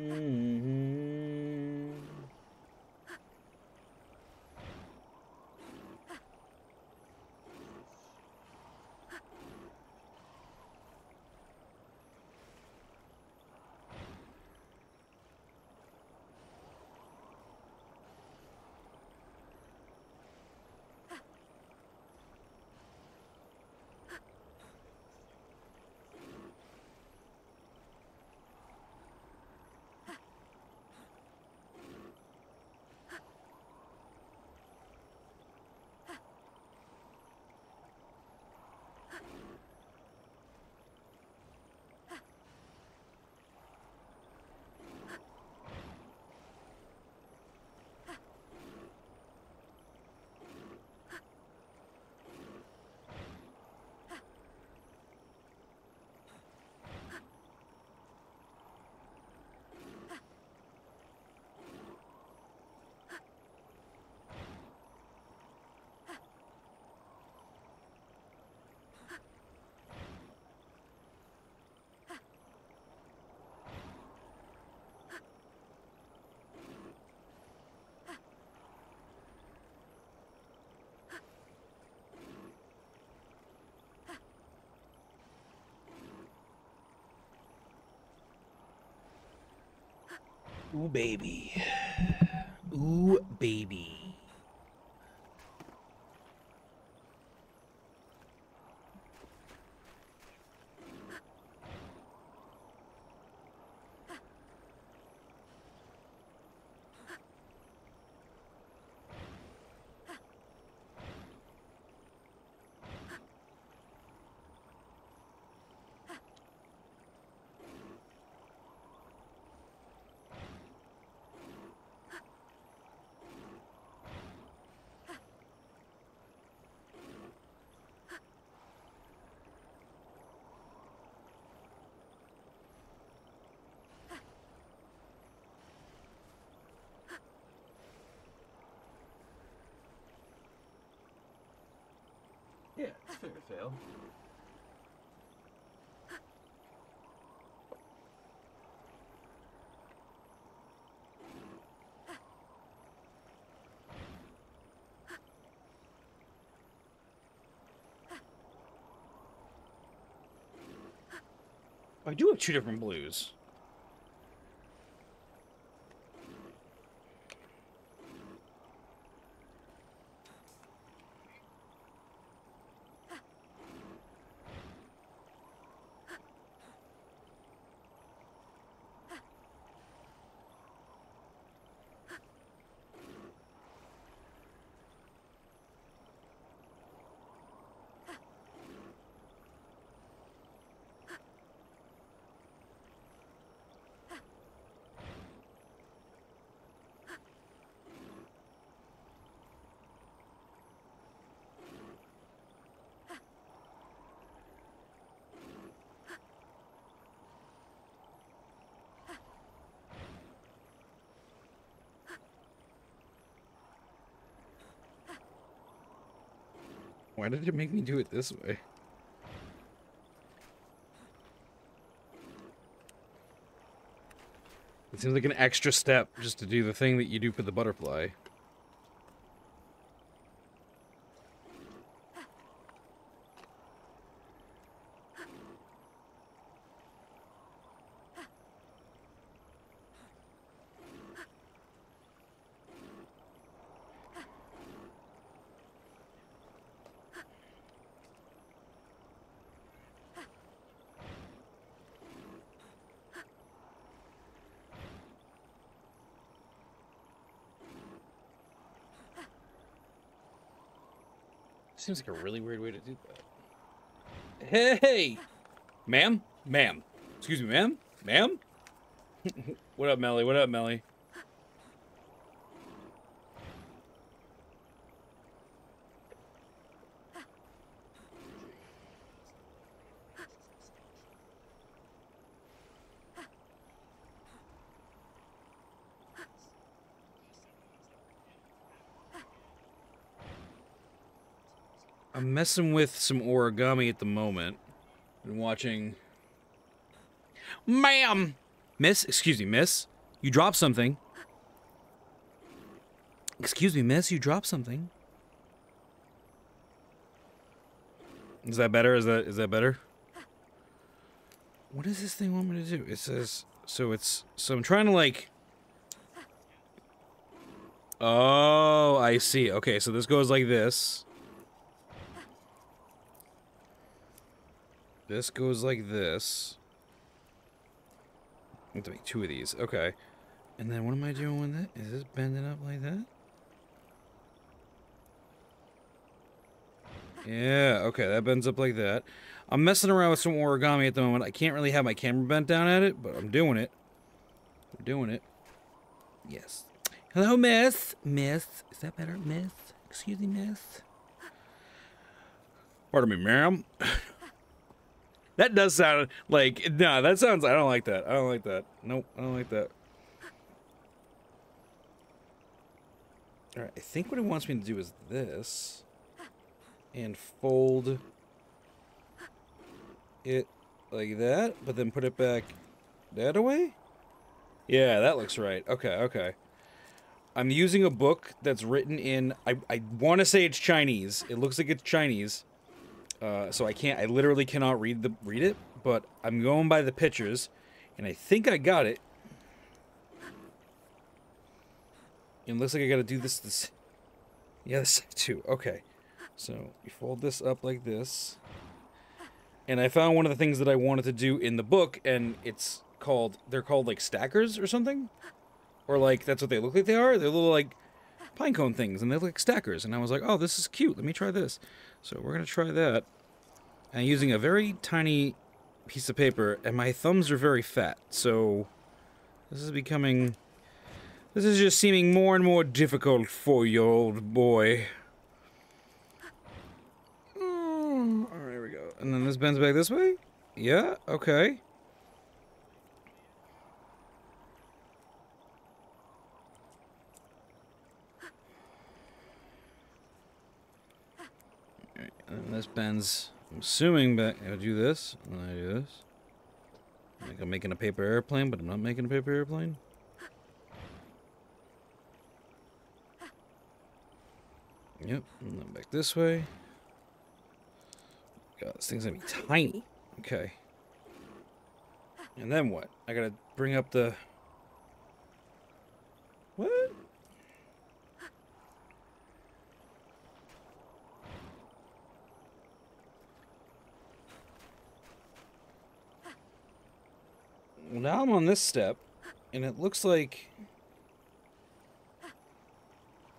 Mm-hmm. Ooh, baby. Ooh, baby. Yeah, I do have two different blues. Why did it make me do it this way? It seems like an extra step just to do the thing that you do for the butterfly. Seems like a really weird way to do that. Hey! Ma'am? Ma'am. Excuse me, ma'am? Ma'am? what up, Melly? What up, Melly? Messing with some origami at the moment. Been watching. Ma'am! Miss, excuse me, miss. You dropped something. Excuse me, miss, you dropped something. Is that better? Is that is that better? What does this thing want me to do? It says so it's so I'm trying to like Oh, I see. Okay, so this goes like this. This goes like this. I have to make two of these. Okay. And then what am I doing with it? Is this bending up like that? Yeah, okay, that bends up like that. I'm messing around with some origami at the moment. I can't really have my camera bent down at it, but I'm doing it. We're doing it. Yes. Hello, Miss. Miss. Is that better? Miss? Excuse me, Miss? Pardon me, ma'am. that does sound like... No, that sounds... I don't like that. I don't like that. Nope, I don't like that. Alright, I think what it wants me to do is this and fold it like that, but then put it back that away? Yeah, that looks right. Okay, okay. I'm using a book that's written in, I, I want to say it's Chinese. It looks like it's Chinese. Uh, so I can't, I literally cannot read the read it, but I'm going by the pictures, and I think I got it. It looks like I got to do this, this, yeah, this too. Okay. So you fold this up like this. And I found one of the things that I wanted to do in the book, and it's called, they're called like stackers or something? Or like, that's what they look like they are? They're little like pine cone things, and they look like stackers. And I was like, oh, this is cute. Let me try this. So we're going to try that. And using a very tiny piece of paper, and my thumbs are very fat. So this is becoming, this is just seeming more and more difficult for your old boy. Hmm, all right, we go. And then this bends back this way? Yeah, okay. And this bends, I'm assuming back, I do this, and I do this. Like I'm making a paper airplane, but I'm not making a paper airplane. Yep, and then back this way. God, this thing's gonna be tiny. Okay. And then what? I gotta bring up the... What? Well, now I'm on this step, and it looks like...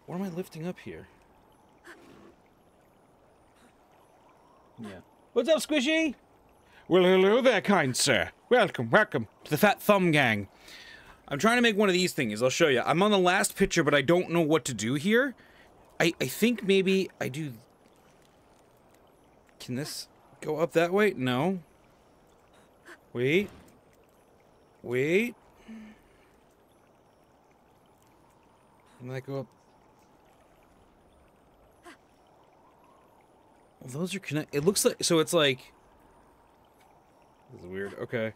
What am I lifting up here? Yeah. What's up, Squishy? Well, hello there, kind sir. Welcome, welcome to the Fat Thumb Gang. I'm trying to make one of these things. I'll show you. I'm on the last picture, but I don't know what to do here. I, I think maybe I do... Can this go up that way? No. Wait. Wait. That go up Well, those are connect. It looks like so. It's like. This is weird. Okay.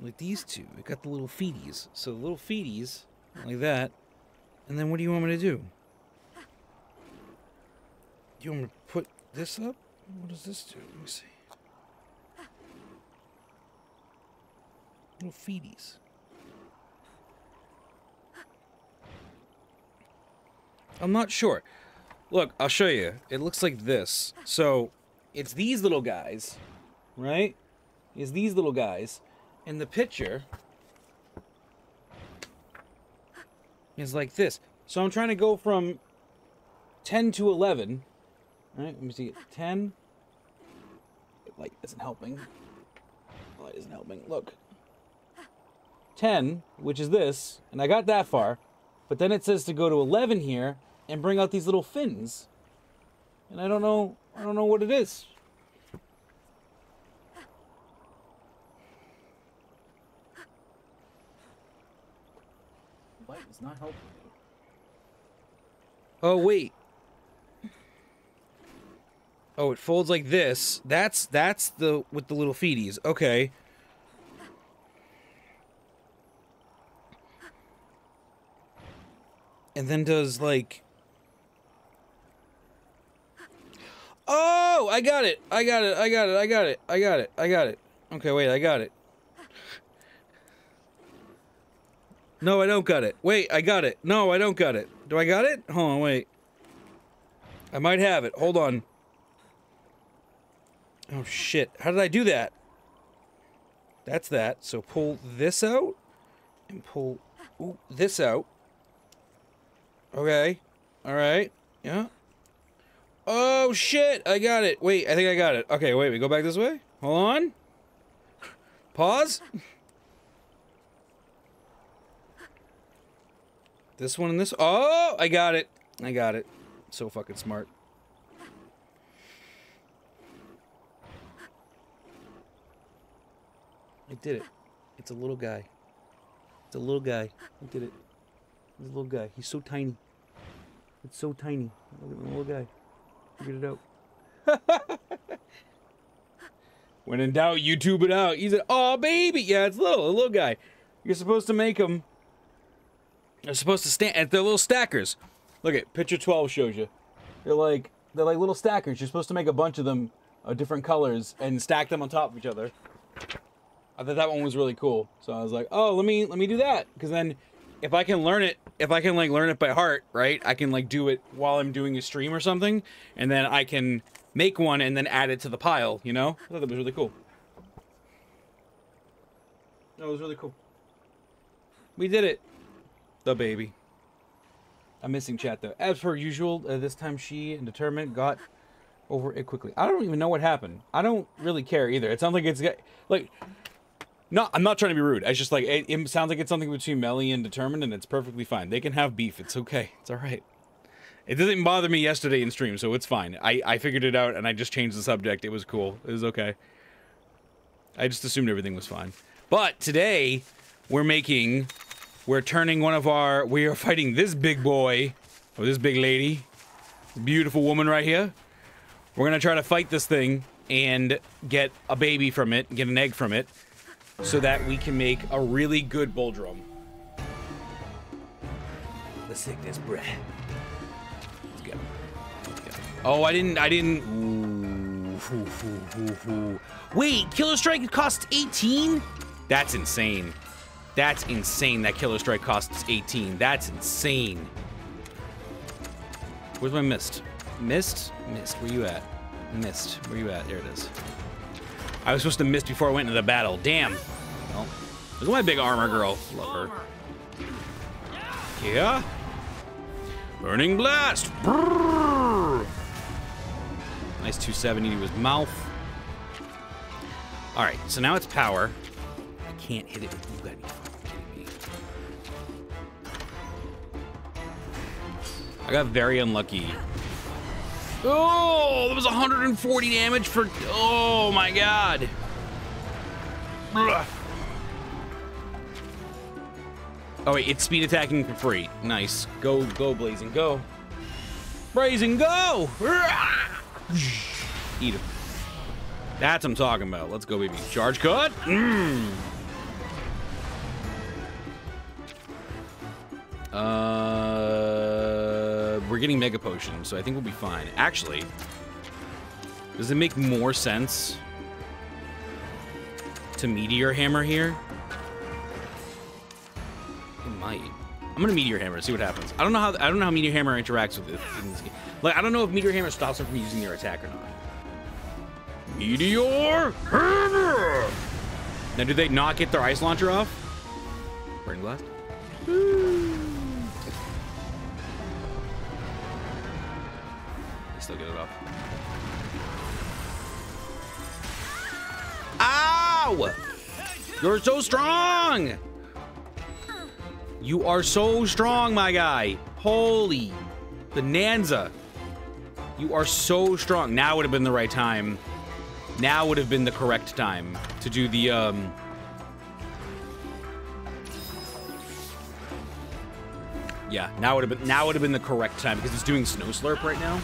Like these two, I got the little feeties. So the little feeties, like that. And then what do you want me to do? You want me to put this up? What does this do? Let me see. Little feeties. I'm not sure. Look, I'll show you. It looks like this. So, it's these little guys, right? It's these little guys. And the picture is like this. So I'm trying to go from 10 to 11. All right, Let me see. 10. Light isn't helping. Light isn't helping. Look. 10, which is this, and I got that far. But then it says to go to 11 here, and bring out these little fins. And I don't know, I don't know what it is. Light is not helping me. Oh, wait. Oh, it folds like this. That's that's the with the little feeties. Okay. And then does like Oh, I got it. I got it. I got it. I got it. I got it. I got it. Okay, wait. I got it. No, I don't got it. Wait, I got it. No, I don't got it. Do I got it? Hold on, wait. I might have it. Hold on. Oh shit. How did I do that? That's that. So pull this out and pull ooh, this out. Okay. All right. Yeah. Oh shit! I got it. Wait, I think I got it. Okay, wait. We go back this way. Hold on. Pause. This one and this. Oh, I got it. I got it. So fucking smart. I did it. It's a little guy. It's a little guy. I did it. A little guy. He's so tiny. It's so tiny. Look at the little guy. Figured it out. when in doubt, YouTube it out. He said, "Oh, baby, yeah, it's little, a little guy. You're supposed to make them. They're supposed to stand. They're little stackers. Look at picture 12 shows you. They're like they're like little stackers. You're supposed to make a bunch of them of different colors and stack them on top of each other. I thought that one was really cool. So I was like, oh, let me let me do that because then if I can learn it, if I can like learn it by heart, right? I can like do it while I'm doing a stream or something, and then I can make one and then add it to the pile. You know, I thought that was really cool. That was really cool. We did it, the baby. I'm missing chat though. As per usual, uh, this time she and determined got over it quickly. I don't even know what happened. I don't really care either. It sounds like it's got- like no, I'm not trying to be rude. It's just like it, it sounds like it's something between Melly and Determined, and it's perfectly fine. They can have beef. It's okay. It's all right. It didn't bother me yesterday in stream, so it's fine. I I figured it out, and I just changed the subject. It was cool. It was okay. I just assumed everything was fine. But today, we're making, we're turning one of our, we are fighting this big boy, or this big lady, beautiful woman right here. We're gonna try to fight this thing and get a baby from it, get an egg from it, so that we can make a really good Bulldrome. Let's take this breath. Let's go. Let's go. Oh, I didn't. I didn't. Ooh, hoo, hoo. Wait, Killer Strike costs 18? That's insane. That's insane. That Killer Strike costs 18. That's insane. Where's my mist? Mist? Mist, where you at? Mist, where you at? There it is. I was supposed to mist before I went into the battle. Damn. Well, look at my big armor girl. Love her. Yeah. Burning blast. Brrr. Nice 270 to his mouth. All right, so now it's power. I can't hit it. You kidding me. I got very unlucky. Oh, that was 140 damage for. Oh my god. Ugh. Oh wait, it's speed attacking for free. Nice. Go, go, blazing, go. Blazing, go! Eat him. That's what I'm talking about. Let's go, baby. Charge cut. Mm. Uh, we're getting mega potion, so I think we'll be fine. Actually, does it make more sense to meteor hammer here? I'm gonna meteor hammer. See what happens. I don't know how I don't know how meteor hammer interacts with it in this game. Like I don't know if meteor hammer stops them from using their attack or not. Meteor hammer. Now, do they not get their ice launcher off? Burning blast. They still get it off. Ow! You're so strong! You are so strong, my guy. Holy bonanza. You are so strong. Now would have been the right time. Now would have been the correct time to do the, um... Yeah, now would have been now would have been the correct time because it's doing snow slurp right now.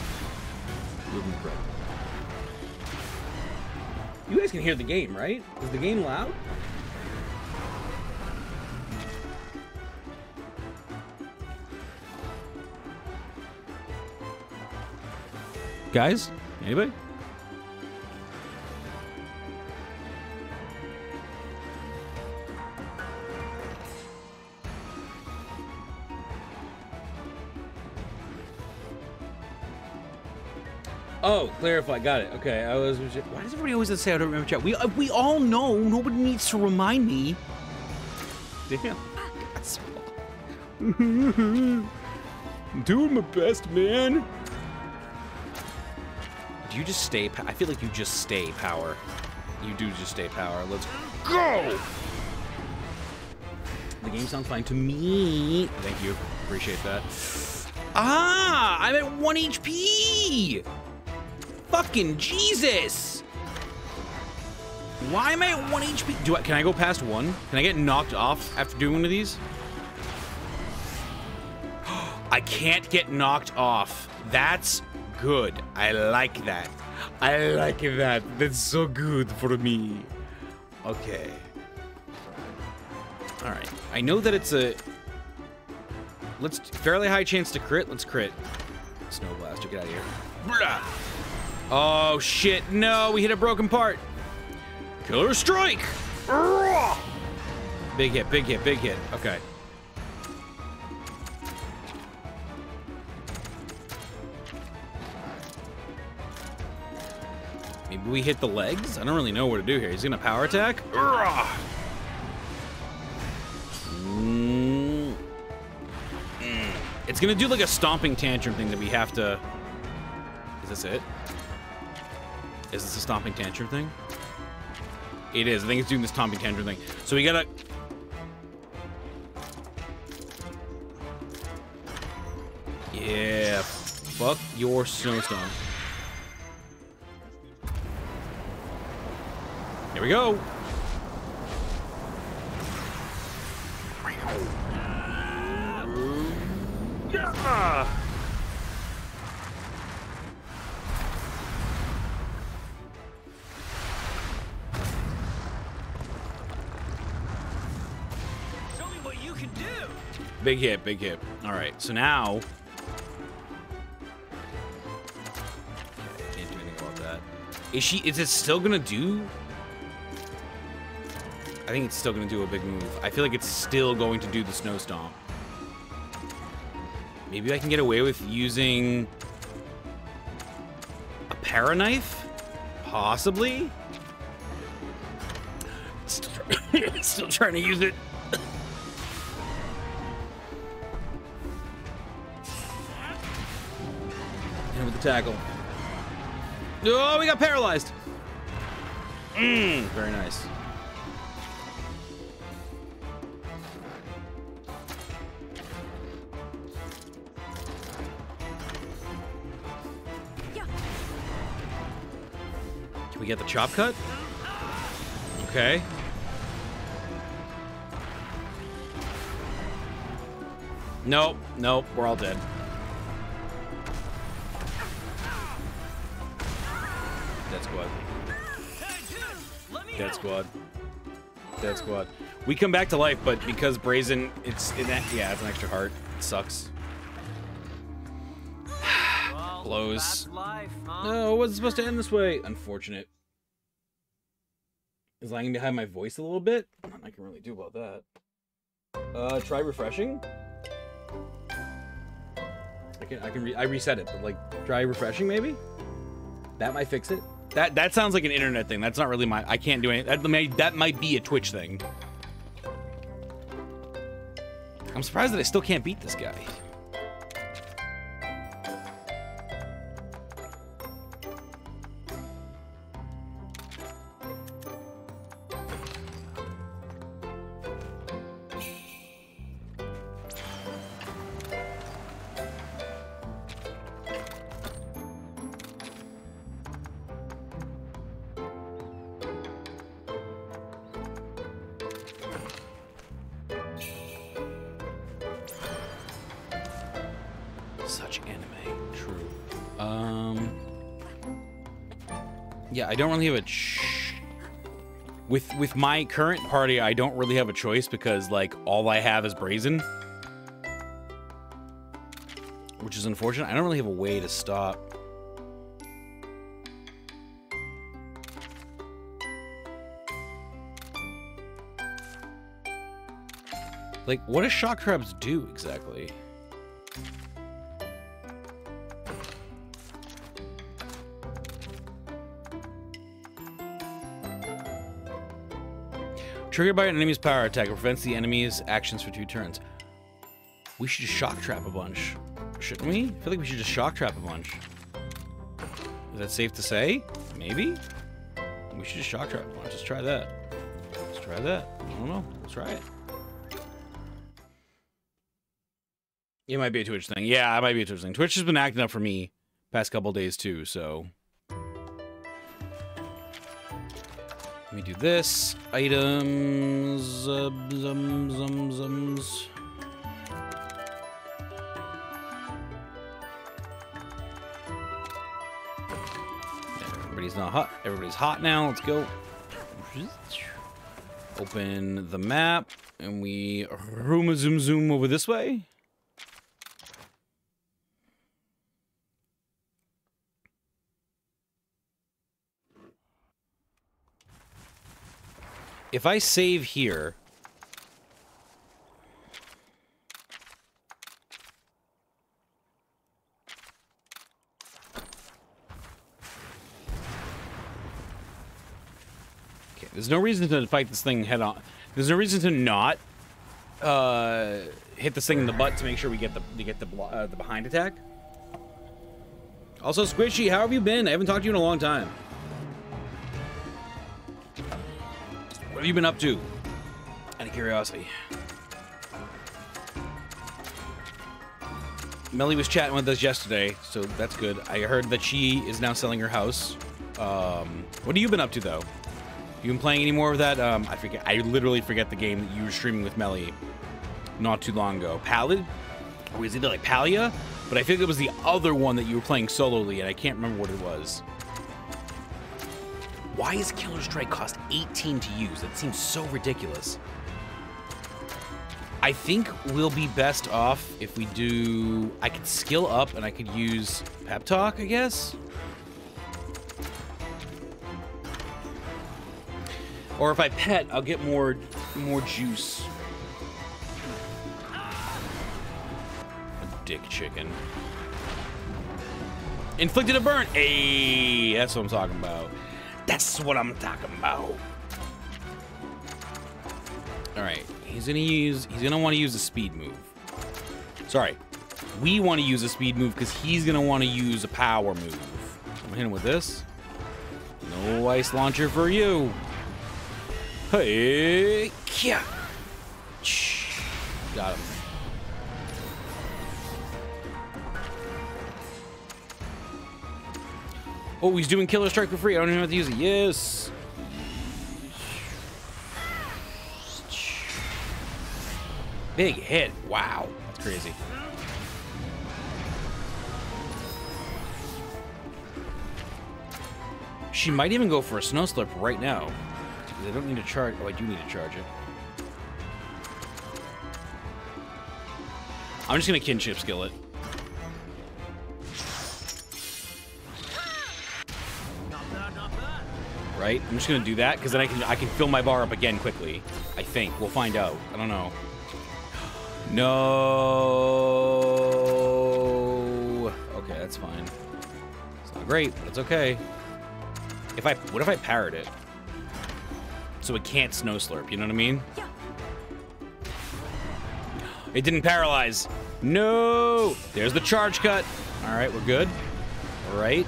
You guys can hear the game, right? Is the game loud? Guys? Anybody? Oh, clarify. Got it. Okay. I was. Why does everybody always say I don't remember chat? We uh, we all know. Nobody needs to remind me. Damn. Doing my best, man. You just stay? I feel like you just stay power. You do just stay power. Let's go. The game sounds fine to me. Thank you. Appreciate that. Ah, I'm at one HP. Fucking Jesus! Why am I at 1 HP? Do I, can I go past 1? Can I get knocked off after doing one of these? I can't get knocked off. That's good. I like that. I like that. That's so good for me. Okay. Alright. I know that it's a... Let's... Fairly high chance to crit. Let's crit. Snow Blaster, get out of here. Blah. Oh, shit. No, we hit a broken part. Killer Strike! Big hit, big hit, big hit. Okay. Maybe we hit the legs? I don't really know what to do here. He's gonna power attack? Mm. It's gonna do like a stomping tantrum thing that we have to... Is this it? Is this a stomping tantrum thing? It is. I think it's doing this stomping tantrum thing. So we gotta... Yeah. Fuck your snowstorm. Here we go. Yeah. Big hit, big hit. All right, so now... Okay, can't do anything about that. Is she, is it still gonna do... I think it's still gonna do a big move. I feel like it's still going to do the snow stomp. Maybe I can get away with using... A para knife? Possibly? Still, try still trying to use it. And with the tackle. Oh, we got paralyzed. Mmm, very nice. Get the chop cut? Okay. Nope, nope, we're all dead. Dead squad. Dead squad. Dead squad. We come back to life, but because Brazen, it's in that, yeah, it's an extra heart. It sucks. Blows. No, it wasn't supposed to end this way. Unfortunate. Is lagging behind my voice a little bit? I can really do about that. Uh, try refreshing. I can, I can, re I reset it, but like, try refreshing maybe. That might fix it. That that sounds like an internet thing. That's not really my. I can't do anything. That may that might be a Twitch thing. I'm surprised that I still can't beat this guy. Don't have a With with my current party, I don't really have a choice because like all I have is brazen. Which is unfortunate. I don't really have a way to stop. Like, what do shock traps do exactly? Triggered by an enemy's power attack, it prevents the enemy's actions for two turns. We should just shock trap a bunch. Shouldn't we? I feel like we should just shock trap a bunch. Is that safe to say? Maybe? We should just shock trap a bunch. Let's try that. Let's try that. I don't know. Let's try it. It might be a Twitch thing. Yeah, it might be a Twitch thing. Twitch has been acting up for me past couple days too, so. Let me do this. Items. Uh, zum, zum, zums. Everybody's not hot. Everybody's hot now. Let's go. Open the map, and we room zoom zoom over this way. If I save here... Okay, there's no reason to fight this thing head on. There's no reason to not uh, hit this thing in the butt to make sure we get the to get the uh, the behind attack. Also, Squishy, how have you been? I haven't talked to you in a long time. What have you been up to? Out of curiosity. Melly was chatting with us yesterday, so that's good. I heard that she is now selling her house. Um, what have you been up to, though? You been playing any more of that? Um, I forget. I literally forget the game that you were streaming with Melly not too long ago. Pallid? Or was it like Palia? But I think it was the other one that you were playing solely, and I can't remember what it was. Why is Killer Strike cost 18 to use? That seems so ridiculous. I think we'll be best off if we do... I could skill up and I could use Pep Talk, I guess? Or if I pet, I'll get more, more juice. A dick chicken. Inflicted a burn. Hey, that's what I'm talking about. That's what I'm talking about. All right, he's gonna use. He's gonna want to use a speed move. Sorry, we want to use a speed move because he's gonna want to use a power move. I'm gonna hit him with this. No ice launcher for you. Hey, yeah. Got him. Oh, he's doing Killer Strike for free. I don't even have to use it. Yes. Big hit. Wow. That's crazy. She might even go for a Snow slip right now. I don't need to charge. Oh, I do need to charge it. I'm just gonna kinship skillet. Right? I'm just gonna do that because then I can I can fill my bar up again quickly. I think we'll find out. I don't know. No. Okay, that's fine. It's not great, but it's okay. If I what if I parrot it? So it can't snow slurp, you know what I mean? It didn't paralyze. No! There's the charge cut. Alright, we're good. Alright.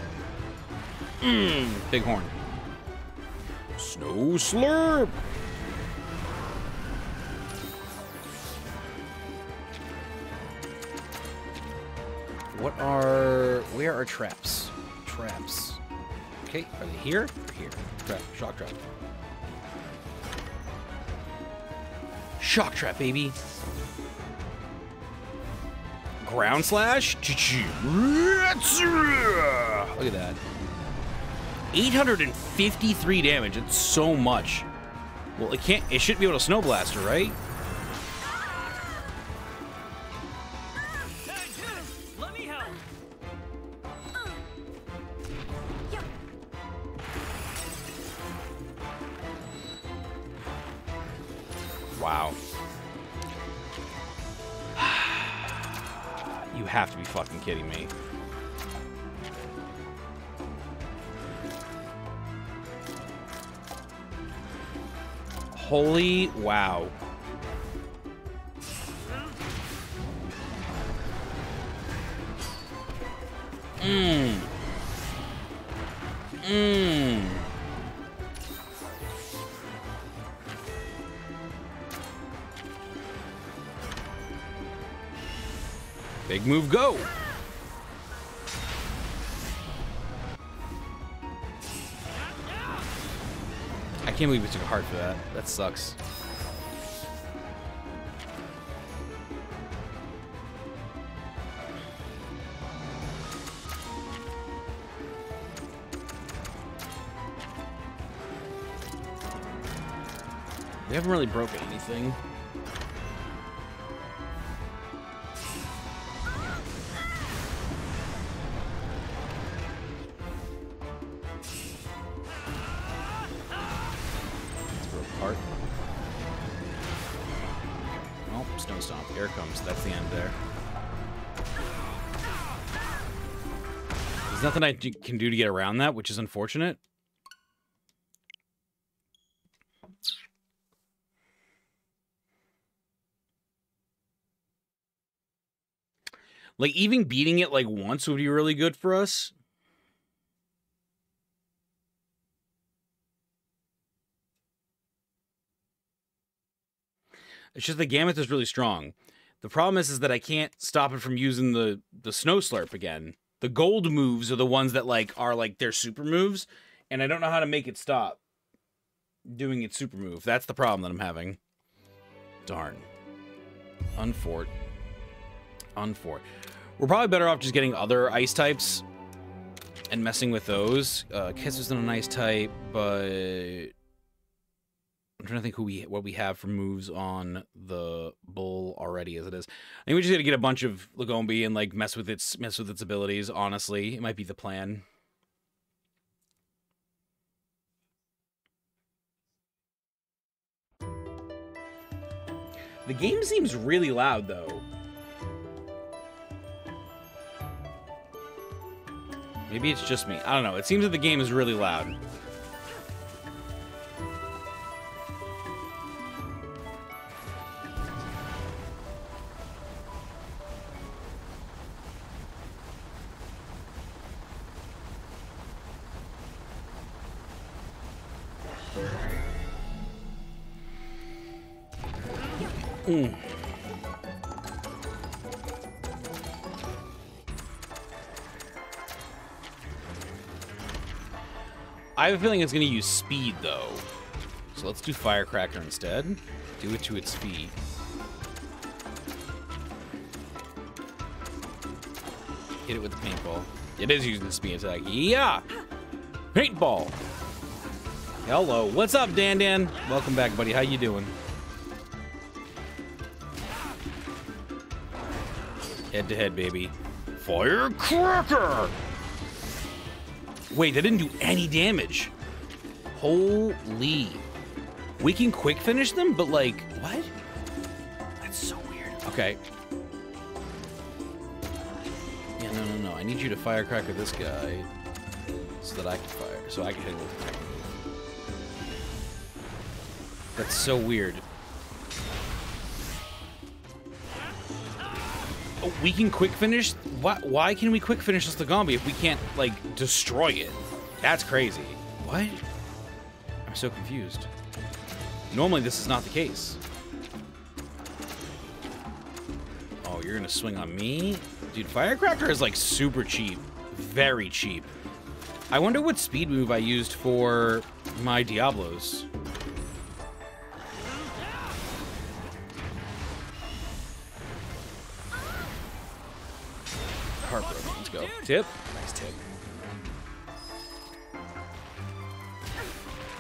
Mmm, big horn. Snow slurp! What are... Where are traps? Traps. Okay, are they here? Here. Trap. Shock trap. Shock trap, baby. Ground slash. Look at that. 853 damage. It's so much. Well, it can't. It shouldn't be able to snow blast her, right? Wow. you have to be fucking kidding me. Holy wow. Mmm. Mmm. Big move, go! I can't believe we took a heart for that. That sucks. We haven't really broken anything. Nothing I can do to get around that, which is unfortunate. Like, even beating it, like, once would be really good for us. It's just the Gammoth is really strong. The problem is, is that I can't stop it from using the the Snow Slurp again. The gold moves are the ones that like are like their super moves, and I don't know how to make it stop doing its super move. That's the problem that I'm having. Darn. Unfort. Unfort. We're probably better off just getting other ice types and messing with those. Uh, Kisu's not an ice type, but I'm trying to think who we what we have for moves on the bull already as it is. I think we just got to get a bunch of Lagombi and like mess with its mess with its abilities. Honestly, it might be the plan. The game seems really loud though. Maybe it's just me. I don't know. It seems that the game is really loud. Have a feeling it's going to use speed, though. So let's do Firecracker instead. Do it to its speed. Hit it with the paintball. It is using the speed attack. Yeah! Paintball! Hello. What's up, Dan Dan? Welcome back, buddy. How you doing? Head to head, baby. Firecracker! Wait, that didn't do any damage. Holy. We can quick finish them, but like, what? That's so weird. Okay. Yeah, no, no, no. I need you to firecracker this guy so that I can fire, so I can hit him. That's so weird. We can quick finish? Why, why can we quick finish this Lagombi if we can't, like, destroy it? That's crazy. What? I'm so confused. Normally, this is not the case. Oh, you're gonna swing on me? Dude, Firecracker is, like, super cheap. Very cheap. I wonder what speed move I used for my Diablos. Tip. Nice tip.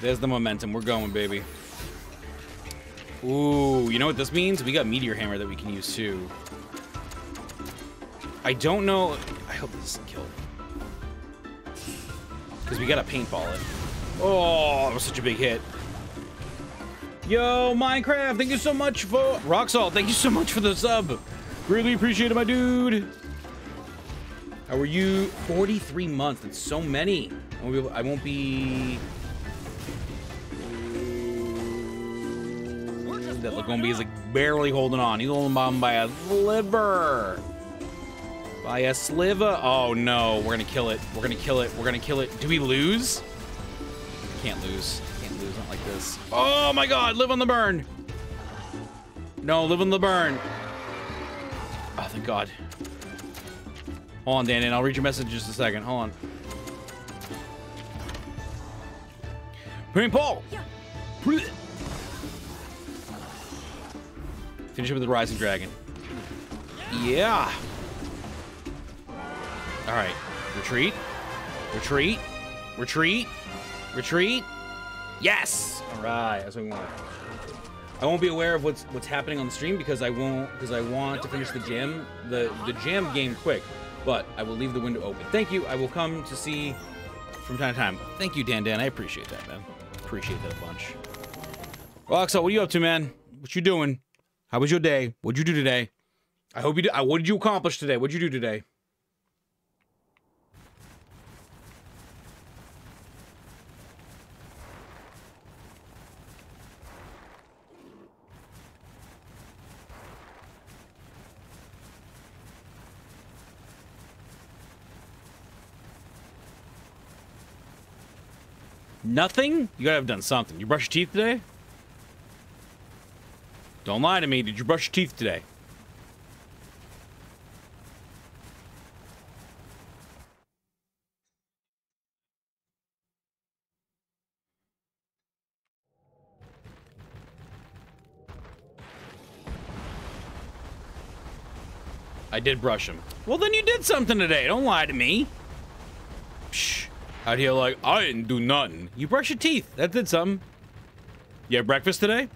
There's the momentum. We're going, baby. Ooh, you know what this means? We got Meteor Hammer that we can use too. I don't know. I hope this doesn't kill. Because we got to paintball it. Oh, that was such a big hit. Yo, Minecraft, thank you so much for... Roxalt, thank you so much for the sub. Really appreciate it, my dude. How are you? 43 months. That's so many. I won't be... I won't be... That Lagombi is like barely holding on. He's holding on by a sliver. By a sliver. Oh no, we're gonna kill it. We're gonna kill it. We're gonna kill it. Do we lose? Can't lose. Can't lose. Not like this. Oh my god, live on the burn. No, live on the burn. Oh, thank god. Hold on, Danny, and I'll read your message in just a second. Hold on. Printing Paul! Finish it with the Rising Dragon. Yeah! Alright. Retreat. Retreat. Retreat. Retreat. Yes! Alright, that's what we want. I won't be aware of what's what's happening on the stream because I won't because I want to finish the jam the the jam game quick. But I will leave the window open. Thank you. I will come to see from time to time. Thank you, Dan Dan. I appreciate that, man. Appreciate that a bunch. Roxo, what are you up to, man? What you doing? How was your day? What'd you do today? I hope you did. What did you accomplish today? What'd you do today? Nothing? You gotta have done something. You brush your teeth today? Don't lie to me. Did you brush your teeth today? I did brush them. Well, then you did something today. Don't lie to me. Out here like, I didn't do nothing. You brush your teeth. That did something. You had breakfast today?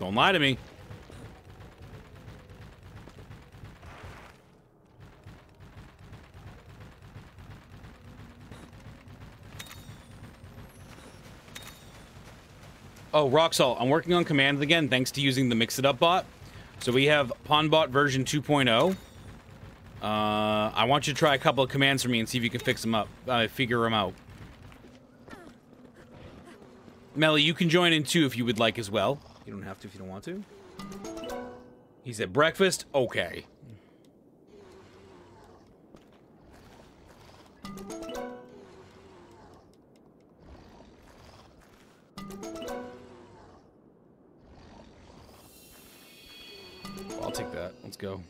Don't lie to me. Oh, Roxall, I'm working on commands again thanks to using the Mix It Up bot. So we have PwnBot version 2.0. Uh, I want you to try a couple of commands for me and see if you can fix them up, uh, figure them out. Melly, you can join in too if you would like as well. You don't have to if you don't want to. He said breakfast? Okay. I'll take that. Let's go.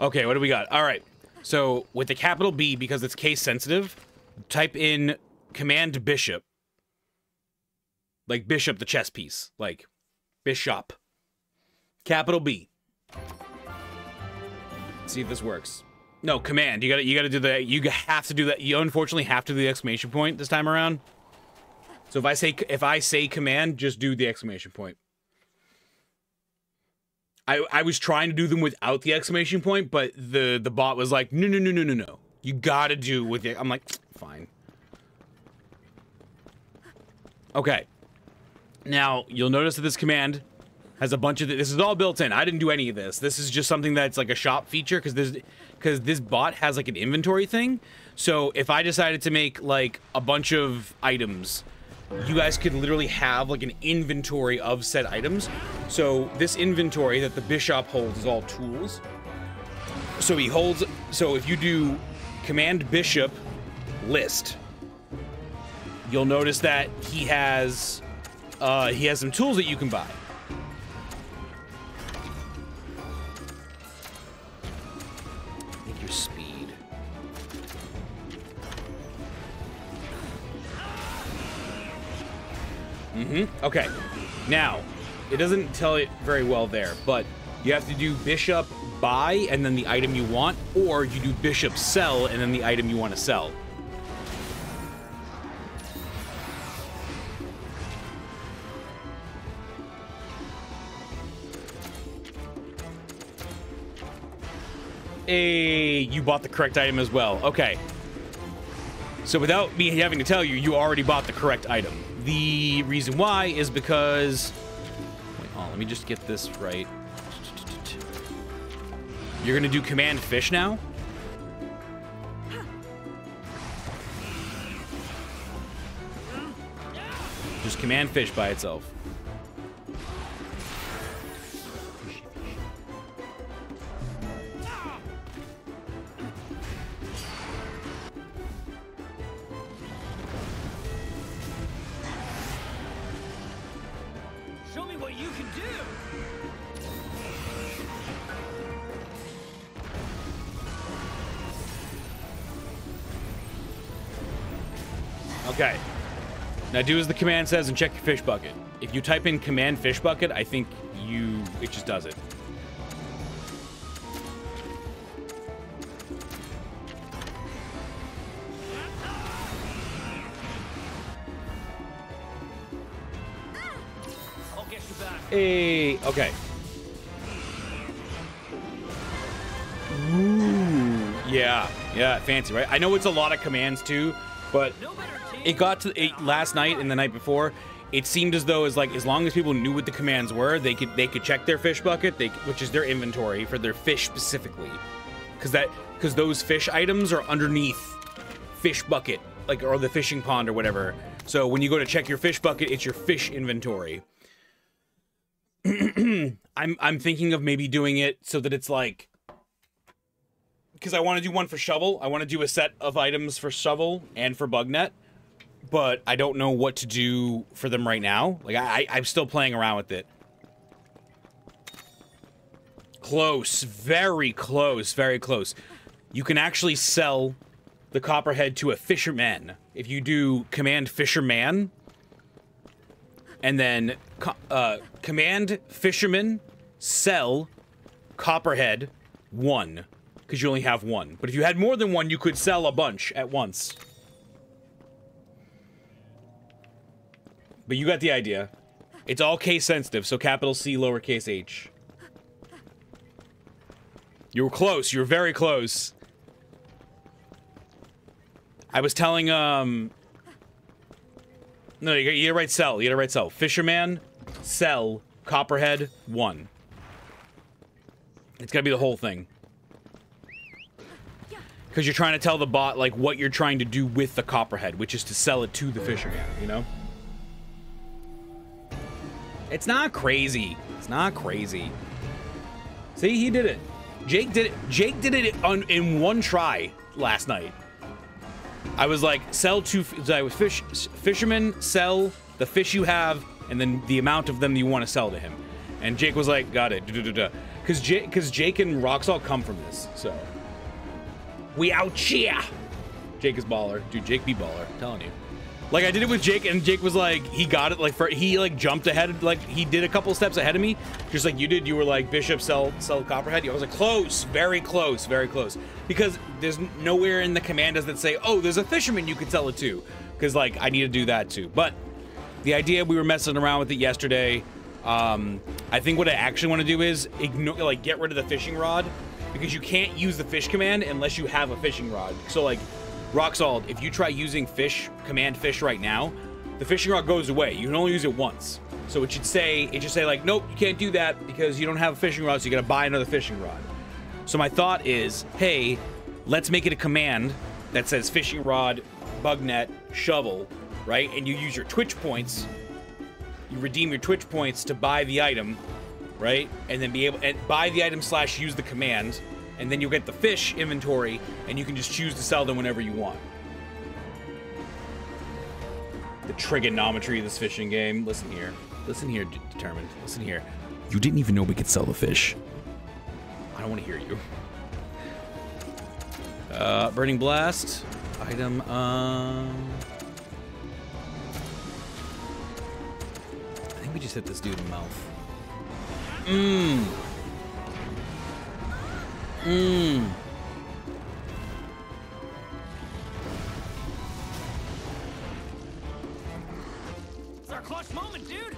Okay, what do we got? All right. So with the capital B, because it's case sensitive, type in command bishop. Like bishop, the chess piece. Like bishop. Capital B. see if this works. No, command. You gotta you gotta do the you have to do that. You unfortunately have to do the exclamation point this time around. So if I say if I say command, just do the exclamation point. I, I was trying to do them without the exclamation point, but the the bot was like, no, no, no, no, no, no. You gotta do with it. I'm like, fine. Okay. Now, you'll notice that this command has a bunch of, this is all built in. I didn't do any of this. This is just something that's like a shop feature because there's, because this bot has like an inventory thing. So if I decided to make like a bunch of items you guys could literally have like an inventory of said items. So this inventory that the bishop holds is all tools. So he holds, so if you do command bishop list, you'll notice that he has, uh, he has some tools that you can buy. Mm-hmm. Okay. Now, it doesn't tell it very well there, but you have to do bishop buy and then the item you want, or you do bishop sell and then the item you want to sell. Hey, you bought the correct item as well. Okay. So without me having to tell you, you already bought the correct item. The reason why is because... Wait, oh, let me just get this right. You're gonna do command fish now? Just command fish by itself. Now do as the command says and check your fish bucket. If you type in command fish bucket, I think you it just does it. Hey, okay. Ooh, yeah, yeah, fancy, right? I know it's a lot of commands too, but it got to it, last night and the night before. It seemed as though as like as long as people knew what the commands were, they could they could check their fish bucket, they which is their inventory for their fish specifically, because that because those fish items are underneath fish bucket, like or the fishing pond or whatever. So when you go to check your fish bucket, it's your fish inventory. I'm I'm thinking of maybe doing it so that it's like because I want to do one for shovel. I want to do a set of items for shovel and for bugnet, but I don't know what to do for them right now. Like I, I I'm still playing around with it. Close, very close, very close. You can actually sell the copperhead to a fisherman if you do command fisherman and then uh, command fisherman sell copperhead one because you only have one but if you had more than one you could sell a bunch at once but you got the idea it's all case sensitive so capital c lowercase h you were close you were very close i was telling um no, you, you gotta write sell. You gotta write sell. Fisherman, sell, Copperhead, one. It's gotta be the whole thing. Because you're trying to tell the bot, like, what you're trying to do with the Copperhead, which is to sell it to the fisherman, you know? It's not crazy. It's not crazy. See, he did it. Jake did it. Jake did it on, in one try last night. I was like, sell two. Fish, fisherman, sell the fish you have, and then the amount of them you want to sell to him. And Jake was like, got it. Because Jake, Jake and Roxall come from this, so we out here. Jake is baller, dude. Jake be baller. I'm telling you. Like I did it with Jake, and Jake was like, he got it. Like for he like jumped ahead, like he did a couple steps ahead of me, just like you did. You were like Bishop sell sell Copperhead. I was like close, very close, very close. Because there's nowhere in the commandos that say, oh, there's a fisherman you could sell it to. Because like I need to do that too. But the idea we were messing around with it yesterday. Um, I think what I actually want to do is ignore, like, get rid of the fishing rod because you can't use the fish command unless you have a fishing rod. So like. Roxald, if you try using fish, command fish right now, the fishing rod goes away. You can only use it once. So it should say, it should say like, nope, you can't do that because you don't have a fishing rod, so you gotta buy another fishing rod. So my thought is, hey, let's make it a command that says fishing rod, bug net, shovel, right? And you use your Twitch points, you redeem your Twitch points to buy the item, right? And then be able, and buy the item slash use the command, and then you'll get the fish inventory, and you can just choose to sell them whenever you want. The trigonometry of this fishing game. Listen here. Listen here, Determined. Listen here. You didn't even know we could sell the fish. I don't want to hear you. Uh, Burning Blast. Item, um... I think we just hit this dude in the mouth. Mmm. Mmm. It's our clutch moment, dude.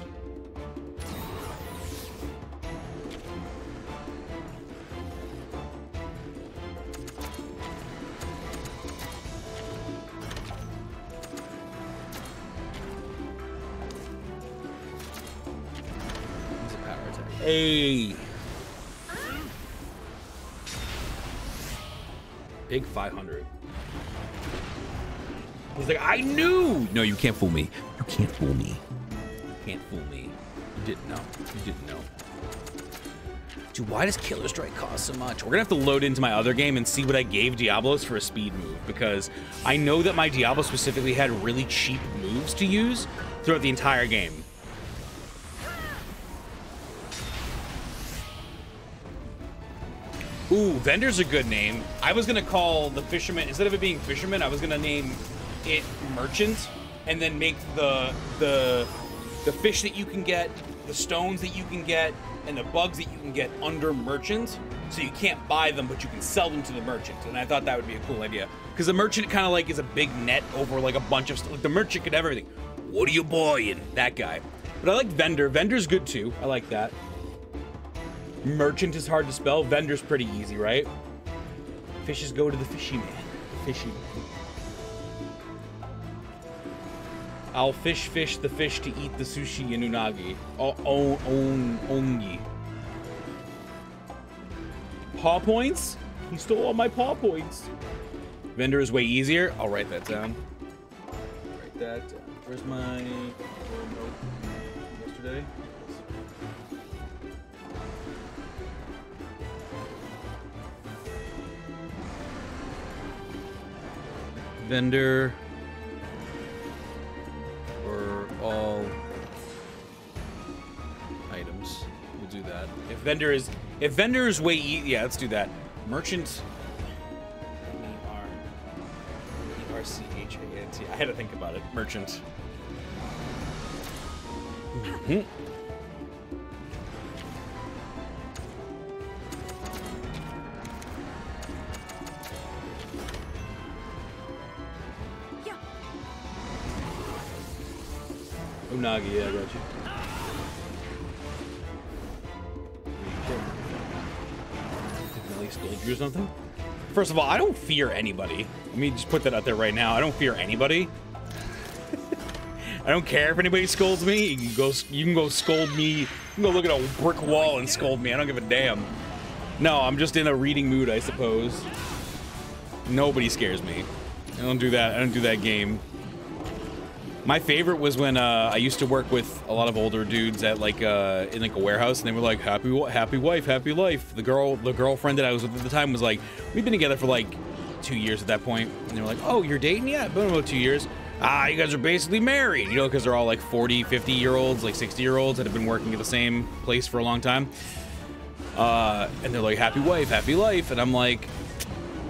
Hey. Big 500. He's like, I knew. No, you can't fool me. You can't fool me. You can't fool me. You didn't know. You didn't know. Dude, why does Killer Strike cost so much? We're gonna have to load into my other game and see what I gave Diablos for a speed move because I know that my Diablo specifically had really cheap moves to use throughout the entire game. Ooh, vendor's a good name. I was gonna call the fisherman instead of it being fisherman, I was gonna name it merchant, and then make the the the fish that you can get, the stones that you can get, and the bugs that you can get under merchant. So you can't buy them, but you can sell them to the merchant. And I thought that would be a cool idea because the merchant kind of like is a big net over like a bunch of stuff. Like the merchant could have everything. What are you buying? That guy. But I like vendor. Vendor's good too. I like that. Merchant is hard to spell. Vendor's pretty easy, right? Fishes go to the fishy man. Fishy. I'll fish fish the fish to eat the sushi in unagi. Oh, oh, on ongi. Paw points? He stole all my paw points. Vendor is way easier. I'll write that down. Write that down. Where's my vendor for all items. We'll do that. If vendor is if vendor is way e yeah, let's do that. Merchant M-E-R E-R-C-H-A-N-T. I had to think about it. Merchant. Mhm. Yeah. Unagi, yeah, I got you or something? First of all, I don't fear anybody. Let me just put that out there right now. I don't fear anybody. I don't care if anybody scolds me. You can go. You can go scold me. You can go look at a brick wall and scold me. I don't give a damn. No, I'm just in a reading mood, I suppose. Nobody scares me. I don't do that. I don't do that game. My favorite was when uh, I used to work with a lot of older dudes at like uh, in like a warehouse, and they were like, "Happy, happy wife, happy life." The girl, the girlfriend that I was with at the time was like, "We've been together for like two years at that point," and they were like, "Oh, you're dating? Yeah, been about two years." Ah, you guys are basically married, you know, because they're all like 40, 50 year olds, like 60 year olds that have been working at the same place for a long time. Uh, and they're like, "Happy wife, happy life," and I'm like,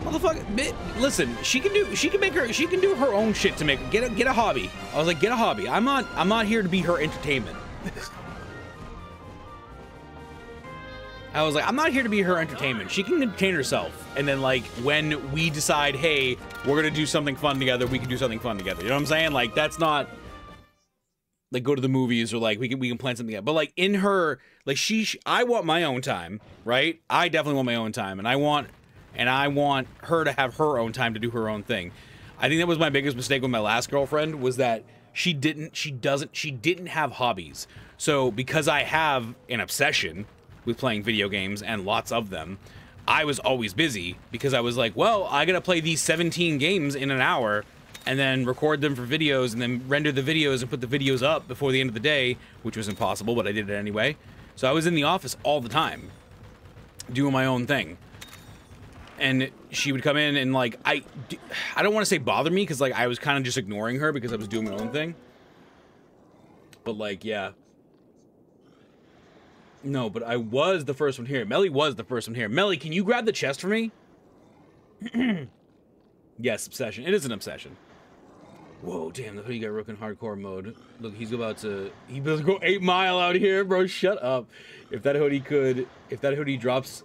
Motherfucker, listen, she can do she can make her she can do her own shit to make get a get a hobby. I was like, get a hobby. I'm not I'm not here to be her entertainment. I was like, I'm not here to be her entertainment. She can entertain herself. And then like when we decide, hey, we're gonna do something fun together, we can do something fun together. You know what I'm saying? Like that's not like go to the movies or like we can we can plan something out. But like in her like she sh- I want my own time, right? I definitely want my own time and I want and I want her to have her own time to do her own thing. I think that was my biggest mistake with my last girlfriend was that she didn't she doesn't she didn't have hobbies. So because I have an obsession with playing video games and lots of them, I was always busy because I was like, well, I got to play these 17 games in an hour and then record them for videos and then render the videos and put the videos up before the end of the day, which was impossible, but I did it anyway. So I was in the office all the time doing my own thing and she would come in and like I, I don't want to say bother me because like I was kind of just ignoring her because I was doing my own thing. But like, yeah. No, but I was the first one here. Melly was the first one here. Melly, can you grab the chest for me? yes, obsession. It is an obsession. Whoa, damn, the hoodie got broken hardcore mode. Look, he's about to he about to go eight mile out here, bro. Shut up. If that hoodie could if that hoodie drops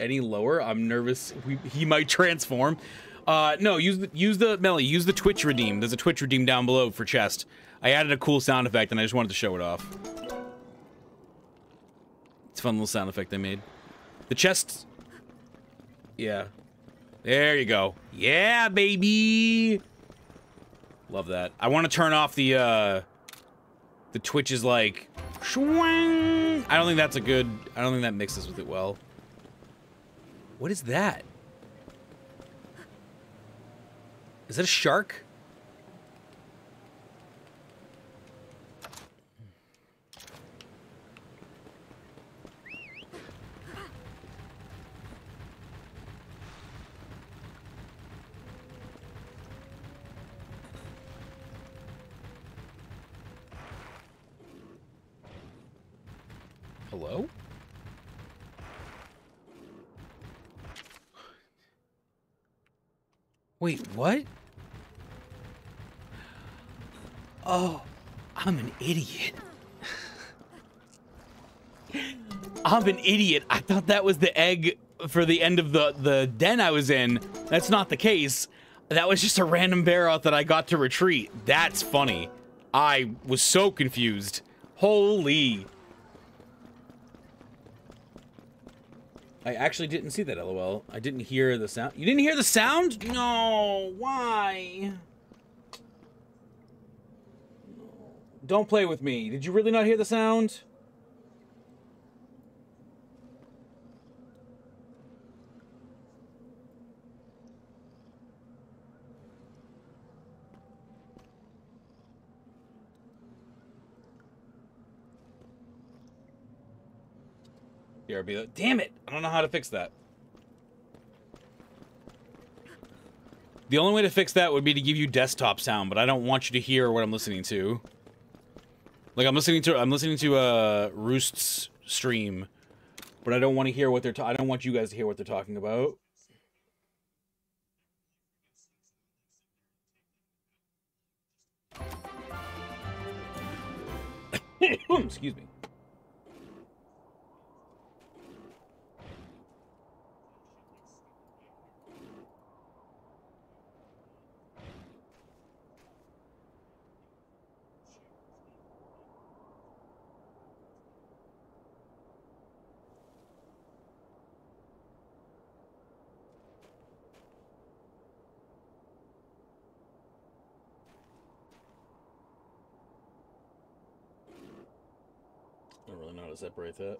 any lower, I'm nervous we, he might transform. Uh, no, use the, use the Melly, use the Twitch redeem. There's a Twitch redeem down below for chest. I added a cool sound effect and I just wanted to show it off. It's a fun little sound effect I made. The chest. Yeah. There you go. Yeah, baby. Love that. I want to turn off the uh the Twitch is like! I don't think that's a good I don't think that mixes with it well. What is that? Is that a shark? Hello? Wait, what? Oh, I'm an idiot. I'm an idiot. I thought that was the egg for the end of the, the den I was in. That's not the case. That was just a random bear out that I got to retreat. That's funny. I was so confused. Holy. I actually didn't see that, lol. I didn't hear the sound. You didn't hear the sound? No. Why? Don't play with me. Did you really not hear the sound? BRB. Damn it! I don't know how to fix that. The only way to fix that would be to give you desktop sound, but I don't want you to hear what I'm listening to. Like I'm listening to I'm listening to uh Roost's stream, but I don't want to hear what they're I don't want you guys to hear what they're talking about. Excuse me. Separate that.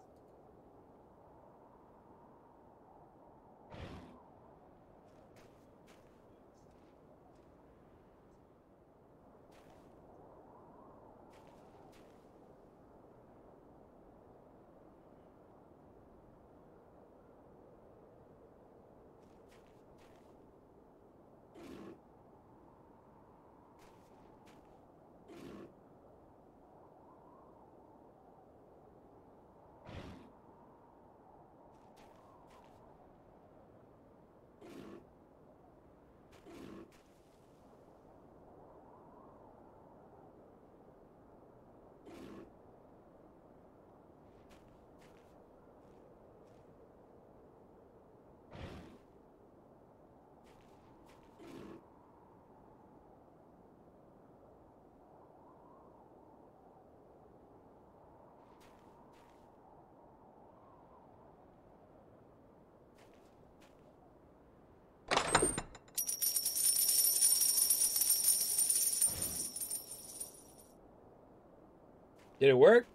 Did it work?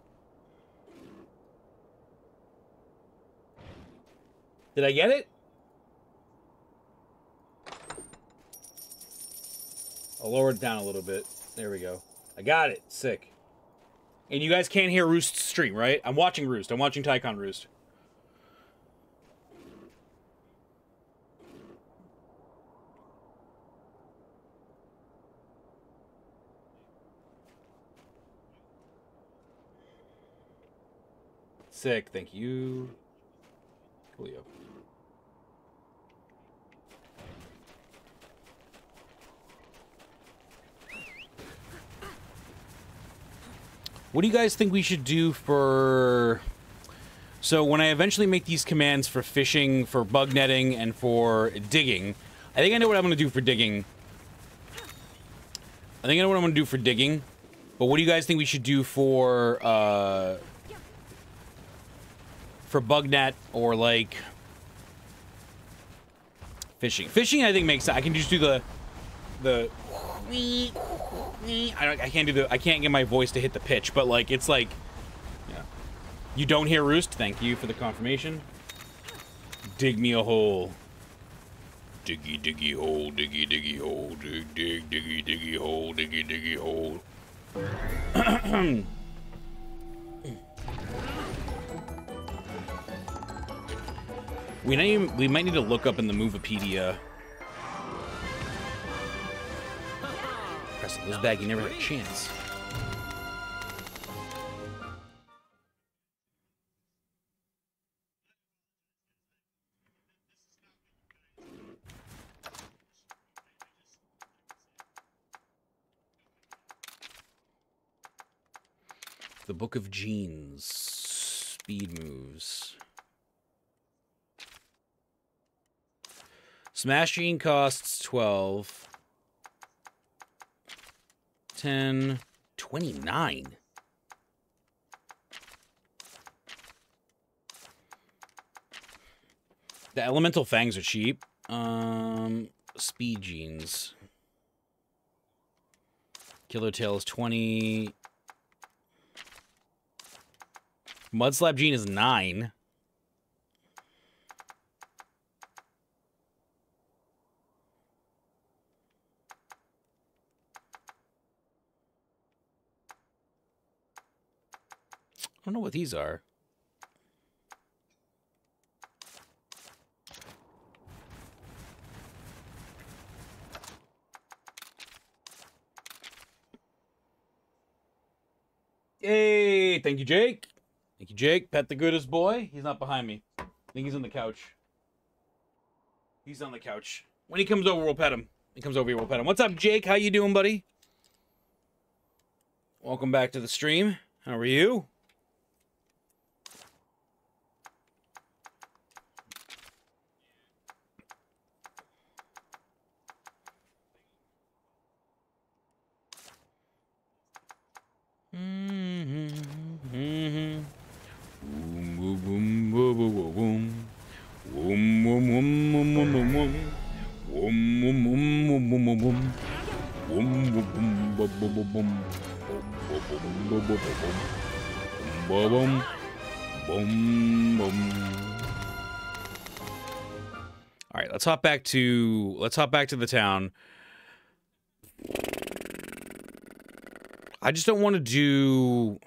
Did I get it? I'll lower it down a little bit. There we go. I got it. Sick. And you guys can't hear Roost's stream, right? I'm watching Roost. I'm watching Tycon Roost. Sick. Thank you. Coolio. What do you guys think we should do for... So when I eventually make these commands for fishing, for bug netting, and for digging, I think I know what I'm going to do for digging. I think I know what I'm going to do for digging. But what do you guys think we should do for, uh... For bug net or, like... Fishing. Fishing, I think, makes sense. I can just do the... The... I, don't, I can't do the... I can't get my voice to hit the pitch, but, like, it's like... Yeah. You don't hear roost? Thank you for the confirmation. Dig me a hole. Diggy, diggy hole, diggy, diggy hole, dig, dig, diggy, diggy hole, diggy, diggy hole. we, might we might need to look up in the Movipedia. Press those bag, you never had a chance. The Book of Genes. Speed moves. Smashing costs 12. 10, 29. The elemental fangs are cheap. Um, speed genes. Killer tail is 20. Mudslap gene is 9. Don't know what these are. Hey, thank you, Jake. Thank you, Jake. Pet the goodest boy. He's not behind me. I think he's on the couch. He's on the couch. When he comes over, we'll pet him. He comes over here, we'll pet him. What's up, Jake? How you doing, buddy? Welcome back to the stream. How are you? Let's hop back to let's hop back to the town. I just don't want to do.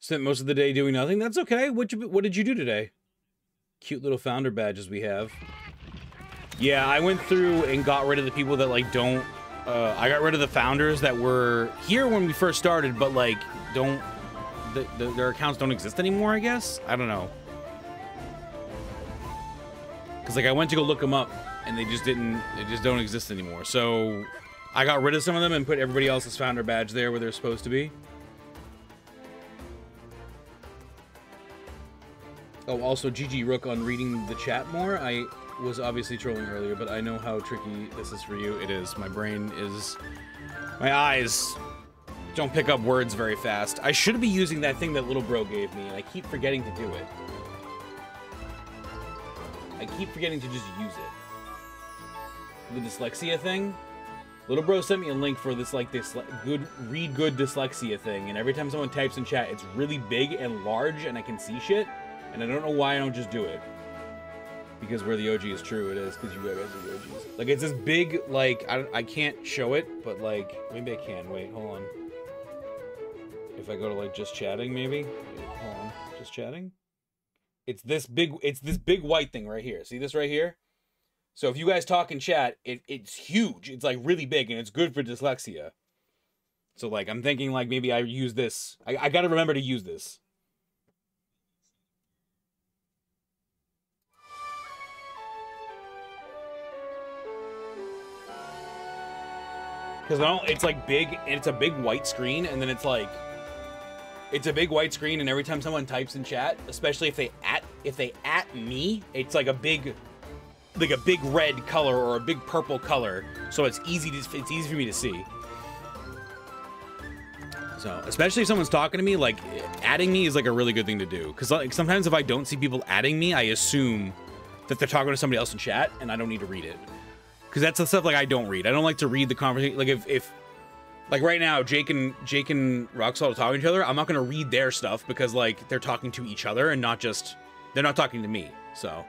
Spent most of the day doing nothing. That's okay. What you, what did you do today? cute little founder badges we have. Yeah, I went through and got rid of the people that, like, don't... Uh, I got rid of the founders that were here when we first started, but, like, don't... The, the, their accounts don't exist anymore, I guess? I don't know. Because, like, I went to go look them up, and they just didn't... They just don't exist anymore. So, I got rid of some of them and put everybody else's founder badge there where they're supposed to be. Oh, also GG Rook on reading the chat more. I was obviously trolling earlier, but I know how tricky this is for you. It is. My brain is... My eyes don't pick up words very fast. I should be using that thing that little bro gave me, and I keep forgetting to do it. I keep forgetting to just use it. The dyslexia thing? Little bro sent me a link for this, like, this good, read good dyslexia thing, and every time someone types in chat, it's really big and large, and I can see shit. And I don't know why I don't just do it. Because where the OG is true, it is, because you guys are the OGs. Like, it's this big, like, I, I can't show it, but, like, maybe I can. Wait, hold on. If I go to, like, just chatting, maybe? Wait, hold on. Just chatting? It's this big, it's this big white thing right here. See this right here? So if you guys talk in chat, it, it's huge. It's, like, really big, and it's good for dyslexia. So, like, I'm thinking, like, maybe I use this. I, I gotta remember to use this. Because it's like big it's a big white screen, and then it's like it's a big white screen, and every time someone types in chat, especially if they at if they at me, it's like a big like a big red color or a big purple color, so it's easy to it's easy for me to see. So, especially if someone's talking to me, like adding me is like a really good thing to do. Because like sometimes if I don't see people adding me, I assume that they're talking to somebody else in chat, and I don't need to read it. Because that's the stuff like I don't read. I don't like to read the conversation. Like if if like right now, Jake and Jake and Roxalt are talking to each other. I'm not gonna read their stuff because like they're talking to each other and not just they're not talking to me. So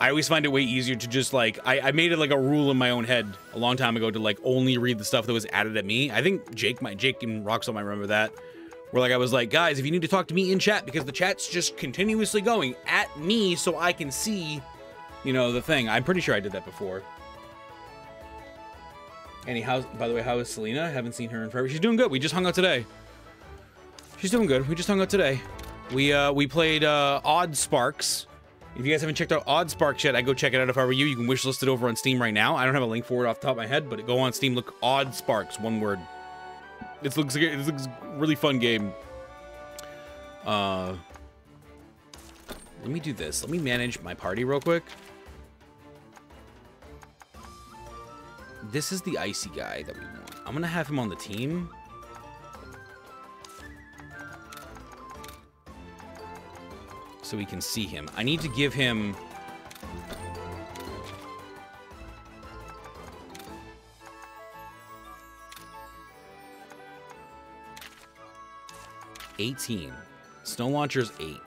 I always find it way easier to just like I, I made it like a rule in my own head a long time ago to like only read the stuff that was added at me. I think Jake might Jake and Roxalt might remember that. Where like I was like, guys, if you need to talk to me in chat because the chat's just continuously going at me so I can see, you know, the thing. I'm pretty sure I did that before. Anyhow, by the way, how is Selena? I haven't seen her in forever. She's doing good. We just hung out today. She's doing good. We just hung out today. We uh we played uh Odd Sparks. If you guys haven't checked out Odd Sparks yet, I go check it out if I were you. You can wishlist it over on Steam right now. I don't have a link for it off the top of my head, but go on Steam, look Odd Sparks, one word. It looks like it looks really fun game. Uh let me do this. Let me manage my party real quick. This is the icy guy that we want. I'm gonna have him on the team. So we can see him. I need to give him... Eighteen. Snow launcher's eight.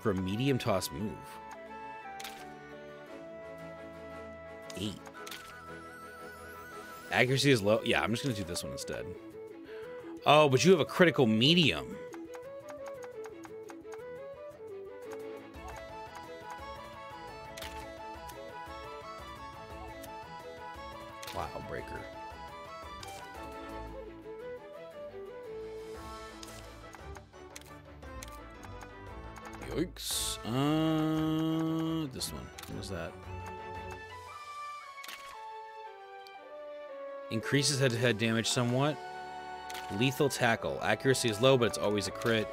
For a medium toss move. Eight. Accuracy is low. Yeah, I'm just going to do this one instead. Oh, but you have a critical medium. Increases head-to-head damage somewhat. Lethal tackle. Accuracy is low, but it's always a crit.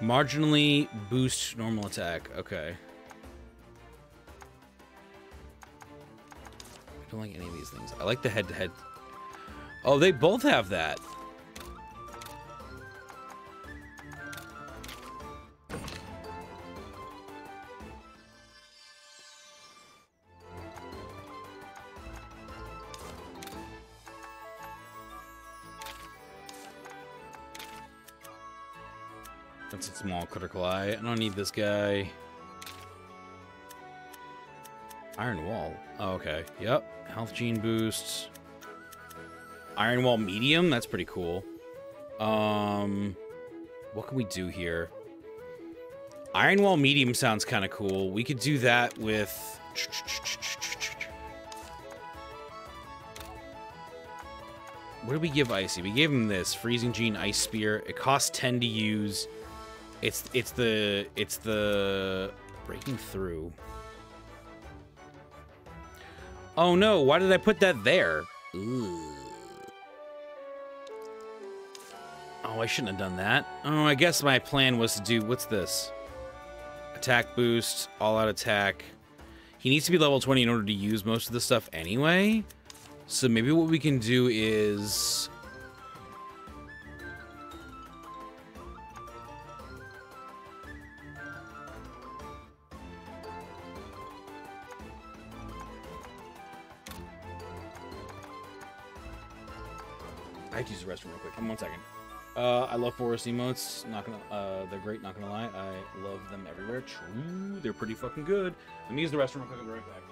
Marginally boost normal attack. Okay. I don't like any of these things. I like the head-to-head. Oh, they both have that. Small critical eye. I don't need this guy. Iron Wall. Oh, okay. Yep. Health gene boosts. Iron Wall medium. That's pretty cool. Um, what can we do here? Iron Wall medium sounds kind of cool. We could do that with. What did we give Icy? We gave him this freezing gene ice spear. It costs 10 to use. It's it's the it's the breaking through. Oh no, why did I put that there? Ooh. Oh, I shouldn't have done that. Oh, I guess my plan was to do what's this? Attack boost, all out attack. He needs to be level 20 in order to use most of the stuff anyway. So maybe what we can do is one second. Uh, I love forest emotes. Not gonna, uh, they're great. Not gonna lie, I love them everywhere. True, they're pretty fucking good. Let me use the restroom. I'll be right back.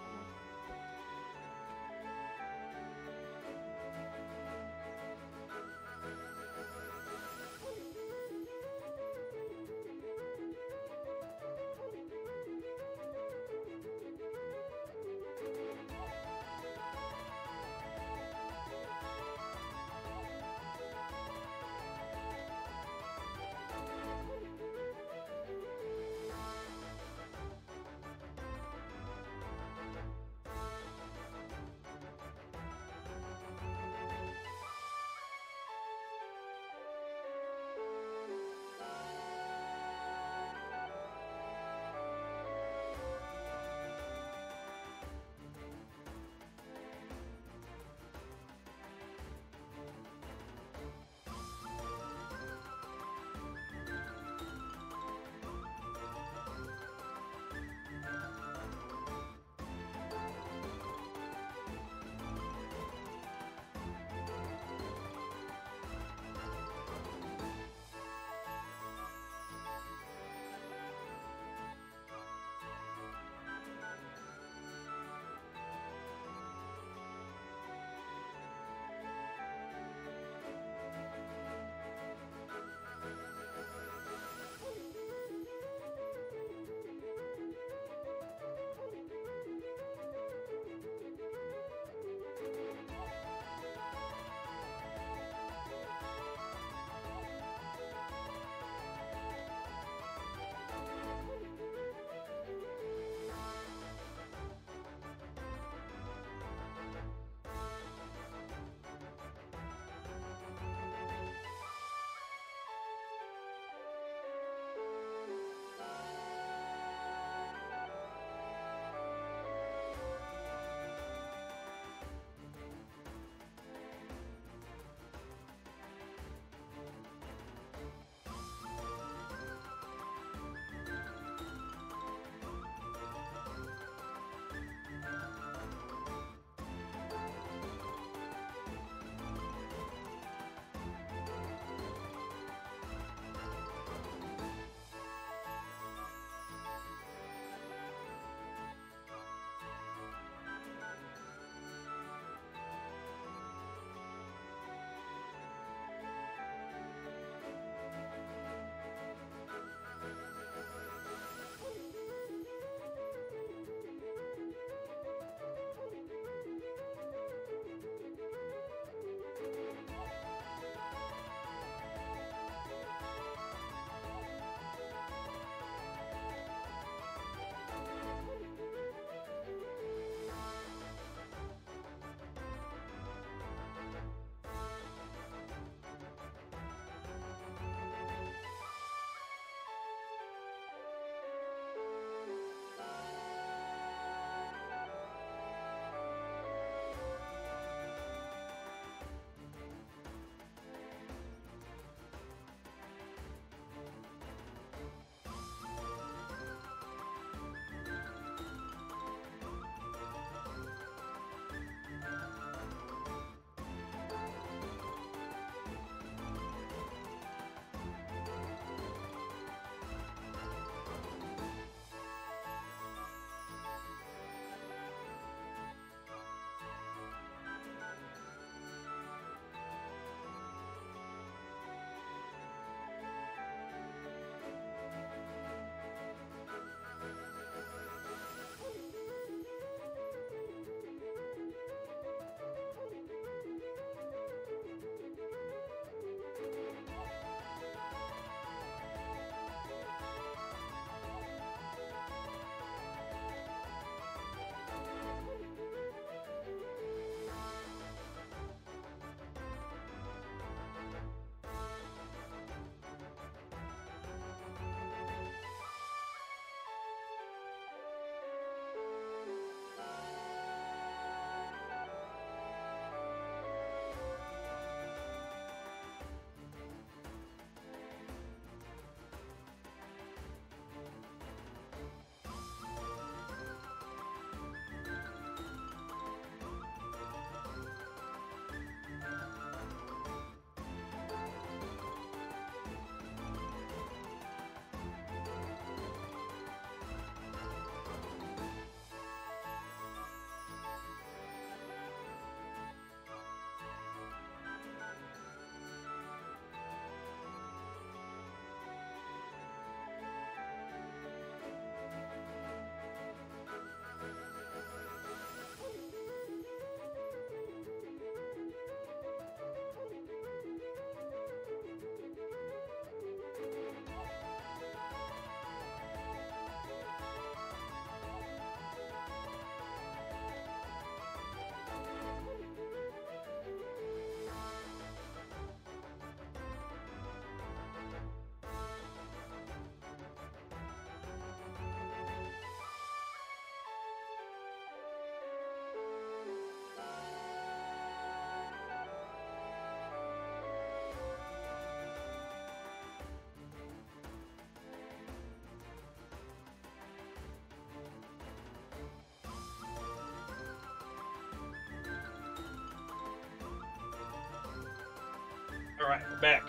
All right, we're back.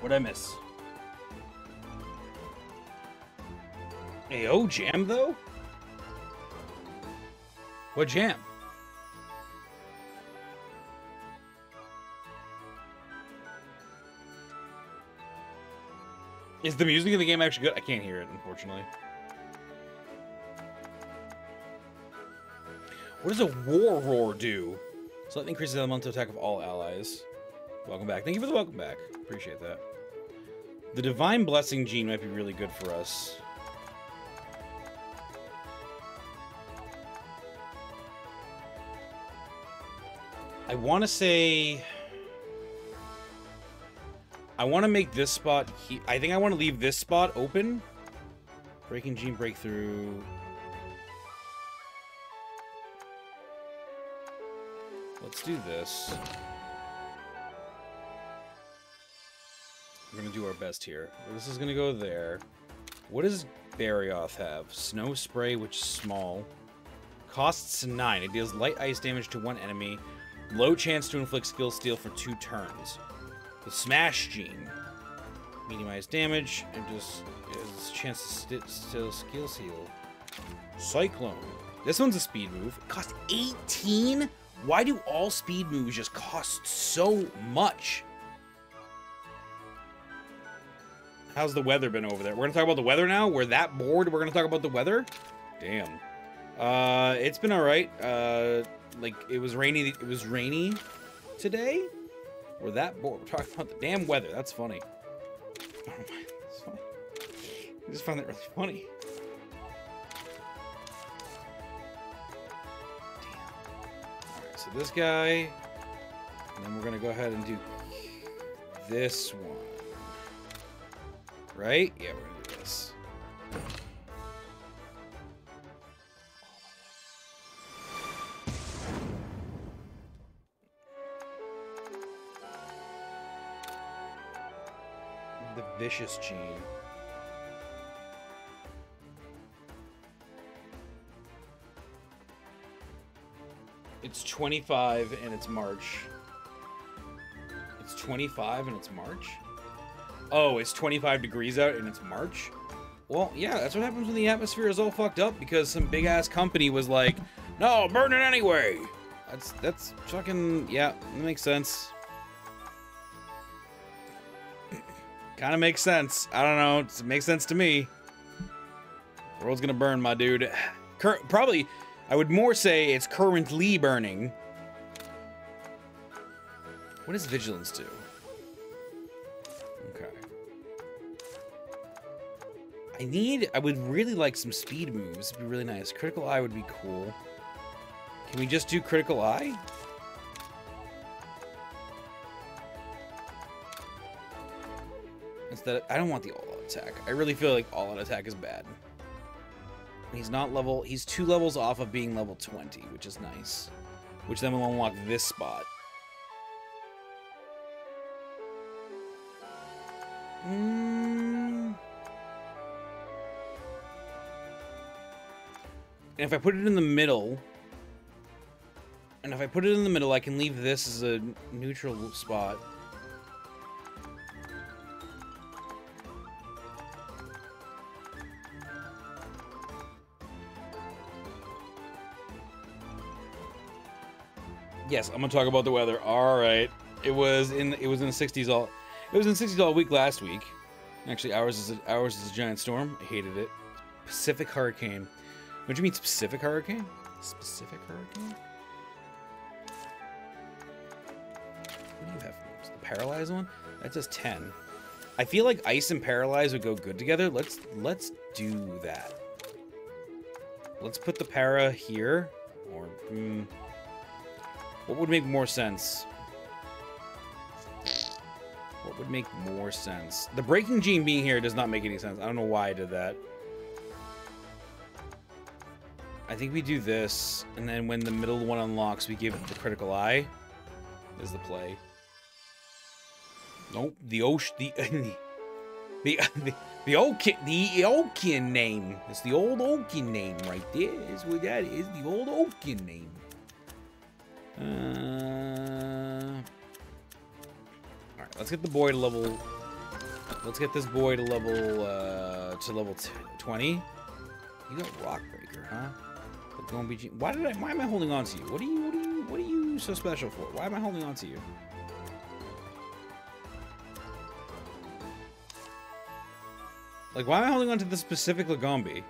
What'd I miss? AO jam though? What jam? Is the music in the game actually good? I can't hear it, unfortunately. What does a war roar do? Slightly increases the elemental attack of all allies. Welcome back. Thank you for the welcome back. Appreciate that. The Divine Blessing gene might be really good for us. I want to say... I want to make this spot... I think I want to leave this spot open. Breaking Gene Breakthrough... Let's do this. Our best here. This is gonna go there. What does Barioth have? Snow Spray, which is small. Costs 9. It deals light ice damage to one enemy. Low chance to inflict skill seal for two turns. The Smash Gene. Medium ice damage, and just has a chance to st still skill seal. Cyclone. This one's a speed move. It costs 18? Why do all speed moves just cost so much? How's the weather been over there? We're gonna talk about the weather now. We're that bored. We're gonna talk about the weather. Damn. Uh, it's been all right. Uh, like it was rainy. It was rainy today. We're that bored. We're talking about the damn weather. That's funny. Oh my, that's funny. I just found that really funny. Alright, so this guy. And then we're gonna go ahead and do this one. Right? Yeah, we're gonna do this. The vicious gene. It's 25 and it's March. It's 25 and it's March? Oh, it's 25 degrees out and it's March? Well, yeah, that's what happens when the atmosphere is all fucked up because some big ass company was like, no, burn it anyway. That's, that's fucking, yeah, that makes sense. kind of makes sense. I don't know, it makes sense to me. World's gonna burn, my dude. Cur probably, I would more say it's currently burning. What does vigilance do? I need, I would really like some speed moves. It'd be really nice. Critical Eye would be cool. Can we just do Critical Eye? Instead, I don't want the all-out attack. I really feel like all-out attack is bad. He's not level, he's two levels off of being level 20, which is nice. Which then will unlock this spot. Mm. And if I put it in the middle, and if I put it in the middle, I can leave this as a neutral spot. Yes, I'm gonna talk about the weather. All right, it was in it was in the 60s all it was in the 60s all week last week. Actually, ours is a, ours is a giant storm. I hated it. Pacific hurricane. What do you mean specific hurricane? Specific hurricane? What do you have? The paralyzed one? That does 10. I feel like ice and paralyze would go good together. Let's let's do that. Let's put the para here, or hmm, what would make more sense? What would make more sense? The breaking gene being here does not make any sense. I don't know why I did that. I think we do this, and then when the middle one unlocks, we give it the critical eye. Is the play. Nope, the ocean, the, the, the, the Oaken, the Oaken name. It's the old Oaken name right there. Is what that is, the old Oaken name. Uh, All right. let's get the boy to level. Let's get this boy to level uh, to level t- 20. You got rock breaker, huh? Going BG. Why did I? Why am I holding on to you? What are you? What are you? What are you so special for? Why am I holding on to you? Like, why am I holding on to this specific Lagombi?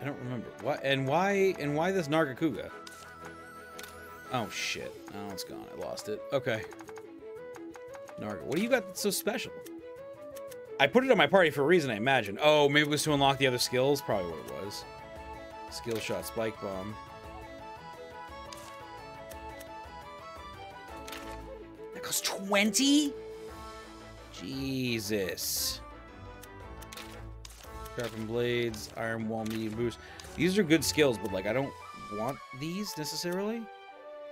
I don't remember. What and why and why this Nargacuga? Oh shit. Oh, it's gone. I lost it. Okay. Narga. What do you got that's so special? I put it on my party for a reason, I imagine. Oh, maybe it was to unlock the other skills? Probably what it was. Skill shot, spike bomb. That costs 20? Jesus. Sharpen blades, iron wall, medium boost. These are good skills, but like I don't want these necessarily.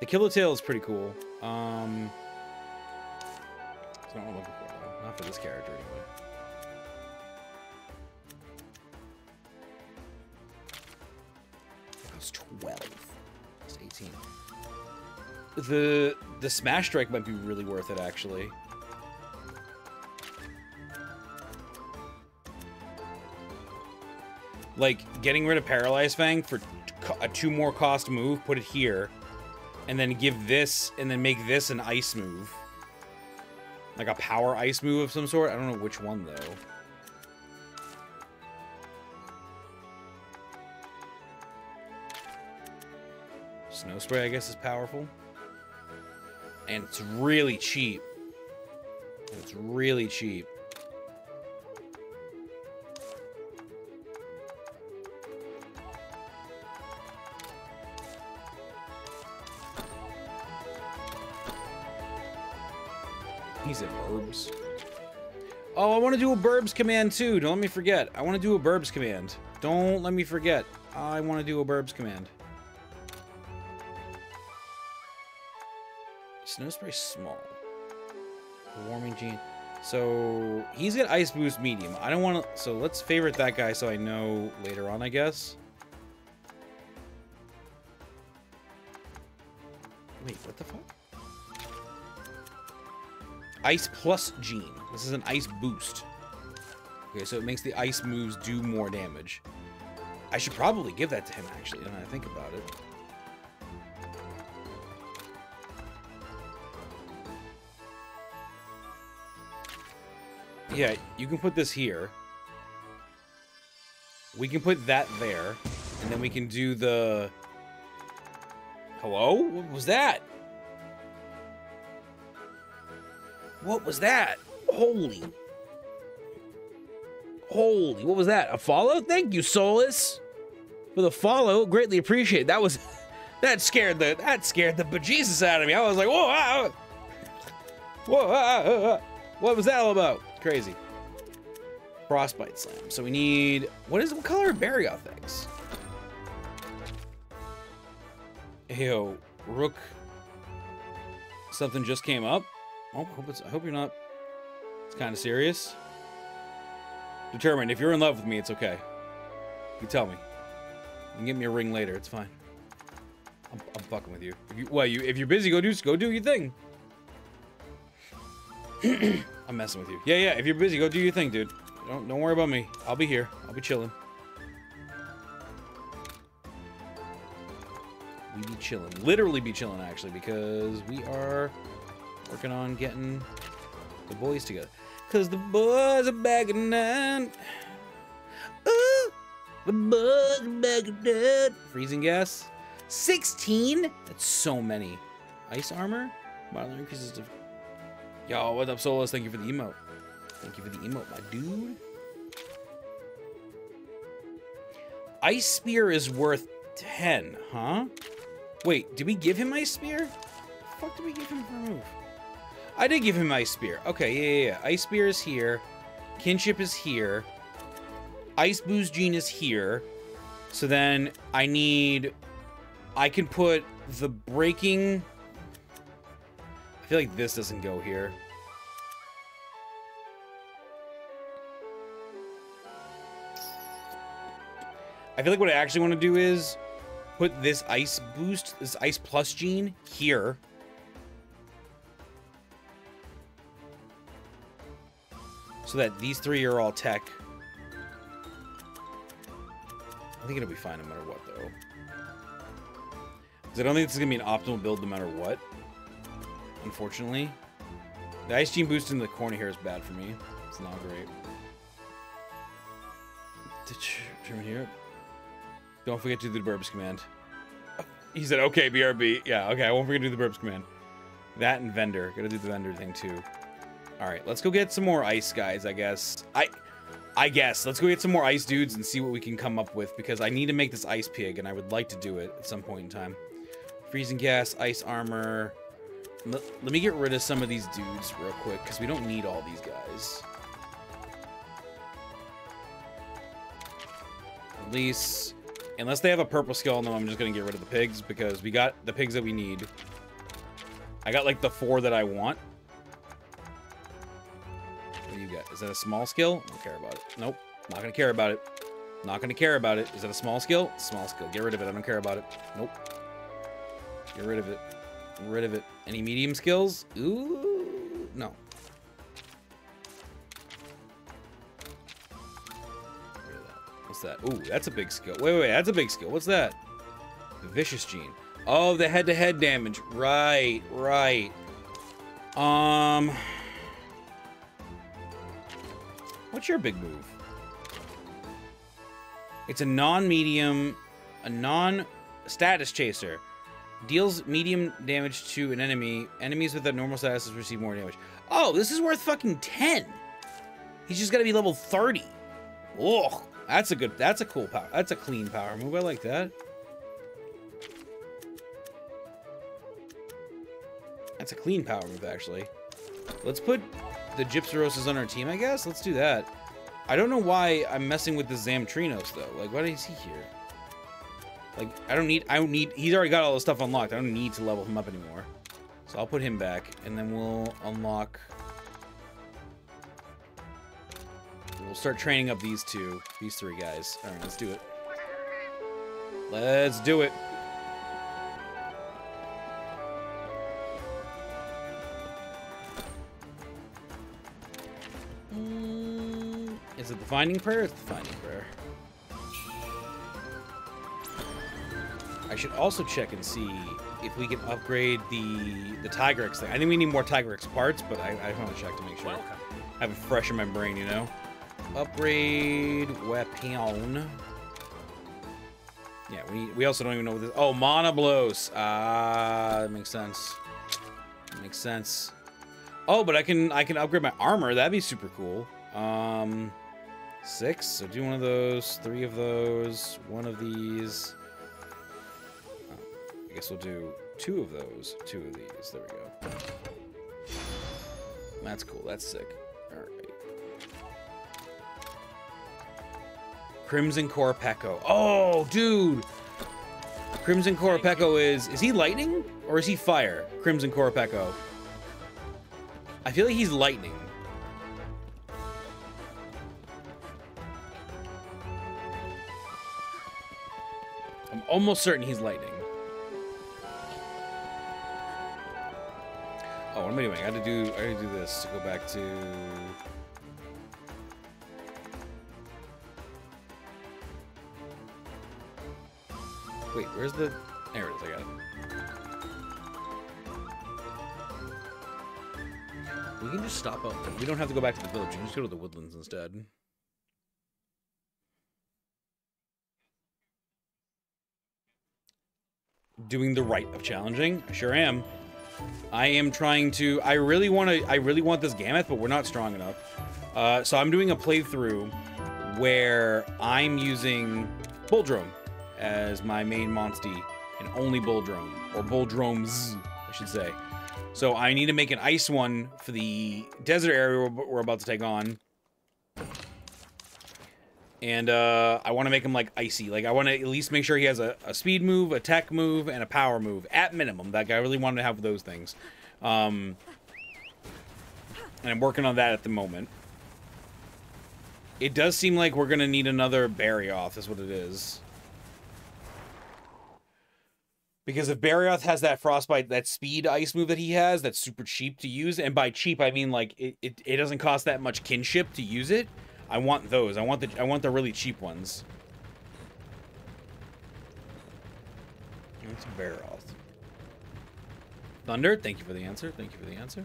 The killer tail is pretty cool. Um, that's not what looking for though. Not for this character anyway. That was 12. It's 18. The the smash strike might be really worth it actually. like getting rid of Paralyze Fang for a two more cost move, put it here, and then give this, and then make this an ice move. Like a power ice move of some sort. I don't know which one, though. Snow Spray, I guess, is powerful. And it's really cheap. It's really cheap. Burbs. Oh, I want to do a Burbs command too. Don't let me forget. I want to do a Burbs command. Don't let me forget. I want to do a Burbs command. Snow spray small. Warming gene. So he's got ice boost medium. I don't want to. So let's favorite that guy so I know later on. I guess. Wait, what the fuck? Ice plus gene. This is an ice boost. Okay, so it makes the ice moves do more damage. I should probably give that to him, actually, that I think about it. Yeah, you can put this here. We can put that there. And then we can do the... Hello? What was that? What was that? Holy. Holy, what was that? A follow? Thank you, Solus. For the follow. Greatly appreciate. That was that scared the that scared the bejesus out of me. I was like, whoa, ah, ah. whoa, ah, ah, ah. what was that all about? Crazy. Frostbite slam. So we need what is what color Barioth eggs? Yo, Rook. Something just came up. Oh, I hope, I hope you're not. It's kind of serious. Determined. If you're in love with me, it's okay. You tell me. You can get me a ring later. It's fine. I'm, I'm fucking with you. If you, well, you if you're busy, go do go do your thing. I'm messing with you. Yeah, yeah. If you're busy, go do your thing, dude. Don't don't worry about me. I'll be here. I'll be chilling. We be chilling. Literally be chilling, actually, because we are working on getting the boys together. Cause the boys are back at nine. Ooh, the boys are back at nine. Freezing gas. 16? That's so many. Ice armor? Model increases to... Yo, what up, Solos? Thank you for the emote. Thank you for the emote, my dude. Ice Spear is worth 10, huh? Wait, did we give him Ice Spear? The fuck did we give him for move? I did give him Ice Spear. Okay, yeah, yeah, yeah. Ice Spear is here. Kinship is here. Ice Boost Gene is here. So then I need... I can put the breaking... I feel like this doesn't go here. I feel like what I actually want to do is put this ice boost, this ice plus gene here. So that these three are all tech. I think it'll be fine no matter what, though. Because I don't think this is going to be an optimal build no matter what. Unfortunately. The ice gene boost in the corner here is bad for me. It's not great. Turn here. Don't forget to do the burbs command. He said, okay, BRB. Yeah, okay, I won't forget to do the burbs command. That and vendor. Gotta do the vendor thing, too. Alright, let's go get some more ice guys, I guess. I... I guess. Let's go get some more ice dudes and see what we can come up with, because I need to make this ice pig, and I would like to do it at some point in time. Freezing gas, ice armor... Let, let me get rid of some of these dudes real quick, because we don't need all these guys. Release. Unless they have a purple skill, no, I'm just going to get rid of the pigs, because we got the pigs that we need. I got, like, the four that I want. Is that a small skill? I don't care about it. Nope. Not going to care about it. Not going to care about it. Is that a small skill? Small skill. Get rid of it. I don't care about it. Nope. Get rid of it. Get rid of it. Any medium skills? Ooh. No. What's that? Ooh, that's a big skill. Wait, wait, wait. That's a big skill. What's that? The Vicious Gene. Oh, the head-to-head -head damage. Right, right. Um... What's your big move? It's a non-medium... A non-status chaser. Deals medium damage to an enemy. Enemies with a normal status receive more damage. Oh, this is worth fucking 10. He's just got to be level 30. Ugh. That's a good, that's a cool power. That's a clean power move. I like that. That's a clean power move, actually. Let's put the Gypceros is on our team, I guess. Let's do that. I don't know why I'm messing with the Zamtrinos, though. Like, why is he here? Like, I don't need, I don't need, he's already got all the stuff unlocked. I don't need to level him up anymore. So I'll put him back, and then we'll unlock We'll start training up these two, these three guys. All right, let's do it. Let's do it. Finding Prayer? It's the Finding Prayer. I should also check and see if we can upgrade the the Tigrex thing. I think we need more Tigrex parts, but I, I want to check to make sure. Welcome. I have it fresh in my brain, you know? Upgrade weapon. Yeah, we we also don't even know what this. Oh, Monoblos. Ah, that makes sense. That makes sense. Oh, but I can I can upgrade my armor. That'd be super cool. Um, six. So do one of those. Three of those. One of these. Oh, I guess we'll do two of those. Two of these. There we go. That's cool. That's sick. Alright. Crimson Core Peko. Oh, dude! Crimson Core Peko is... Is he lightning? Or is he fire? Crimson Core Peko. I feel like he's lightning. Almost certain he's lightning. Oh, what am I doing? I gotta do I gotta do this to go back to Wait, where's the... There it is, I got it. We can just stop up. We don't have to go back to the village. We can just go to the woodlands instead. Doing the right of challenging. I sure am. I am trying to... I really want to... I really want this Gammoth, but we're not strong enough. Uh, so I'm doing a playthrough where I'm using Bulldrome as my main Monstie, and only Bulldrome, or Bulldromes, I should say. So I need to make an ice one for the desert area we're about to take on and uh, I want to make him like icy. Like I want to at least make sure he has a, a, speed move, a tech move, and a power move at minimum. That guy really wanted to have those things, um, and I'm working on that at the moment. It does seem like we're gonna need another Barioth, is what it is. Because if Barioth has that frostbite, that speed ice move that he has, that's super cheap to use. And by cheap, I mean like it, it, it doesn't cost that much kinship to use it I want those. I want the I want the really cheap ones. It's Barioth. Thunder, thank you for the answer. Thank you for the answer.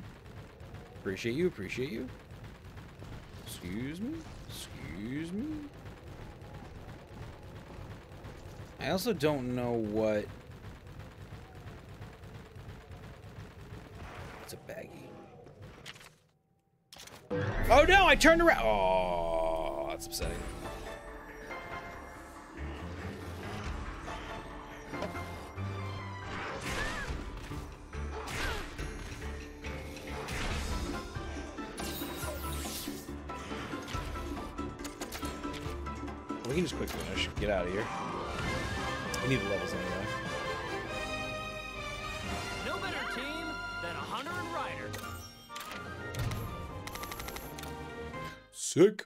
Appreciate you. Appreciate you. Excuse me. Excuse me. I also don't know what It's a baggie. Oh no, I turned around. Oh, that's upsetting. We can just quick finish. Get out of here. We need the levels anyway. No better team than a hunter and rider. Sick.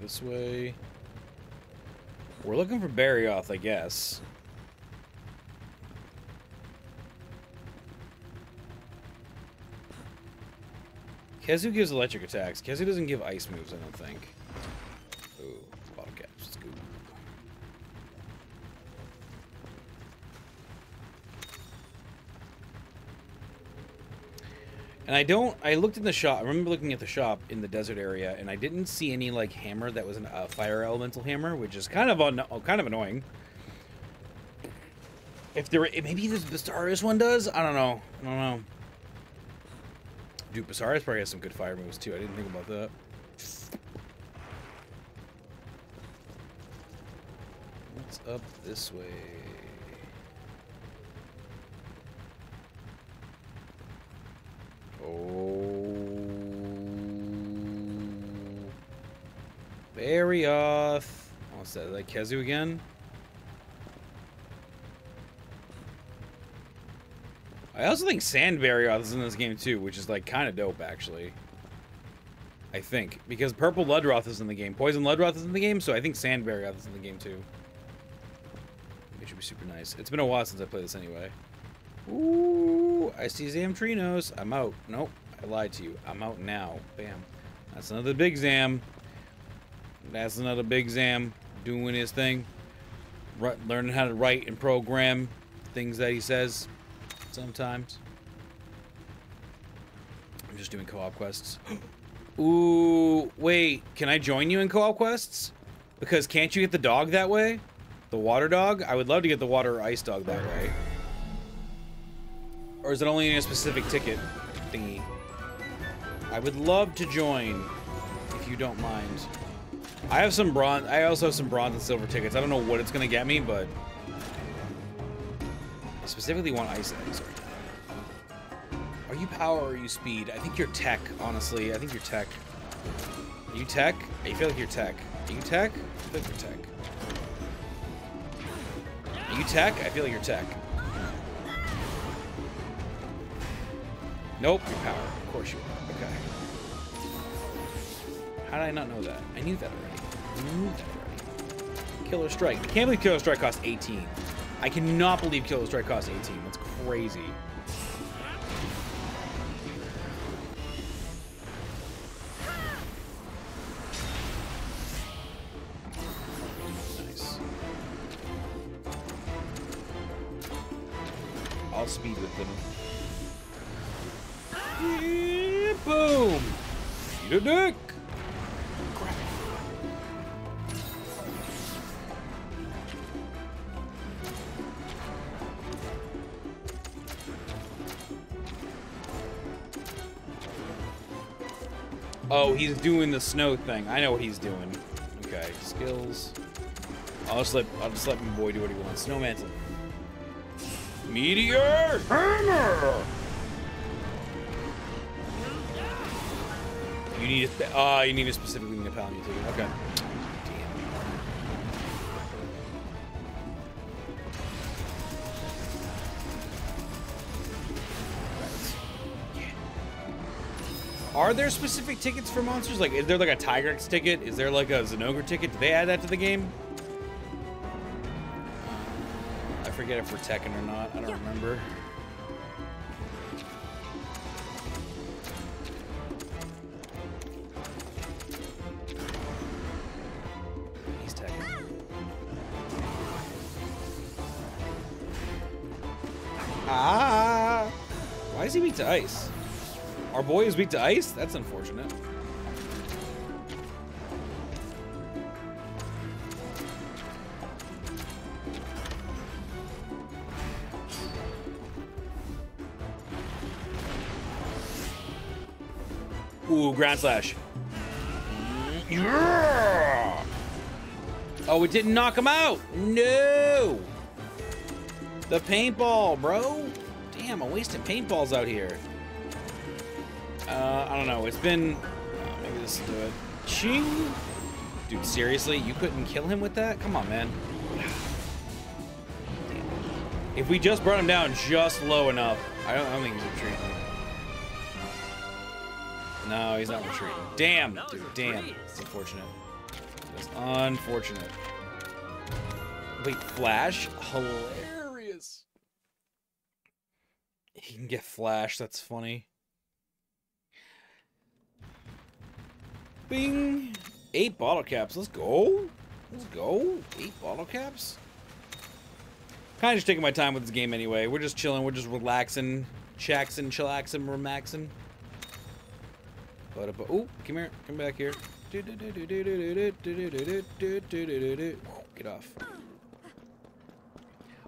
This way. We're looking for Barioth, I guess. Khezu gives electric attacks. Khezu doesn't give ice moves, I don't think. Ooh, bottle caps. Let's go. And I don't. I looked in the shop. I remember looking at the shop in the desert area, and I didn't see any like hammer that was a fire elemental hammer, which is kind of un- kind of annoying. If there, maybe this Basarios one does. I don't know. I don't know. Dude, Basarios probably has some good fire moves too. I didn't think about that. What's up this way? Oh. Barioth. What's that? Like Khezu again? I also think Sand Barioth is in this game too, which is like kind of dope actually. I think. Because Purple Ludroth is in the game. Poison Ludroth is in the game, so I think Sand Barioth is in the game too. It should be super nice. It's been a while since I played this anyway. Ooh, I see Zamtrinos. I'm out. Nope, I lied to you. I'm out now. Bam. That's another big Zam. That's another big Zam doing his thing. Ru learning how to write and program things that he says sometimes. I'm just doing co-op quests. Ooh, wait. Can I join you in co-op quests? Because can't you get the dog that way? The water dog? I would love to get the water or ice dog that way. Or is it only in a specific ticket thingy? I would love to join, if you don't mind. I have some bronze. I also have some bronze and silver tickets. I don't know what it's gonna get me, but I specifically want ice eggs. Are you power or are you speed? I think you're tech. Honestly, I think you're tech. Are you tech? I feel like you're tech. Are you tech? I feel like you're tech. Are you tech? I feel like you're tech. Nope, you're power. Of course you are. Okay. How did I not know that? I knew that already. I knew that already. Killer Strike. I can't believe Killer Strike costs 18. I cannot believe Killer Strike costs 18. That's crazy. Doing the snow thing. I know what he's doing. Okay, skills. I'll just let I'll just let my boy do what he wants. Snowman's Meteor hammer. You need a uh, you need a specifically need a pound you take. Okay. Are there specific tickets for monsters? Like, is there like a Tigrex ticket? Is there like a Zinogre ticket? Did they add that to the game? I forget if we're Tekken or not. I don't remember. He's Tekken. Ah! Why is he weak to ice? Our boy is weak to ice? That's unfortunate. Ooh, ground slash. Yeah! Oh, it didn't knock him out. No. The paintball, bro. Damn, I'm wasting paintballs out here. Uh, I don't know. It's been. Oh, maybe this will do it. Ching. Dude, seriously, you couldn't kill him with that? Come on, man. If we just brought him down just low enough, I don't, I don't think he's retreating. No, he's not retreating. Damn, dude, damn. It's unfortunate. It's unfortunate. Wait, Flash? Hilarious. He can get Flash, that's funny. Bing! Eight bottle caps, let's go! Let's go! Eight bottle caps? Kind of just taking my time with this game anyway. We're just chilling, we're just relaxing, chaxing, chillaxing, relaxing. But, oh, come here, come back here. Get off.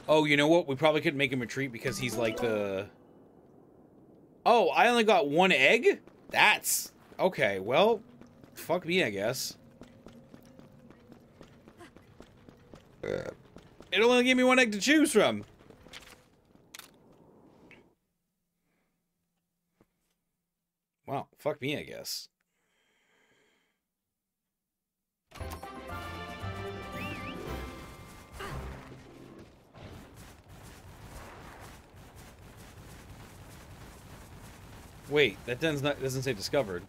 Oh, you know what? We probably couldn't make him retreat because he's like the... Oh, I only got one egg? That's... Okay, well, fuck me, I guess. It only gave me one egg to choose from. Well, fuck me, I guess. Wait, that doesn't not, doesn't say discovered.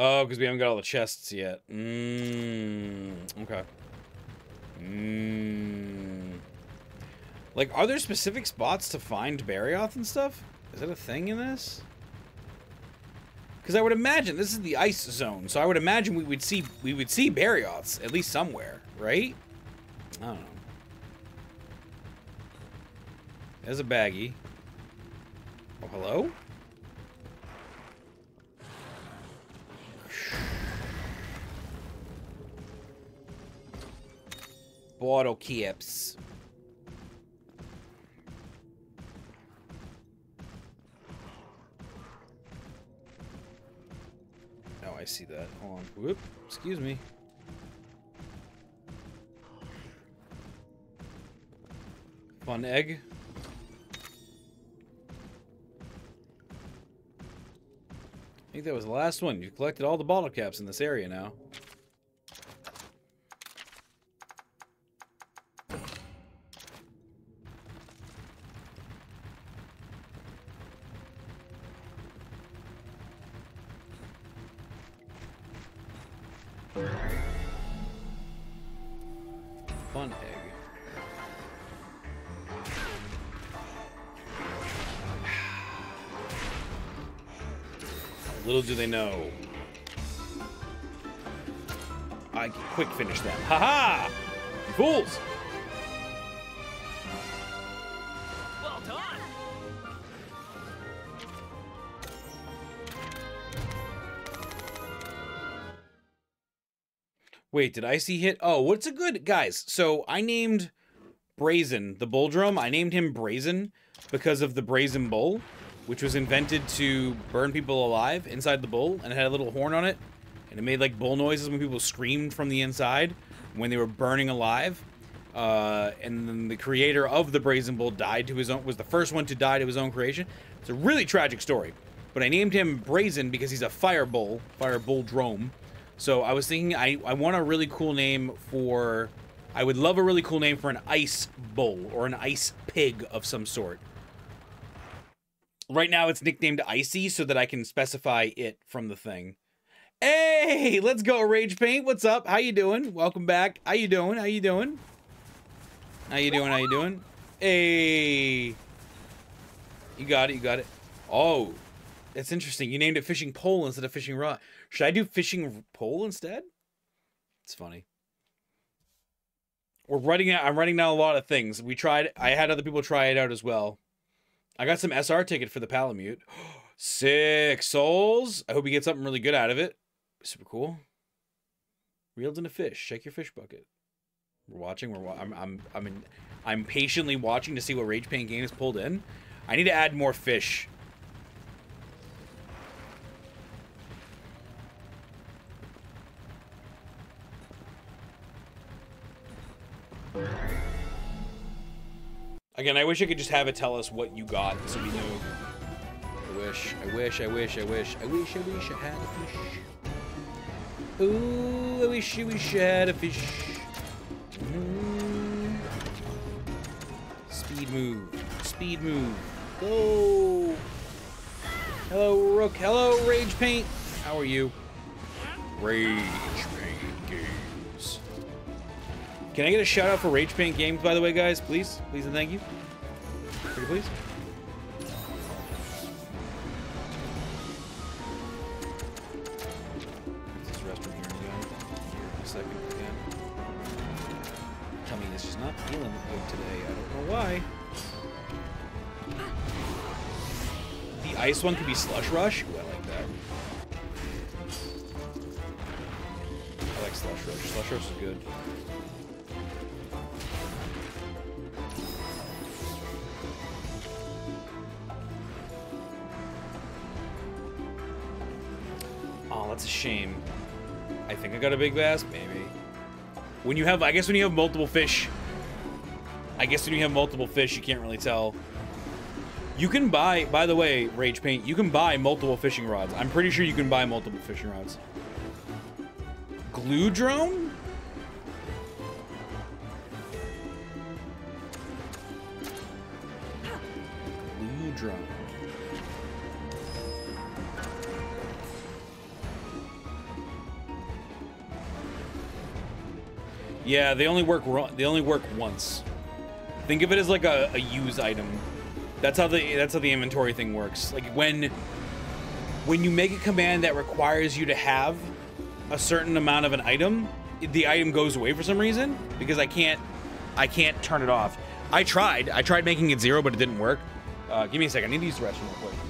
Oh, because we haven't got all the chests yet. Mmm. Okay. Mmm. Like, are there specific spots to find Barioth and stuff? Is that a thing in this? Because I would imagine this is the ice zone, so I would imagine we would see we would see Barioths at least somewhere, right? I don't know. There's a baggie. Oh, hello? Bottle caps. Oh, I see that. Hold on. Whoop. Excuse me. Fun egg. I think that was the last one. You collected all the bottle caps in this area now. Know. I can quick finish them. Ha -ha! You fools! Well done. Wait, did I see hit? Oh, what's a good guys? So I named Brazen the Bulldrome. I named him Brazen because of the brazen bull, which was invented to burn people alive inside the bull, and it had a little horn on it, and it made like bull noises when people screamed from the inside when they were burning alive. Uh, and then the creator of the brazen bull died to his own was the first one to die to his own creation. It's a really tragic story. But I named him Brazen because he's a fire bull, fire Bulldrome. So I was thinking I, I want a really cool name for I would love a really cool name for an ice bull or an ice pig of some sort. Right now it's nicknamed Icy so that I can specify it from the thing. Hey, let's go Rage Paint. What's up? How you doing? Welcome back. How you doing? How you doing? How you doing? How you doing? Hey. You got it. You got it. Oh, that's interesting. You named it fishing pole instead of fishing rod. Should I do fishing pole instead? It's funny. We're writing out. I'm writing down a lot of things. We tried. I had other people try it out as well. I got some SR ticket for the Palamute. Six souls. I hope you get something really good out of it. Super cool. Reeled in a fish. Shake your fish bucket. We're watching. We're. Wa I'm. I'm. I'm. In, I'm patiently watching to see what Rage Paint game is pulled in. I need to add more fish. Again, I wish I could just have it tell us what you got so we knew. I wish, I wish, I wish, I wish, I wish, I wish I had a fish. Ooh, I wish, I wish I had a fish. Mm. Speed move, speed move, go. Hello, Rook. Hello, Rage Paint. How are you? Rage Paint. Can I get a shout out for Rage Paint Games, by the way, guys? Please, please, and thank you. Pretty please. This me this not feeling today. I don't know why. The ice one could be Slush Rush. Ooh, I like that. I like Slush Rush. Slush Rush is good. That's a shame. I think I got a big bass, maybe. When you have, I guess when you have multiple fish, I guess when you have multiple fish, you can't really tell. You can buy, by the way, Rage Paint, you can buy multiple fishing rods. I'm pretty sure you can buy multiple fishing rods. Glue drone? Glue drone. Yeah, they only work. They only work once. Think of it as like a, a use item. That's how the that's how the inventory thing works. Like when when you make a command that requires you to have a certain amount of an item, the item goes away for some reason because I can't I can't turn it off. I tried. I tried making it zero, but it didn't work. Uh, give me a second. I need to use the restroom real quick.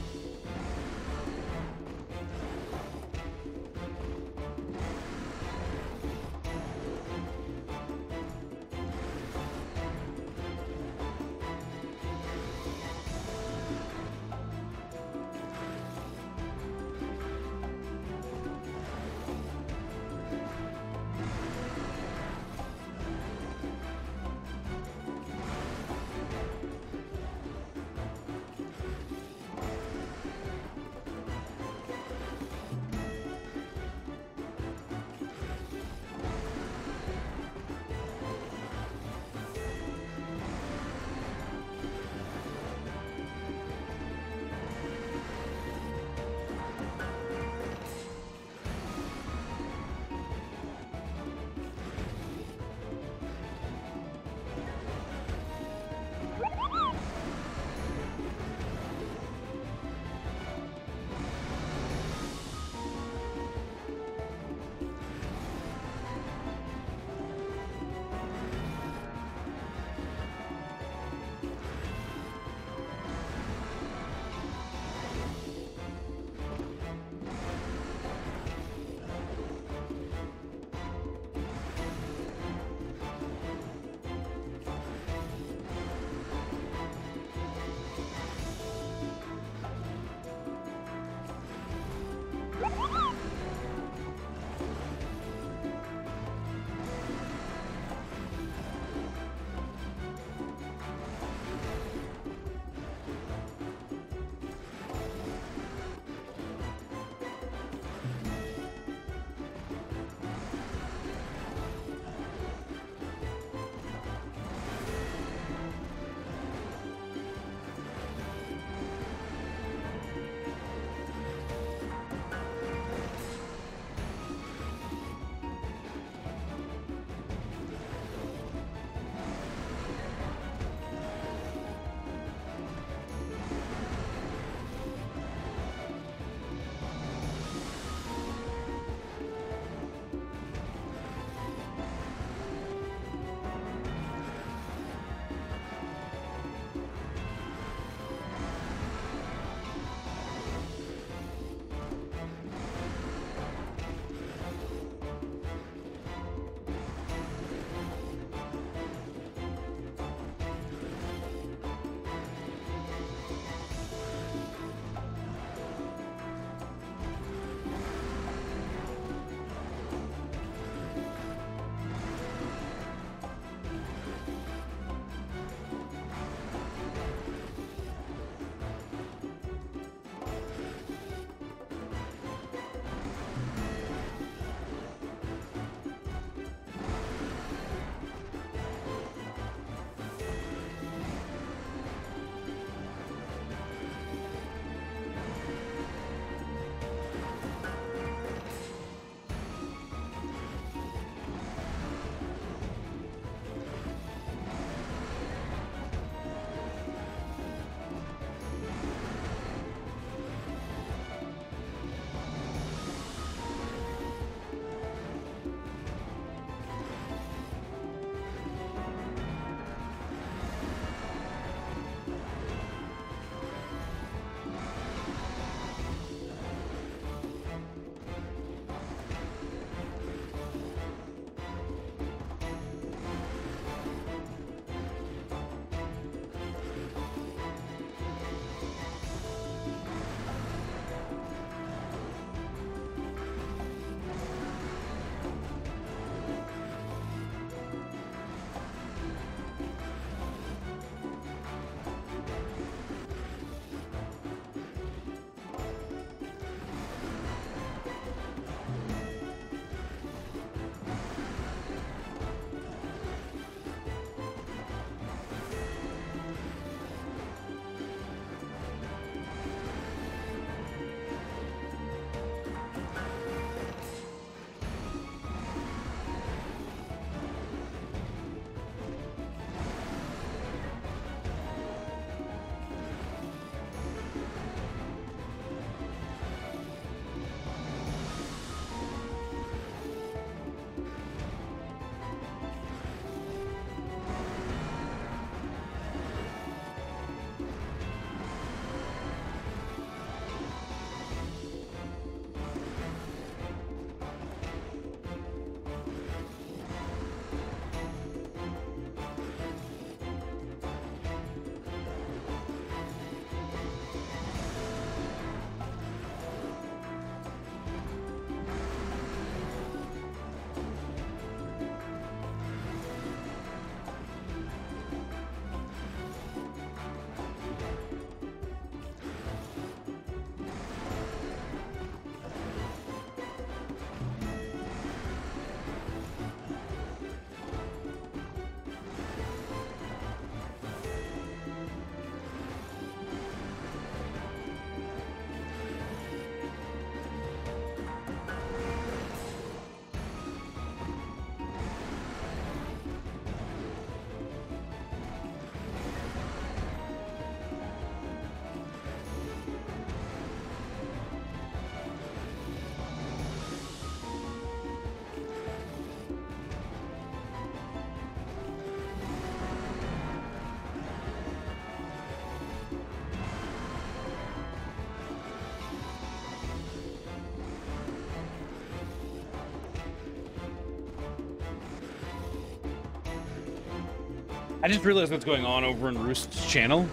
I just realized what's going on over in Roost's channel.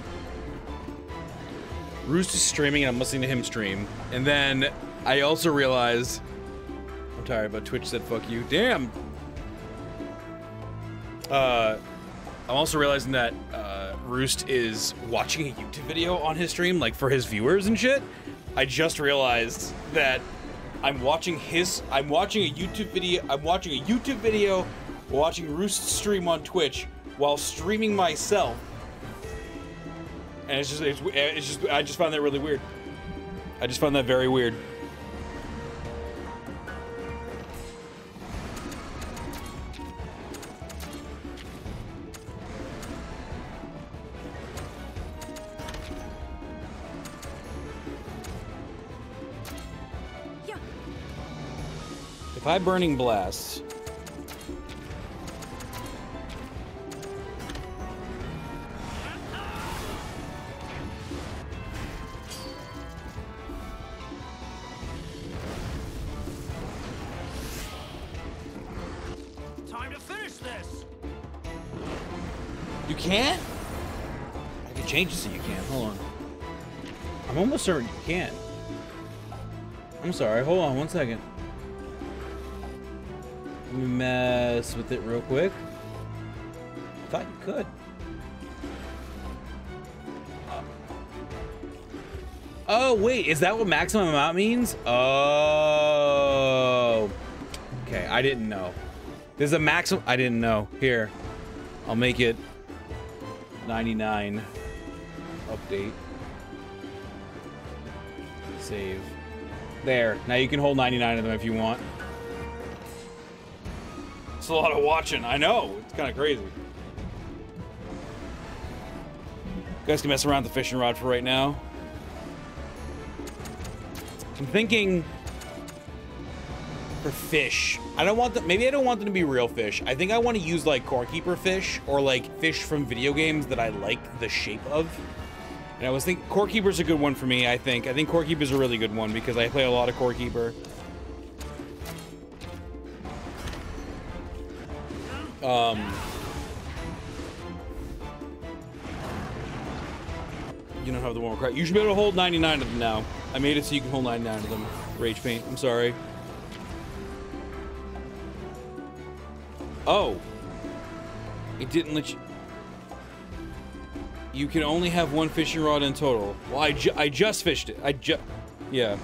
Roost is streaming and I'm listening to him stream. And then I also realized I'm tired, but Twitch said fuck you. Damn. Uh I'm also realizing that uh, Roost is watching a YouTube video on his stream, like for his viewers and shit. I just realized that I'm watching his. I'm watching a YouTube video. I'm watching a YouTube video, watching Roost stream on Twitch while streaming myself. And it's just, it's, it's just, I just found that really weird. I just found that very weird. If I burning blast, certain you can. I'm sorry. Hold on one second. Let me mess with it real quick. I thought you could. Oh, wait, is that what maximum amount means? Oh. Okay, I didn't know. There's a maximum. I didn't know. Here, I'll make it 99. Update. Save. There. Now you can hold 99 of them if you want. It's a lot of watching. I know. It's kind of crazy. You guys can mess around with the fishing rod for right now. I'm thinking for fish. I don't want them. Maybe I don't want them to be real fish. I think I want to use like core keeper fish or like fish from video games that I like the shape of. And I was thinking core keeper's a good one for me. I think. I think core keeper's a really good one because I play a lot of core keeper. Um. You don't have the one crack. You should be able to hold 99 of them now. I made it so you can hold 99 of them. Rage paint. I'm sorry. Oh. It didn't let you... You can only have one fishing rod in total. Well, I, ju I just fished it. I just... Yeah.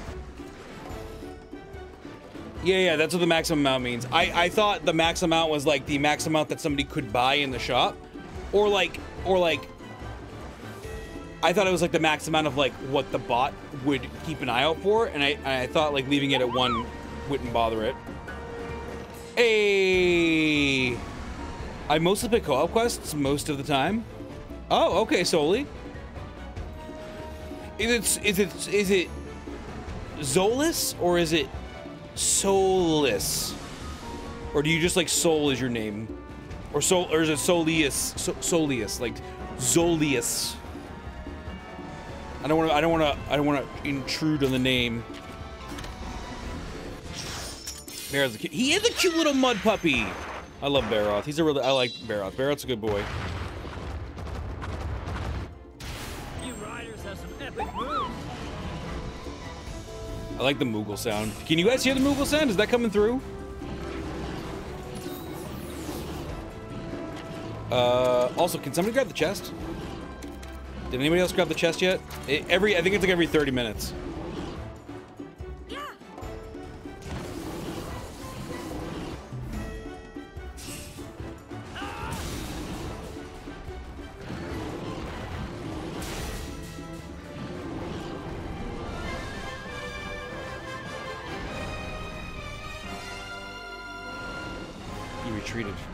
Yeah, yeah, that's what the maximum amount means. I, I thought the max amount was like the max amount that somebody could buy in the shop. Or like, or like... I thought it was like the max amount of like what the bot would keep an eye out for. And I, I thought like leaving it at one wouldn't bother it. Hey, I mostly pick co-op quests most of the time. Oh, okay, Soli. Is it is it is it Zolis or is it Solus? Or do you just like Soul is your name? Or Sol or is it Solius? So, Solius, like Zolius. I don't want to. I don't want to. I don't want to intrude on the name. Barroth's a cute, he is a cute little mud puppy. I love Barroth. He's a really. I like Barroth. Barroth's a good boy. I like the Moogle sound. Can you guys hear the Moogle sound? Is that coming through? Uh, also, can somebody grab the chest? Did anybody else grab the chest yet? It, every, I think it's like every 30 minutes.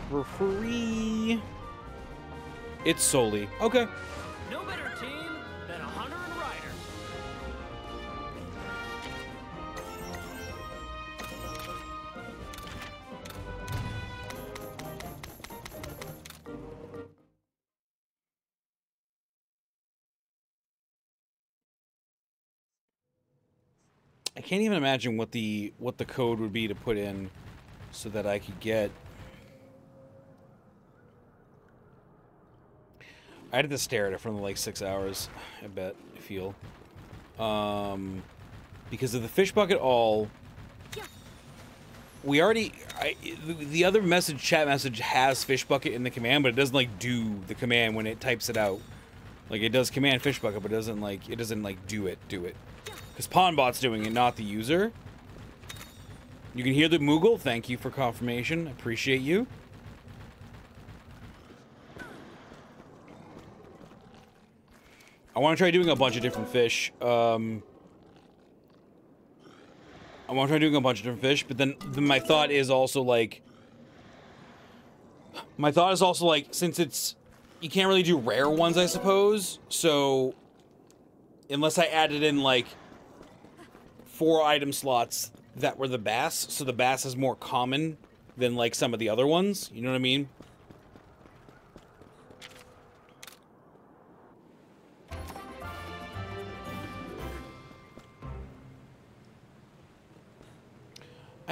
For free. It's solely. Okay. No better team than a hunter and rider. I can't even imagine what the what the code would be to put in so that I could get I had to stare at it for like six hours. I bet. I feel. Um, because of the fish bucket all. We already. I, the, the other message, chat message, has fish bucket in the command, but it doesn't like do the command when it types it out. Like it does command fish bucket, but it doesn't like it doesn't like do it. Do it. Because Pawnbot's doing it, not the user. You can hear the Moogle. Thank you for confirmation. Appreciate you. I want to try doing a bunch of different fish. Um, I want to try doing a bunch of different fish, but then, then my thought is also like, my thought is also like, since it's, you can't really do rare ones, I suppose. So, unless I added in like four item slots that were the bass, so the bass is more common than like some of the other ones. You know what I mean?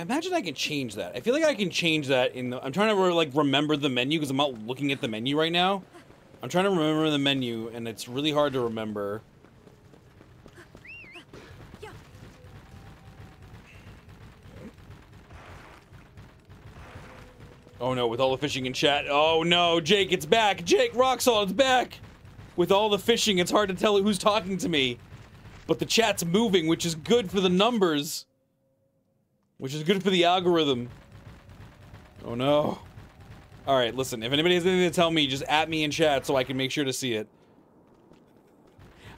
Imagine I can change that. I feel like I can change that in the. I'm trying to like remember the menu because I'm not looking at the menu right now. I'm trying to remember the menu, and it's really hard to remember. Oh no, with all the fishing in chat. Oh no, Jake, it's back. Jake Roxall, it's back. With all the fishing, it's hard to tell who's talking to me. But the chat's moving, which is good for the numbers. Which is good for the algorithm. Oh no. Alright, listen, if anybody has anything to tell me, just at me in chat so I can make sure to see it.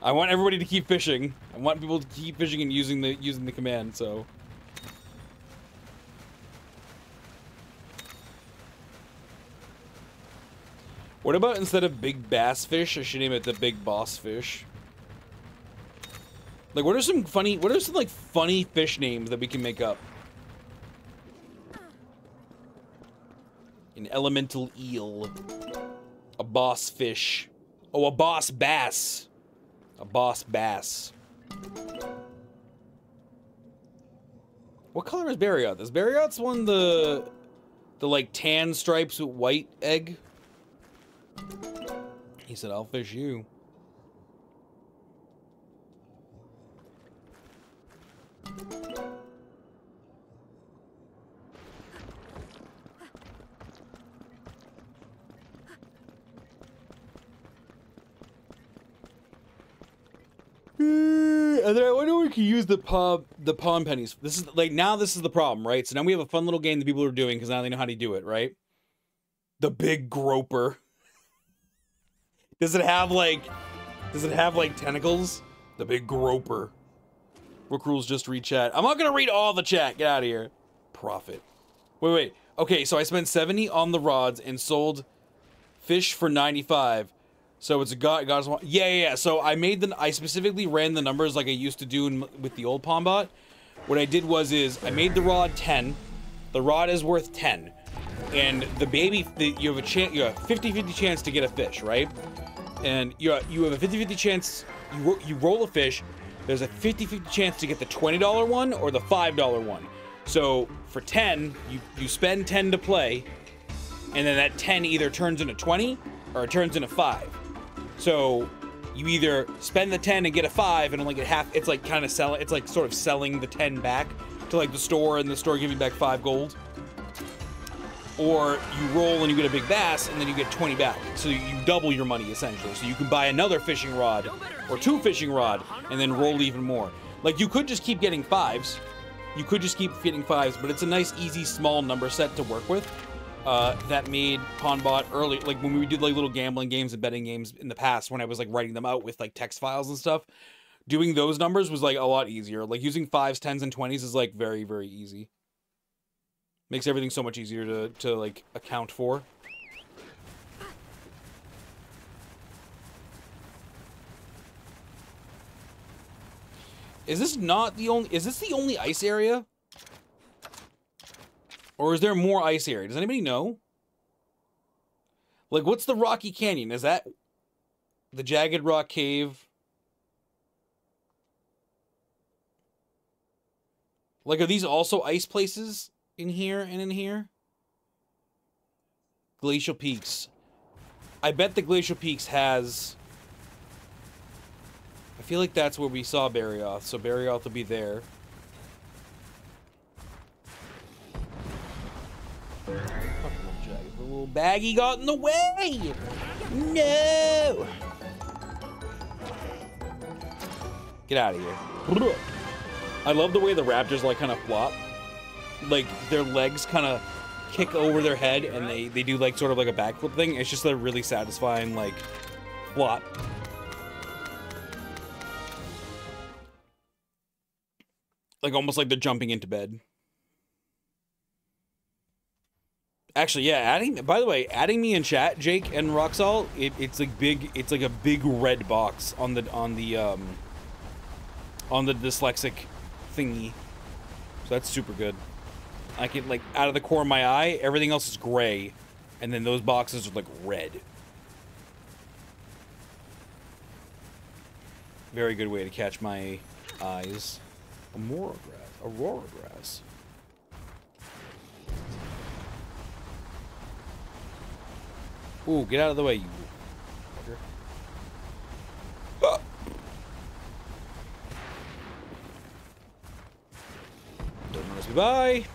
I want everybody to keep fishing. I want people to keep fishing and using the using the command, so. What about instead of big bass fish, I should name it the big boss fish? Like, what are some funny, what are some, like, funny fish names that we can make up? An elemental eel. A boss fish. Oh, a boss bass. A boss bass. What color is Barioth? Is Barioth's one the the like tan stripes with white egg? He said, I'll fish you. And then I wonder if we could use the pub the pawn pennies. This is like now this is the problem, right? So now we have a fun little game that people are doing because now they know how to do it, right? The big groper. Does it have like does it have like tentacles? The big groper. Rook rules just read chat. I'm not gonna read all the chat. Get out of here. Profit. Wait, wait. Okay, so I spent 70 on the rods and sold fish for 95. So it's a god. God's yeah, yeah, yeah. So I made the. I specifically ran the numbers like I used to do in, with the old Pawnbot. What I did was is I made the rod 10. The rod is worth 10, and the baby. The, you have a chance. You have a 50-50 chance to get a fish, right? And you you have a 50-50 chance. You you roll a fish. There's a 50-50 chance to get the $20 one or the $5 one. So for 10, you you spend 10 to play, and then that 10 either turns into 20 or it turns into 5. So you either spend the 10 and get a 5 and only get half it's like kind of selling it's like sort of selling the 10 back to like the store and the store giving back 5 gold. Or you roll and you get a big bass and then you get 20 back. So you double your money essentially. So you can buy another fishing rod or two fishing rod and then roll even more. Like you could just keep getting fives. You could just keep getting fives, but it's a nice easy small number set to work with uh, that made Pawnbot early, like when we did like little gambling games and betting games in the past, when I was like writing them out with like text files and stuff, doing those numbers was like a lot easier. Like using fives, tens, and twenties is like very, very easy. Makes everything so much easier to to like account for. Is this not the only? Is this the only ice area? Or is there more ice area? Does anybody know? Like, what's the Rocky Canyon? Is that the Jagged Rock Cave? Like, are these also ice places in here and in here? Glacial Peaks. I bet the Glacial Peaks has. I feel like that's where we saw Barioth, so Barioth will be there. Baggy got in the way! No! Get out of here. I love the way the raptors like kind of flop. Like their legs kind of kick over their head and they, they do like sort of like a backflip thing. It's just a really satisfying like flop. Like almost like they're jumping into bed. Actually, yeah, adding by the way, adding me in chat, Jake and Roxall, it, it's like big it's like a big red box on the on the um on the dyslexic thingy. So that's super good. I can like out of the core of my eye, everything else is gray, and then those boxes are like red. Very good way to catch my eyes. Aurora grass. Aurora grass. Ooh, get out of the way, you fucker. Ah! Doesn't let us be by.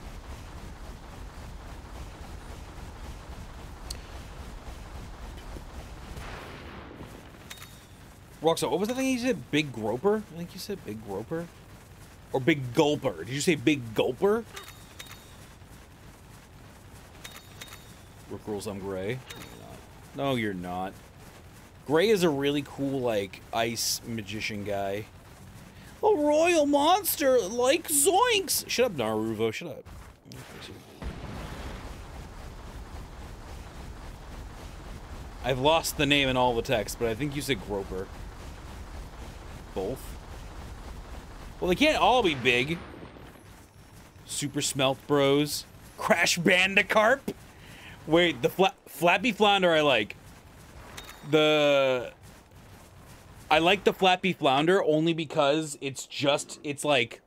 Roxa, what was the thing you said? Big Groper? I think you said Big Groper? Or Big Gulper? Did you say Big Gulper? Rick rules I'm gray. No, you're not. Gray is a really cool, like, ice magician guy. A royal monster like Zoinks! Shut up, Naruvo, Shut up. I've lost the name in all the text, but I think you said Groper. Both? Well, they can't all be big. Super Smelt Bros. Crash Bandicarp? Wait, the fla Flappy Flounder I like. The... I like the Flappy Flounder only because it's just, it's like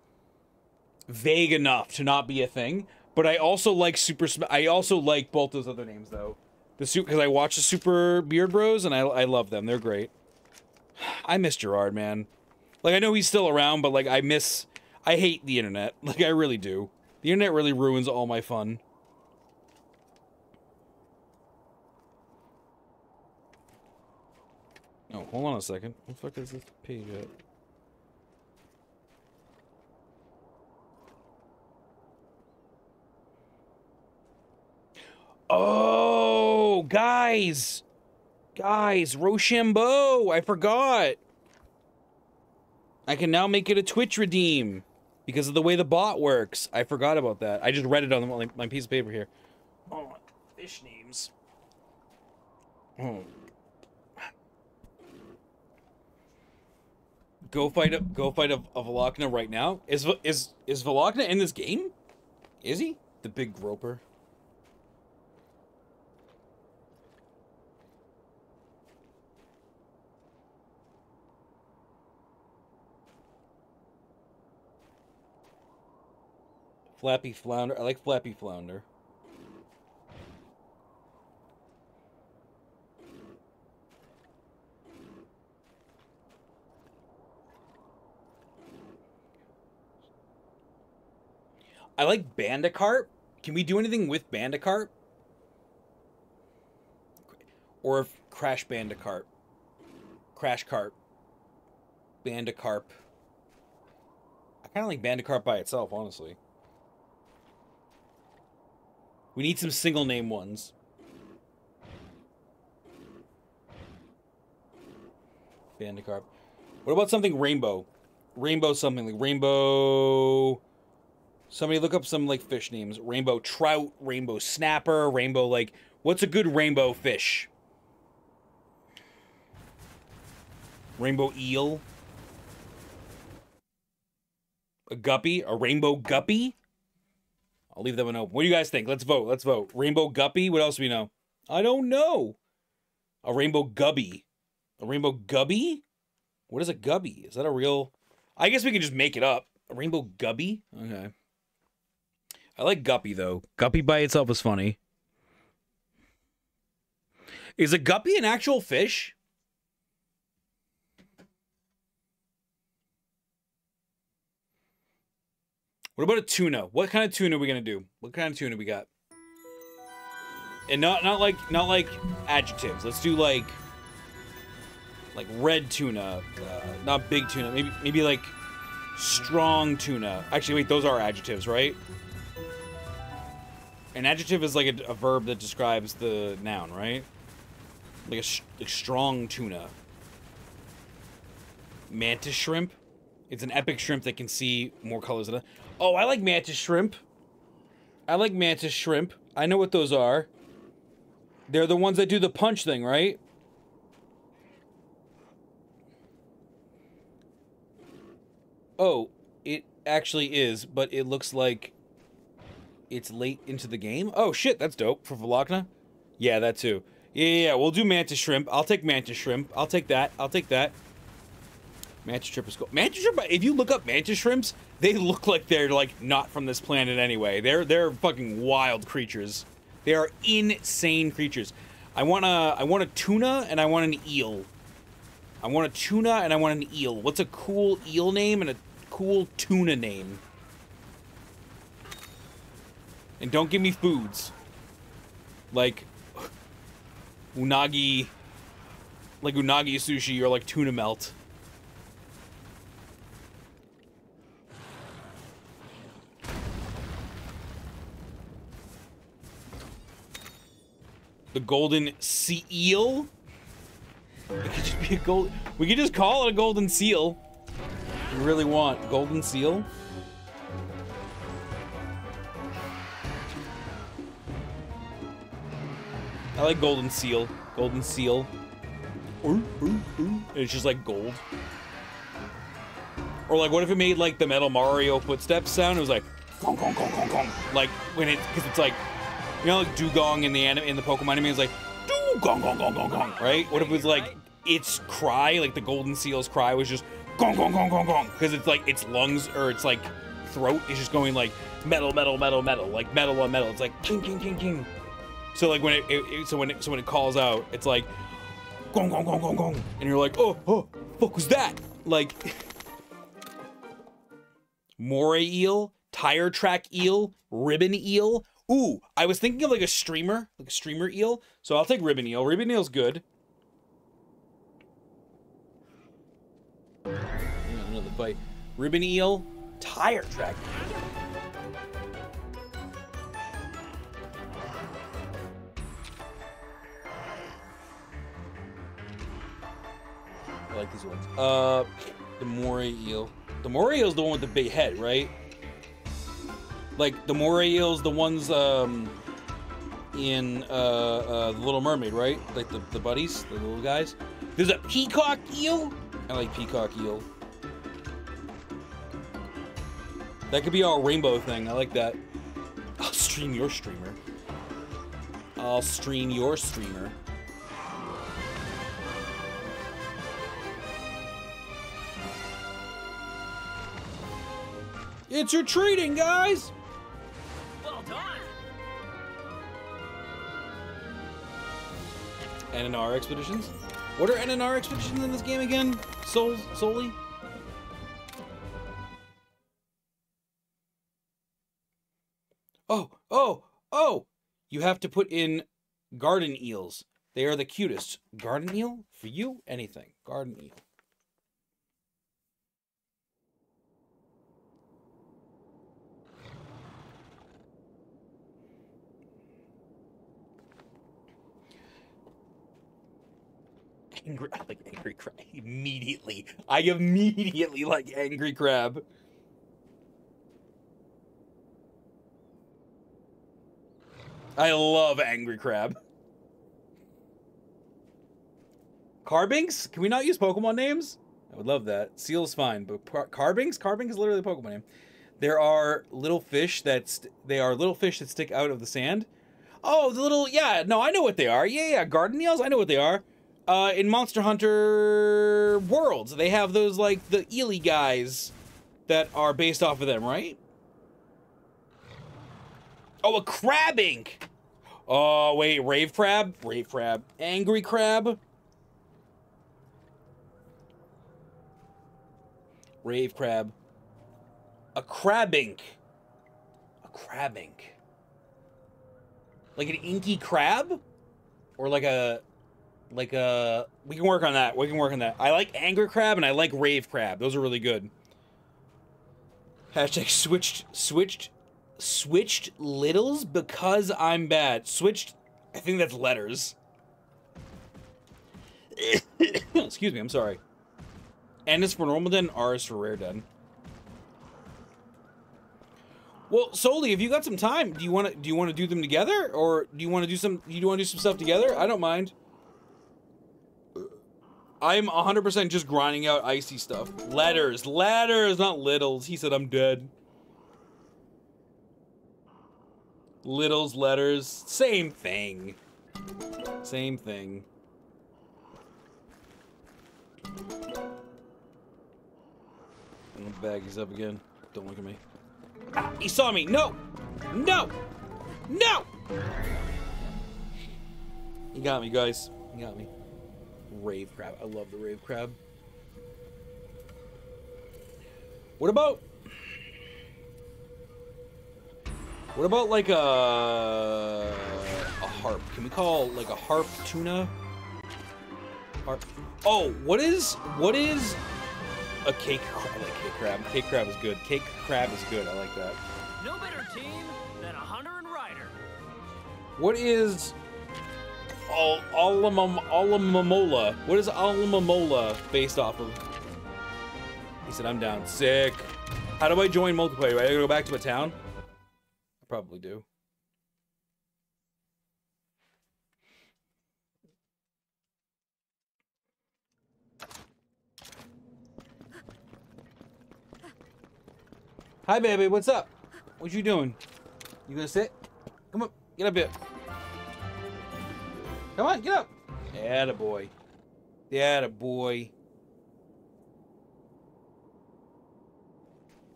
vague enough to not be a thing. But I also like Super I also like both those other names though. The suit because I watch the Super Beard Bros and I I love them. They're great. I miss Jirard, man. Like I know he's still around, but like I miss I hate the internet. Like I really do. The internet really ruins all my fun. Oh, hold on a second. What the fuck is this page at? Oh, guys! Guys, Rochambeau! I forgot! I can now make it a Twitch redeem because of the way the bot works. I forgot about that. I just read it on my piece of paper here. Oh, fish names. Oh. Go fight a go fight a, a right now. Is is is Velkhana in this game? Is he the big groper? Flappy Flounder. I like Flappy Flounder. I like Bandicarp. Can we do anything with Bandicarp? Or Crash Bandicarp. Crash Carp. Bandicarp. I kind of like Bandicarp by itself, honestly. We need some single name ones. Bandicarp. What about something rainbow? Rainbow something like rainbow. Somebody look up some like fish names. Rainbow trout, rainbow snapper, rainbow like what's a good rainbow fish? Rainbow eel. A guppy, a rainbow guppy. I'll leave that one open. What do you guys think? Let's vote. Let's vote. Rainbow guppy. What else do we know? I don't know. A rainbow gubby. A rainbow gubby? What is a gubby? Is that a real? I guess we can just make it up. A rainbow gubby? Okay. I like Guppy though. Guppy by itself is funny. Is a guppy an actual fish? What about a tuna? What kind of tuna are we gonna do? What kind of tuna we got? And not not like not like adjectives. Let's do like like red tuna, uh, not big tuna. Maybe maybe like strong tuna. Actually, wait, those are adjectives, right? An adjective is like a, a verb that describes the noun, right? Like a strong tuna. Mantis shrimp. It's an epic shrimp that can see more colors than. A- oh, I like mantis shrimp. I like mantis shrimp. I know what those are. They're the ones that do the punch thing, right? Oh, it actually is, but it looks like it's late into the game. Oh shit, that's dope for Velkhana. Yeah, that too. Yeah, yeah, yeah, we'll do mantis shrimp. I'll take mantis shrimp. I'll take that. I'll take that. Mantis shrimp is cool. Mantis shrimp. If you look up mantis shrimps, they look like they're like not from this planet anyway. They're they're fucking wild creatures. They are insane creatures. I want a I want a tuna and I want an eel. I want a tuna and I want an eel. What's a cool eel name and a cool tuna name? And don't give me foods. Like unagi like unagi sushi or like tuna melt. The golden sea eel? It could just be a gold. We could just call it a golden seal. You really want golden seal. I like golden seal. Golden seal. Ooh, ooh, ooh. It's just like gold. Or like, what if it made like the Metal Mario footsteps sound? It was like, gong, gong, gong, gong, gong. like when it, because it's like, you know, like Dewgong in the anime, in the Pokemon anime is like, gong gong gong gong gong, right? What if it was like its cry, like the golden seal's cry, was just gong gong gong gong gong, because it's like its lungs or its like throat is just going like metal, metal, metal, metal, like metal on metal. It's like king, king, king, king. So like when it, it, it so when it, so when it calls out, it's like gong gong gong gong gong, and you're like, oh, oh, fuck was that? Like moray eel, tire track eel, ribbon eel. Ooh, I was thinking of like a streamer, like a streamer eel. So I'll take ribbon eel. Ribbon eel's good. Another bite. Ribbon eel, tire track. I like these ones. Uh, the moray eel. The moray eel's the one with the big head, right? Like the moray eels, the ones um, in uh, uh, the Little Mermaid, right? Like the, the buddies, the little guys. There's a peacock eel. I like peacock eel. That could be our rainbow thing. I like that. I'll stream your streamer. I'll stream your streamer. It's retreating, guys! Well done. NNR expeditions? What are NNR expeditions in this game again? Souls solely? Oh, oh, oh! You have to put in garden eels. They are the cutest. Garden eel? For you, anything. Garden eel. Angry, I like angry crab immediately. I immediately like angry crab. I love angry crab. Carbinks? Can we not use Pokemon names? I would love that. Seal's fine, but Car- Carbinks? Carbink is literally a Pokemon name. There are little fish that they are little fish that stick out of the sand. Oh, the little yeah, no, I know what they are. Yeah, yeah, garden eels, I know what they are. Uh, in Monster Hunter Worlds, they have those like the eely guys that are based off of them, right? Oh, a crab ink. Oh, wait, rave crab? Rave crab. Angry crab? Rave crab. A crab ink. A crab ink. Like an inky crab? Or like a like a we can work on that. We can work on that. I like anger crab and I like rave crab. Those are really good. Hashtag switched switched switched littles because I'm bad. Switched I think that's letters. Excuse me, I'm sorry. N is for normal den, R is for rare den. Well, Soli, if you got some time, do you want to do you want to do them together, or do you want to do some? Do you want to do some stuff together? I don't mind. I'm 100% just grinding out icy stuff. Letters, letters, not littles. He said I'm dead. Littles, letters, same thing. Same thing. And the bag is up again. Don't look at me. Ah, he saw me. No! No! No! He got me, guys. He got me. Rave crab. I love the rave crab. What about... What about like a... A harp? Can we call like a harp tuna? Harp... Oh, what is... What is... A cake crab? I like cake crab. Cake crab is good. Cake crab is good. I like that. No better team than a hunter and rider. What is... Al Alamam Alamamola? What is Alamamola based off of? He said, I'm down. Sick. How do I join multiplayer? Do I go back to a town? I probably do. Hi, baby. What's up? What you doing? You gonna sit? Come on. Get up here. Come on, get up. Atta boy. Atta boy.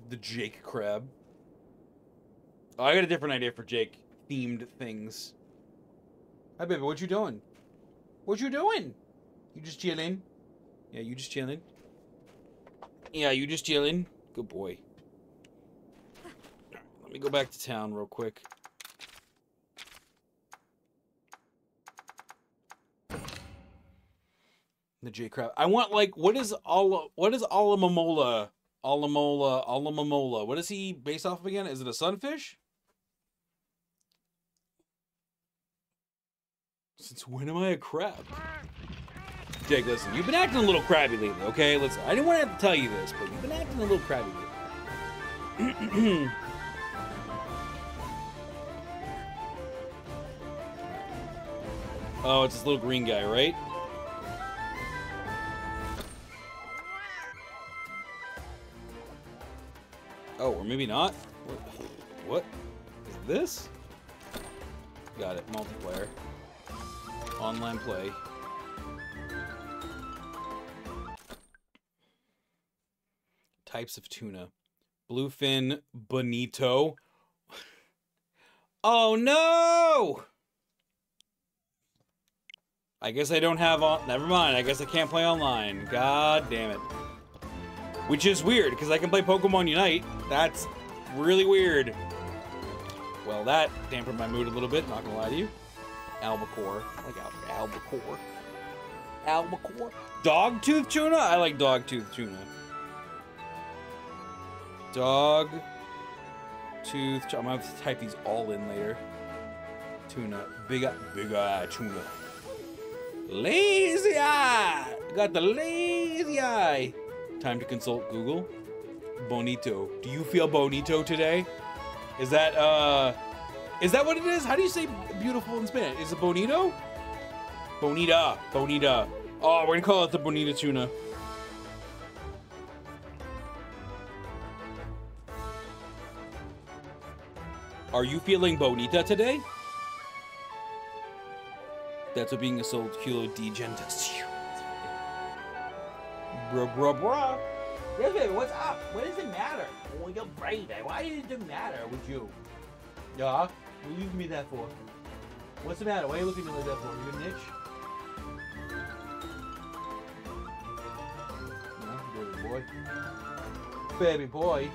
The Jake crab. Oh, I got a different idea for Jake themed things. Hi, baby. What you doing? What you doing? You just chilling? Yeah, you just chilling. Yeah, you just chilling. Good boy. Let me go back to town real quick. The J crab. I want like what is all what is Alamamola? Alamola, Alamamola. What is he based off of again? Is it a sunfish? Since when am I a crab? Jake, listen, you've been acting a little crabby lately, okay? Listen, I didn't want to have to tell you this, but you've been acting a little crabby lately. oh, it's this little green guy, right? Oh, or maybe not. What? What is this? Got it. Multiplayer. Online play. Types of tuna. Bluefin bonito. Oh no! I guess I don't have all. Never mind. I guess I can't play online. God damn it. Which is weird, because I can play Pokemon Unite. That's really weird. Well, that dampened my mood a little bit, not gonna lie to you. Albacore. I like al albacore. Albacore. Dogtooth tuna? I like dogtooth tuna. Dog. Tooth. I'm gonna have to type these all in later. Tuna. Big eye. Big eye tuna. Lazy eye. Got the lazy eye. Time to consult Google. Bonito. Do you feel bonito today? Is that, uh, is that what it is? How do you say beautiful in Spanish? Is it bonito? Bonita. Bonita. Oh, we're gonna call it the bonita tuna. Are you feeling bonita today? That's what being a sold kilo de gentis. Bruh, bruh, bruh. Yes, baby, what's up? What does it matter? Oh, you're brave. Why does it matter with you? Yeah? What are you me that for? What's the matter? Why are you looking at me like that for? You itch? No, baby boy. Baby boy.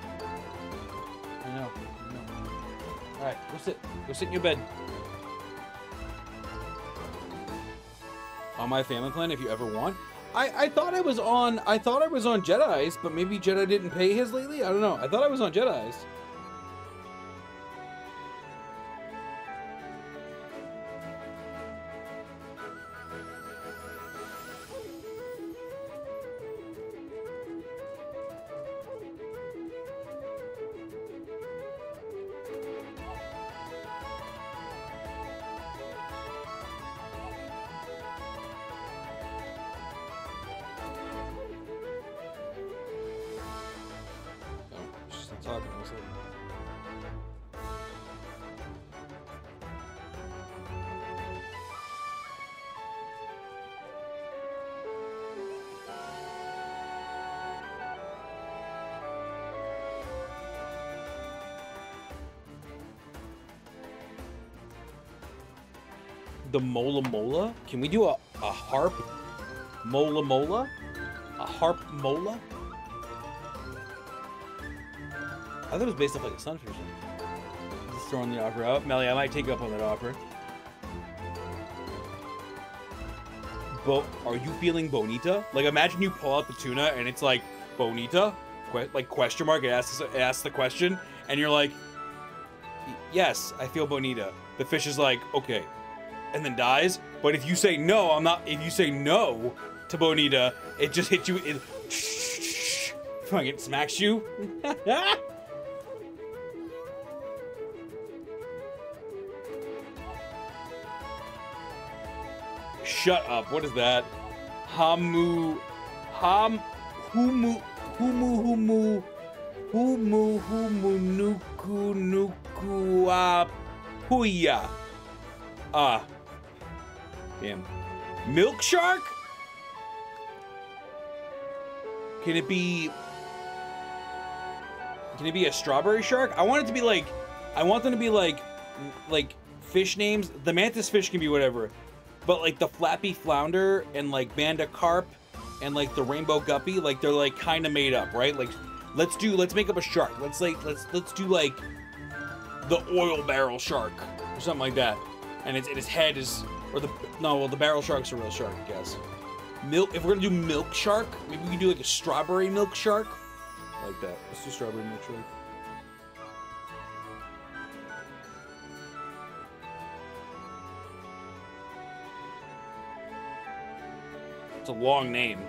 I know. I know. All right, go sit. Go sit in your bed. On my family plan, if you ever want. I, I thought I was on I thought I was on Jedi's, but maybe Jedi didn't pay his lately. I don't know. I thought I was on Jedi's. The Mola Mola? Can we do a, a harp Mola Mola? A harp Mola? I thought it was based off like a sunfish. Just throwing the offer out. Melly, I might take you up on that offer. Bo, are you feeling bonita? Like, imagine you pull out the tuna and it's like bonita, que- like question mark. It asks it asks the question, and you're like, yes, I feel bonita. The fish is like, okay, and then dies. But if you say no, I'm not. If you say no to bonita, it just hits you. It fucking smacks you. Shut up. What is that? Hamu. Ham. Humu. Humu. Humu. Humu. Humu. Nuku. Nuku. Puya. Ah. Damn. Milk shark? Can it be. Can it be a strawberry shark? I want it to be like. I want them to be like. Like fish names. The mantis fish can be whatever. But like the flappy flounder and like banda carp and like the rainbow guppy, like they're like kind of made up, right? Like let's do let's make up a shark. Let's like let's let's do like the oil barrel shark or something like that. And its and his head is or the no, well the barrel shark's a real shark, I guess. Milk if we're gonna do milk shark, maybe we can do like a strawberry milk shark. Like that. Let's do strawberry milk shark. It's a long name.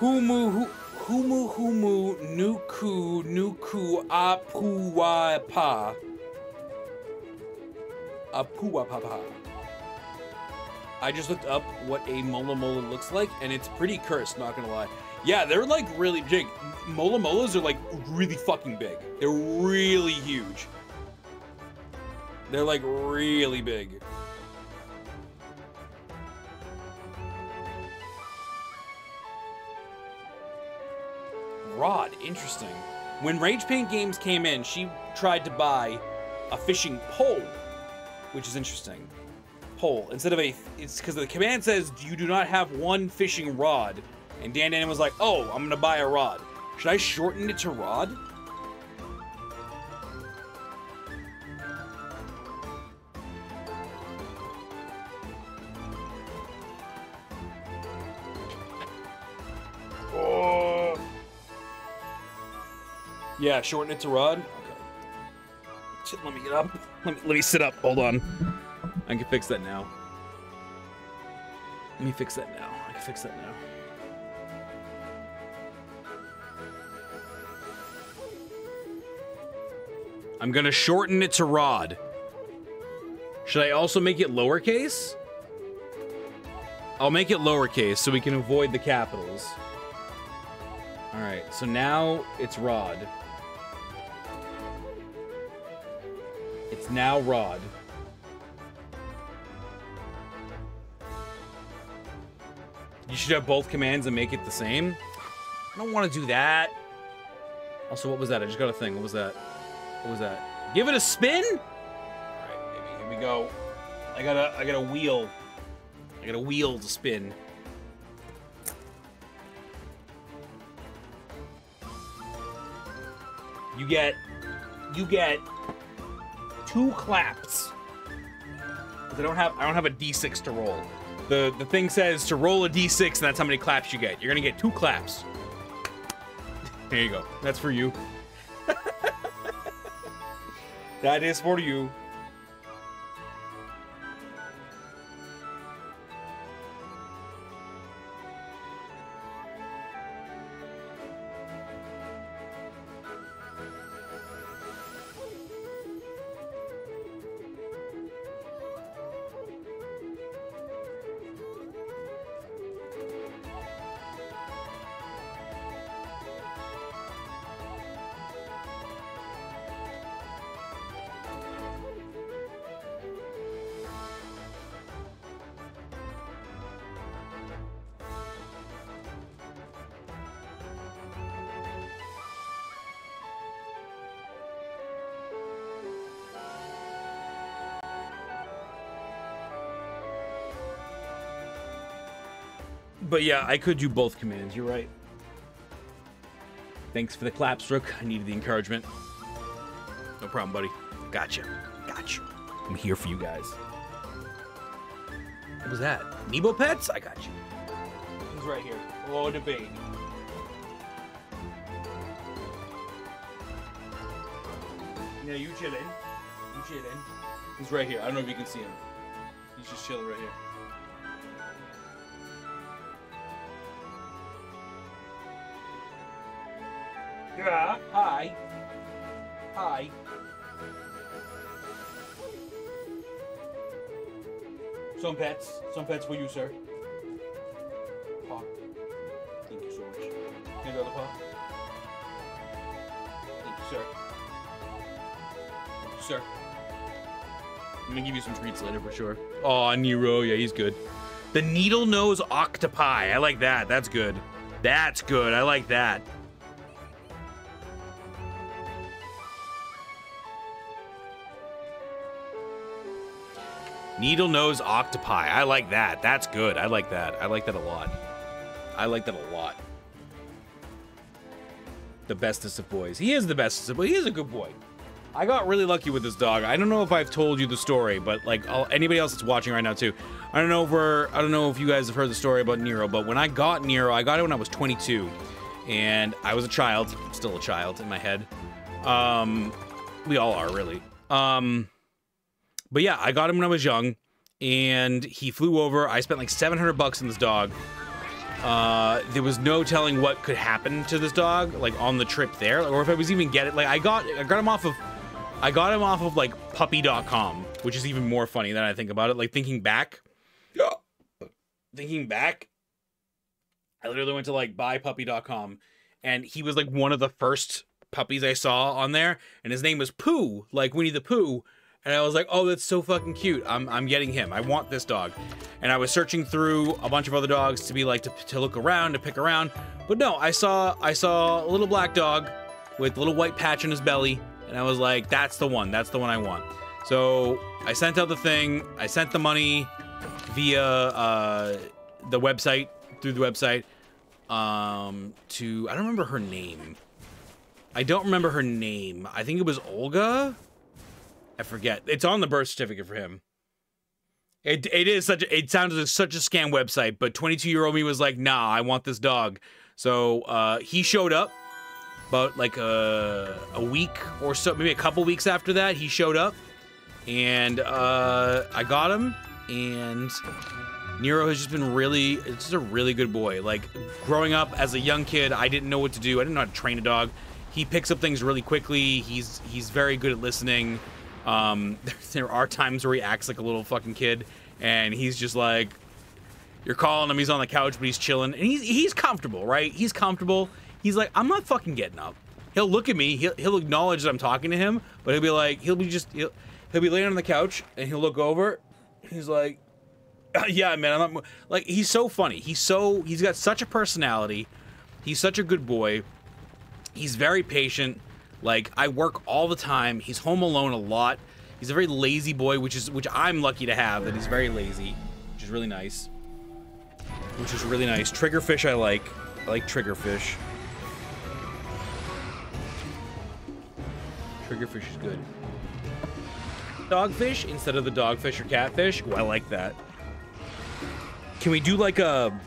Humu hu, humu humu nuku nuku apuapa. Apuapapa. I just looked up what a mola mola looks like, and it's pretty cursed, not gonna lie. Yeah, they're like really big. Mola molas are like really fucking big. They're really huge. They're like really big. Rod, interesting. When Rage Paint Games came in, she tried to buy a fishing pole, which is interesting. Pole instead of a. It's because the command says you do not have one fishing rod, and Dan Dan was like, "Oh, I'm gonna buy a rod. Should I shorten it to rod?" Oh. Yeah, shorten it to rod. Shit, let me get up. Let me, let me sit up. Hold on. I can fix that now. Let me fix that now. I can fix that now. I'm gonna shorten it to rod. Should I also make it lowercase? I'll make it lowercase so we can avoid the capitals. All right, so now it's Rod. It's now Rod. You should have both commands and make it the same. I don't want to do that. Also, what was that? I just got a thing. What was that? What was that? Give it a spin? All right, Here we go. I got a I got a wheel. I got a wheel to spin. You get you get two claps. I don't have I don't have a D6 to roll. The the thing says to roll a D6 and that's how many claps you get. You're gonna get two claps. There you go. That's for you. that is for you. But yeah, I could do both commands. You're right. Thanks for the claps, Rook. I needed the encouragement. No problem, buddy. Gotcha. Gotcha. I'm here for you guys. What was that? Nebo Pets? I got you. He's right here. The baby. Yeah, you chillin'. You chillin'. He's right here. I don't know if you can see him. He's just chilling right here. Some pets. Some pets for you, sir. Paw. Thank you so much. Can I go the paw? Thank you, sir. Thank you, sir. I'm gonna give you some treats later for sure. Oh, Nero, yeah, he's good. The needle nose octopi. I like that. That's good. That's good. I like that. Needle nose octopi. I like that. That's good. I like that. I like that a lot. I like that a lot. The bestest of boys. He is the bestest of boys. He is a good boy. I got really lucky with this dog. I don't know if I've told you the story, but like I'll, anybody else that's watching right now too. I don't know if we're, I don't know if you guys have heard the story about Nero, but when I got Nero, I got it when I was 22, and I was a child, still a child in my head. Um, we all are really. Um, but yeah, I got him when I was young, and he flew over. I spent like 700 bucks on this dog. Uh, there was no telling what could happen to this dog, like on the trip there, or if I was even get it. Like I got, I got him off of, I got him off of like puppy.com, which is even more funny than I think about it. Like thinking back, Yeah. thinking back, I literally went to like buypuppy.com, and he was like one of the first puppies I saw on there, and his name was Pooh, like Winnie the Pooh. And I was like, oh, that's so fucking cute. I'm, I'm getting him. I want this dog. And I was searching through a bunch of other dogs to be like, to, to look around, to pick around. But no, I saw, I saw a little black dog with a little white patch on his belly. And I was like, that's the one. That's the one I want. So I sent out the thing. I sent the money via uh, the website, through the website, um, to, I don't remember her name. I don't remember her name. I think it was Olga. I forget. It's on the birth certificate for him. It it is such a, it sounded like such a scam website, but 22 year old me was like, nah, I want this dog. So uh, he showed up about like a a week or so, maybe a couple weeks after that. He showed up, and uh, I got him. And Nero has just been really, it's just a really good boy. Like growing up as a young kid, I didn't know what to do. I didn't know how to train a dog. He picks up things really quickly. He's he's very good at listening. Um, there are times where he acts like a little fucking kid, and he's just like, you're calling him. He's on the couch, but he's chilling, and he's he's comfortable, right? He's comfortable. He's like, I'm not fucking getting up. He'll look at me. He'll he'll acknowledge that I'm talking to him, but he'll be like, he'll be just he'll, he'll be laying on the couch, and he'll look over. He's like, yeah, man, I'm not mo-" like he's so funny. He's so he's got such a personality. He's such a good boy. He's very patient. Like I work all the time. He's home alone a lot. He's a very lazy boy, which is which I'm lucky to have. That he's very lazy, which is really nice. Which is really nice. Triggerfish I like. I like triggerfish. Triggerfish is good. Dogfish instead of the dogfish or catfish. Oh, I like that. Can we do like a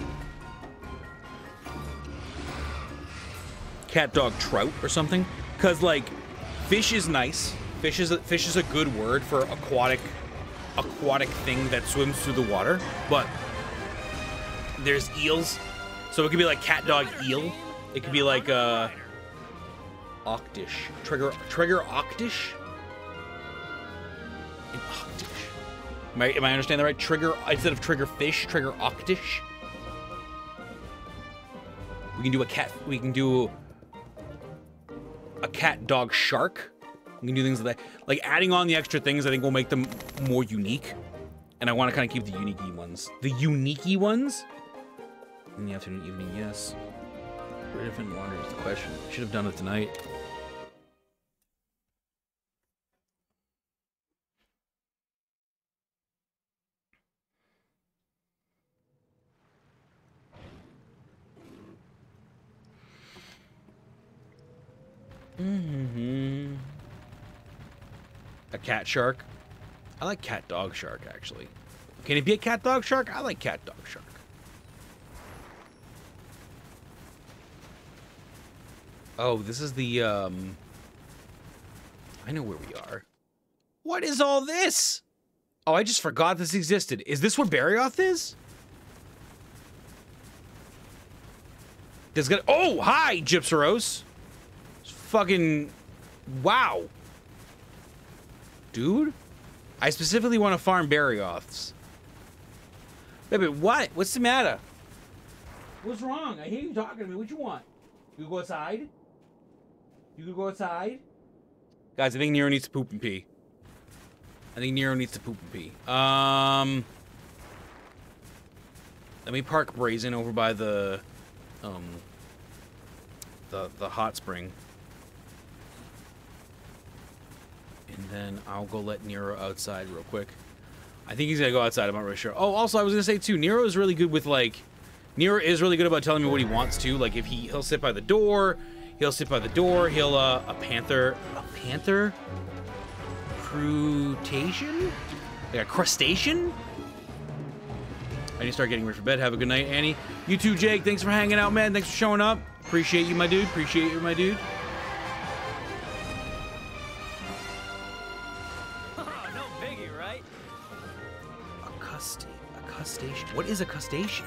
cat dog trout or something? Cause like fish is nice. Fish is a, fish is a good word for aquatic aquatic thing that swims through the water, but there's eels. So it could be like cat dog eel. It could be like uh octish. Trigger trigger octish? An octish. Am I, am I understanding that right? Trigger instead of trigger fish, trigger octish. We can do a cat we can do a cat dog shark. We can do things like that. Like adding on the extra things I think will make them more unique. And I want to kind of keep the unique ones. The unique ones? In the afternoon, evening, yes. Where different water is the question. Should have done it tonight. Mm-hmm. A cat shark. I like cat dog shark actually. Can it be a cat dog shark? I like cat dog shark. Oh, this is the um I know where we are. What is all this? Oh, I just forgot this existed. Is this where Barioth is? Does get Oh, hi, Gypceros. Fucking wow. Dude, I specifically want to farm Barioths. Baby, what? What's the matter? What's wrong? I hear you talking to me. What you want? You go outside? You could go outside? Guys, I think Nero needs to poop and pee. I think Nero needs to poop and pee. Um, let me park Brazen over by the, um, the the hot spring, and then I'll go let Nero outside real quick. I think he's gonna go outside. I'm not really sure. Oh, also, I was gonna say too, Nero is really good with like, Nero is really good about telling me what he wants to. Like, if he he'll sit by the door, he'll sit by the door. He'll uh, a panther, a panther, crustacean, like a crustacean. I need to start getting ready for bed. Have a good night, Annie. You too, Jake. Thanks for hanging out, man. Thanks for showing up. Appreciate you, my dude. Appreciate you, my dude. What is a crustacean?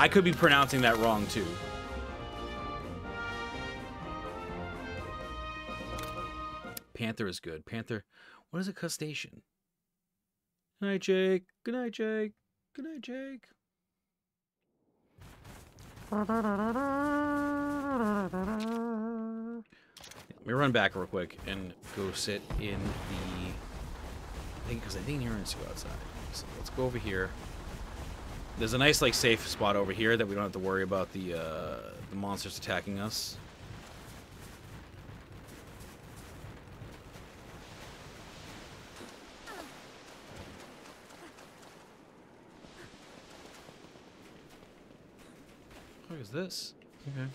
I could be pronouncing that wrong too. Panther is good. Panther. What is a crustacean? Good night, Jake. Good night, Jake. Good night, Jake. Let me run back real quick and go sit in the. I think because I think Nero needs to go outside. So let's go over here. There's a nice like safe spot over here that we don't have to worry about the uh, the monsters attacking us. What is this? Okay.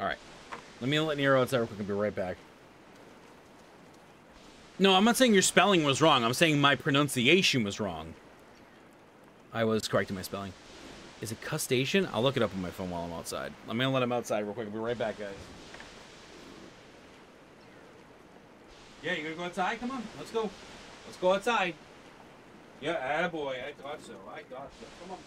There we go. All right. Let me let Nero outside real quick and be right back. No, I'm not saying your spelling was wrong. I'm saying my pronunciation was wrong. I was correcting my spelling. Is it crustacean? I'll look it up on my phone while I'm outside. I'm gonna let him outside real quick. I'll be right back, guys. Yeah, you gonna go outside? Come on, let's go. Let's go outside. Yeah, boy. I thought so. I thought so. Come on.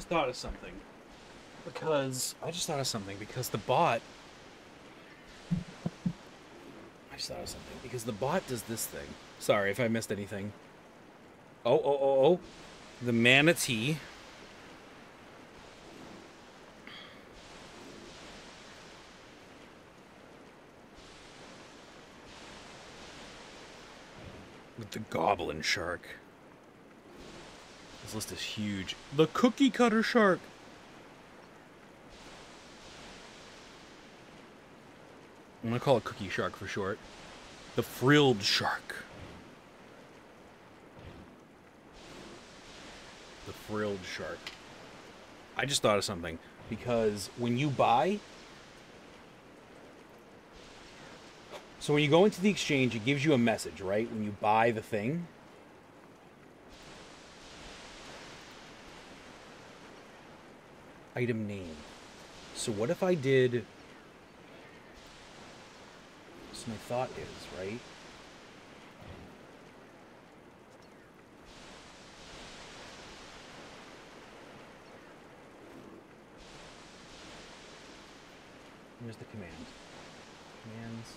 Just thought of something. Because I just thought of something because the bot I just thought of something because the bot does this thing. Sorry if I missed anything. Oh, oh, oh, oh. The manatee. With the goblin shark. This list is huge. The cookie cutter shark. I'm gonna call it cookie shark for short. The frilled shark. The frilled shark. I just thought of something because when you buy So when you go into the exchange, it gives you a message, right? When you buy the thing. Item name. So what if I did So my thought is, right? Here's the command. Commands.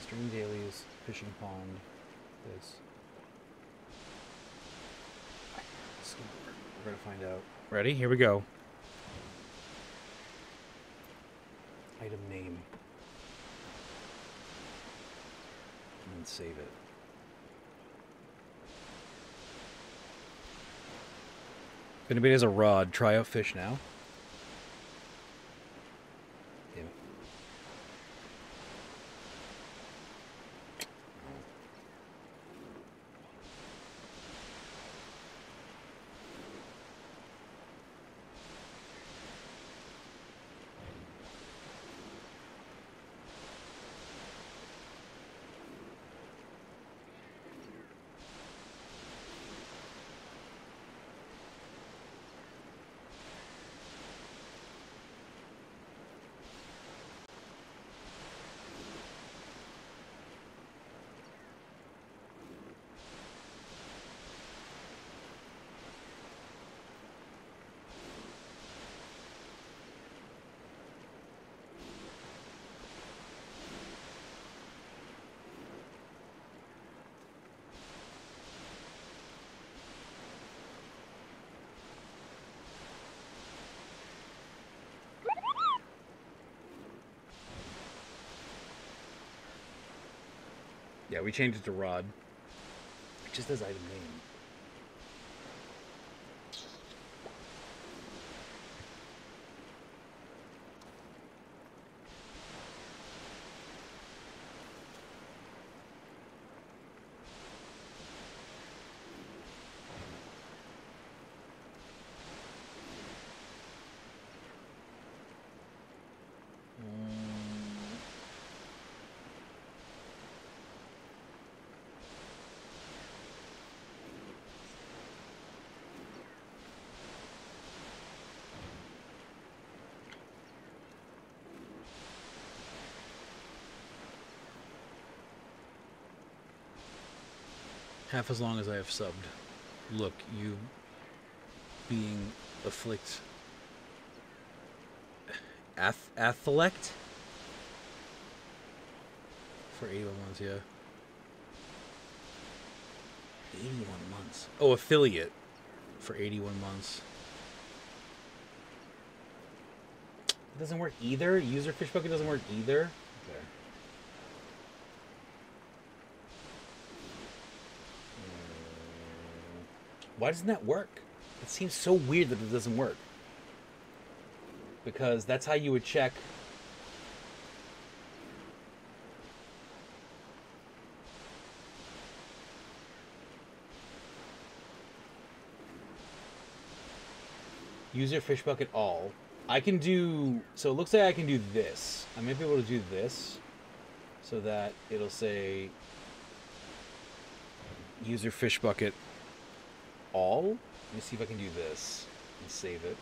Stream dailies, fishing pond, this. We're gonna find out. Ready? Here we go. Item name. And save it. If anybody has a rod, try out fish now. Yeah, we changed it to rod. It just says item name. Half as long as I have subbed. Look, you being afflict Ath athlect for 81 months, yeah. 81 months. Oh, affiliate for 81 months. It doesn't work either. User fish bucket doesn't work either. Okay. Why doesn't that work? It seems so weird that it doesn't work. Because that's how you would check. User fish bucket all. I can do so it looks like I can do this. I may be able to do this so that it'll say user fish bucket all. Let me see if I can do this and save it.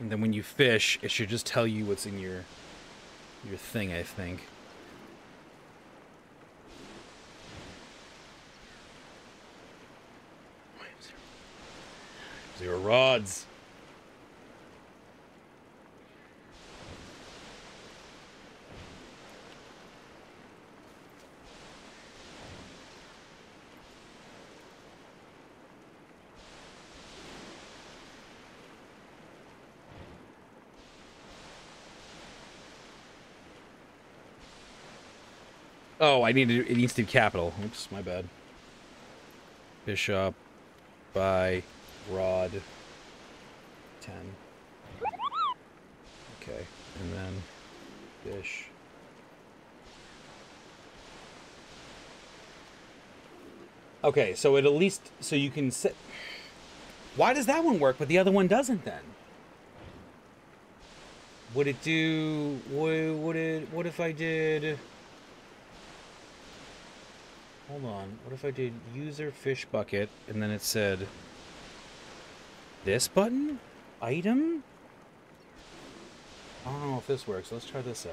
And then when you fish, it should just tell you what's in your your thing, I think. Zero rods. Oh, I need to. It needs to be capital. Oops, my bad. Bishop, by, rod, ten. Okay, and then fish. Okay, so it at least so you can set. Why does that one work, but the other one doesn't? Then would it do? Would, would it? What if I did? Hold on. What if I did user fish bucket and then it said this button? Item? I don't know if this works. Let's try this out.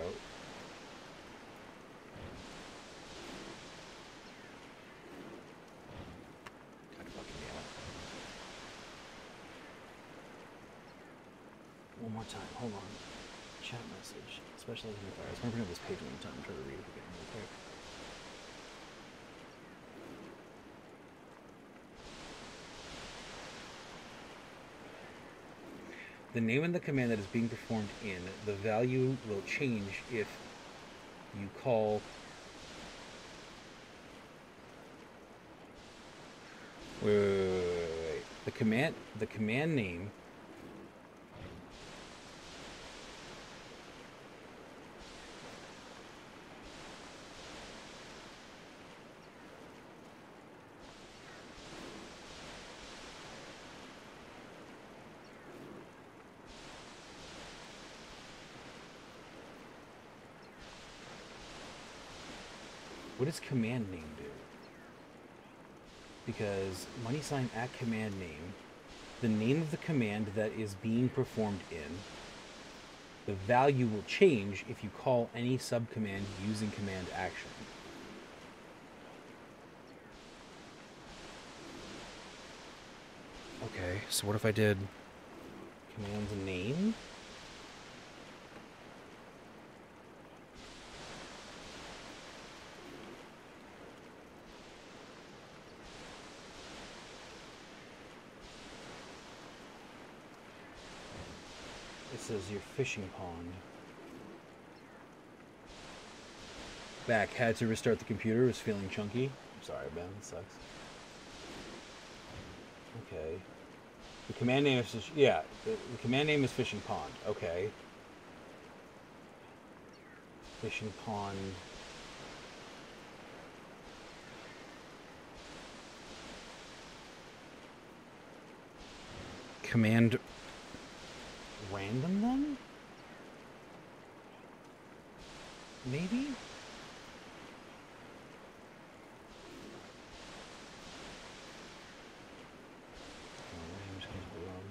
God fucking damn it. One more time. Hold on. Chat message. Special identifiers. I'm gonna bring up this page one time and try to read it again real quick. The name of the command that is being performed in, the value will change if you call wait, wait, wait, the command the command name command name do? Because money sign at command name, the name of the command that is being performed in, the value will change if you call any subcommand using command action. Okay, so what if I did command name? It says your fishing pond. Back. Had to restart the computer. Was feeling chunky. I'm sorry, Ben. It sucks. Okay. The command name is yeah. The, the command name is fishing pond. Okay. Fishing pond. Command random then? Maybe? Oh, I'm just gonna go, um,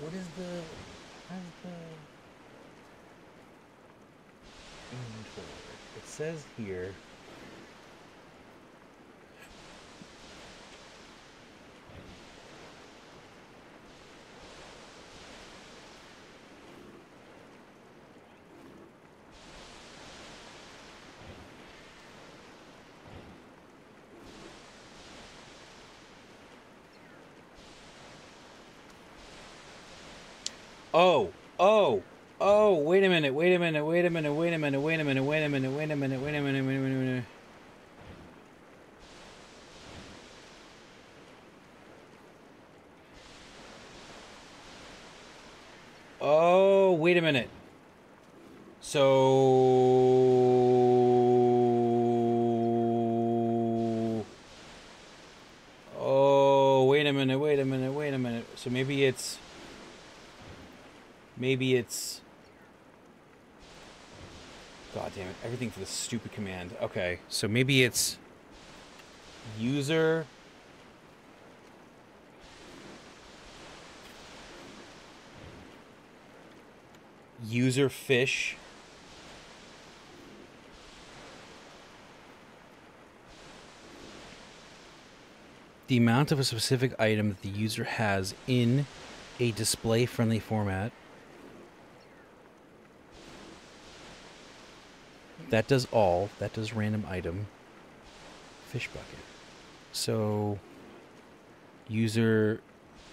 What is the how's the inventory? It says here Oh, oh, oh, wait a minute, wait a minute, wait a minute, wait a minute, wait a minute, wait a minute, wait a minute, wait a minute, wait a minute, this stupid command. Okay, so maybe it's user. User fish. The amount of a specific item that the user has in a display friendly format. That does all. That does random item. Fish bucket. So user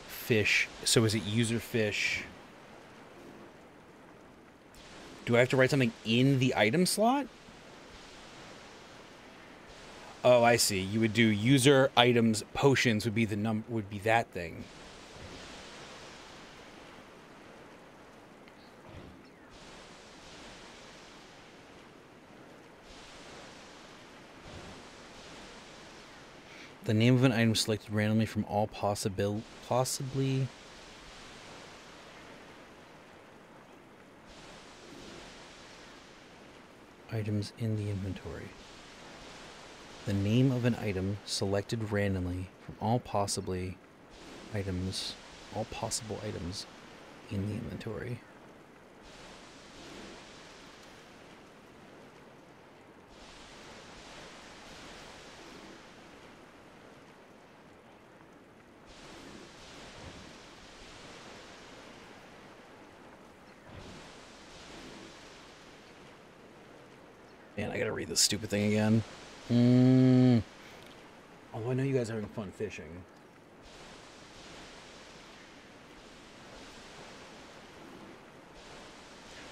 fish. So is it user fish? Do I have to write something in the item slot? Oh, I see. You would do user items potions would be the num would be that thing. The name of an item selected randomly from all possible possibly items in the inventory. The name of an item selected randomly from all possibly items, all possible items in the inventory. Read this stupid thing again. Mm. Although I know you guys are having fun fishing.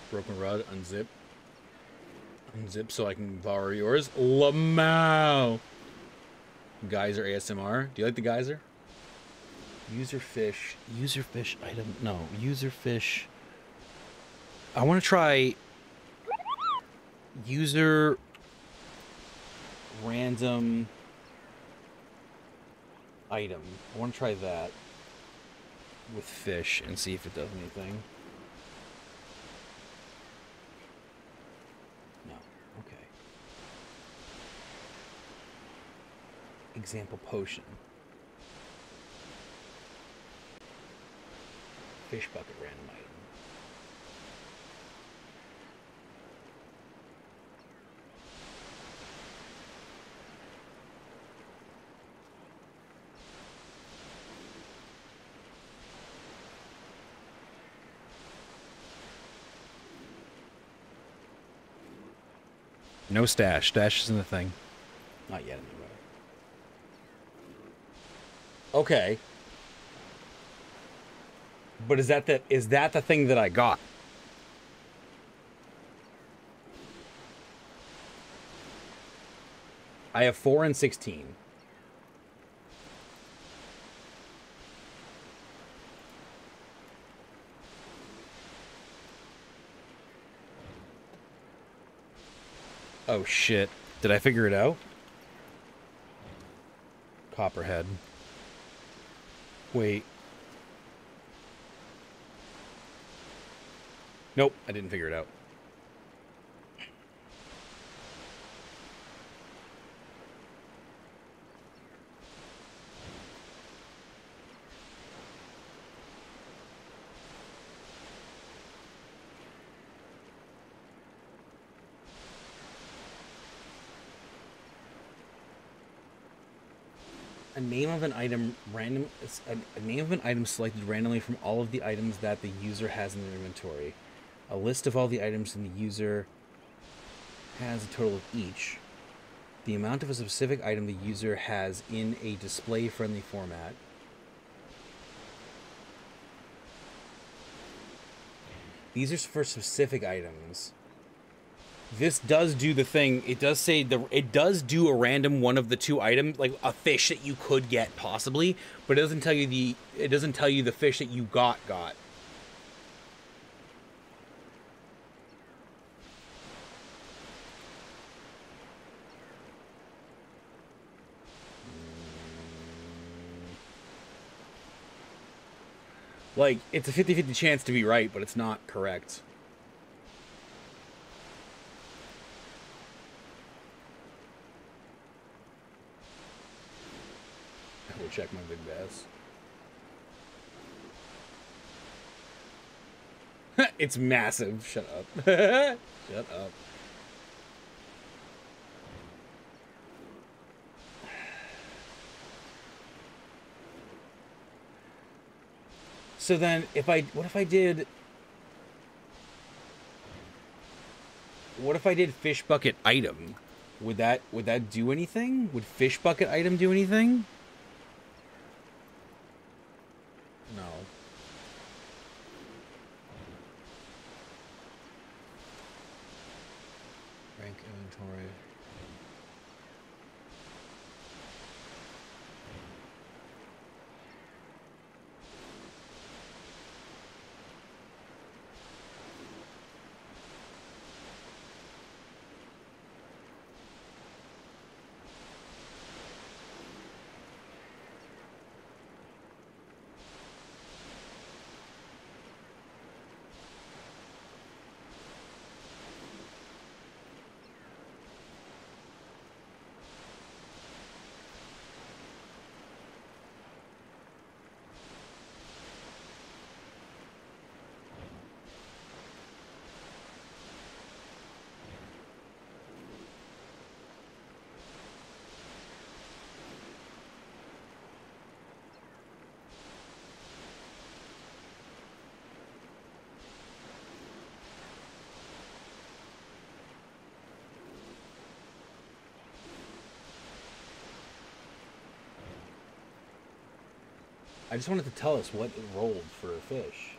Broken rod, unzip. Unzip so I can borrow yours. Lamau! Geyser ASMR. Do you like the geyser? User fish. User fish item. No, user fish. I want to try user random item. I want to try that with fish and see if it does anything. No. Okay. Example potion. Fish bucket random item. No stash. Stash isn't a thing. Not yet, anyway. Okay. But is that the is that the thing that I got? I have four and sixteen. Oh shit. Did I figure it out? Copperhead. Wait. Nope, I didn't figure it out. Item random a, name of an item selected randomly from all of the items that the user has in their inventory. A list of all the items in the user has a total of each. The amount of a specific item the user has in a display friendly format. These are for specific items this does do the thing. It does say the it does do a random one of the two items, like a fish that you could get possibly, but it doesn't tell you the it doesn't tell you the fish that you got got. Like, it's a 50-50 chance to be right, but it's not correct. Will check my big bass. it's massive. Shut up. Shut up. So then, if I, what if I did, what if I did fish bucket item? Would that, would that do anything? Would fish bucket item do anything? No. Rank inventory. I just wanted to tell us what it rolled for a fish.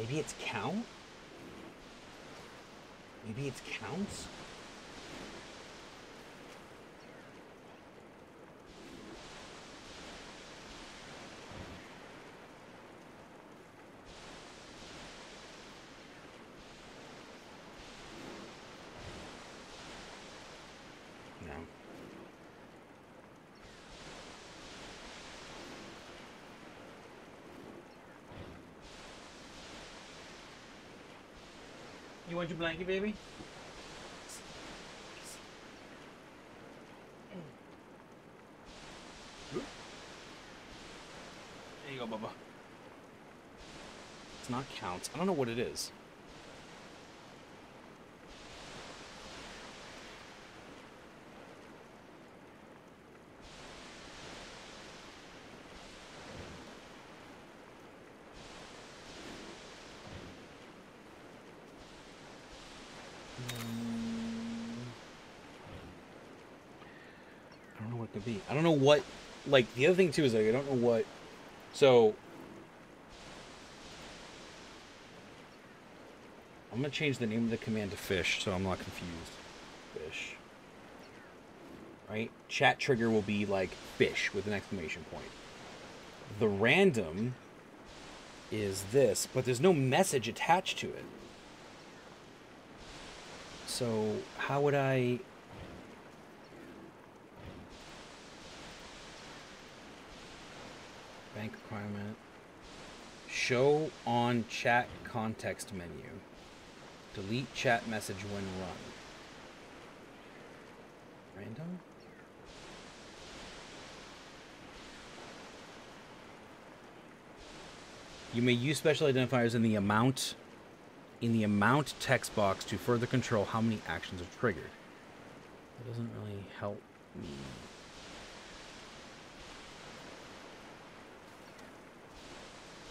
Maybe it's count? Maybe it's counts? No. Blanket, baby? There you go, Bubba. It's not counts. I don't know what it is. I don't know what it could be. I don't know what. Like the other thing too is like I don't know what. So I'm gonna change the name of the command to fish, so I'm not confused. Fish. Right? Chat trigger will be like fish with an exclamation point. The random is this, but there's no message attached to it. So how would I show on chat context menu. Delete chat message when run. Random? You may use special identifiers in the amount in the amount text box to further control how many actions are triggered. That doesn't really help me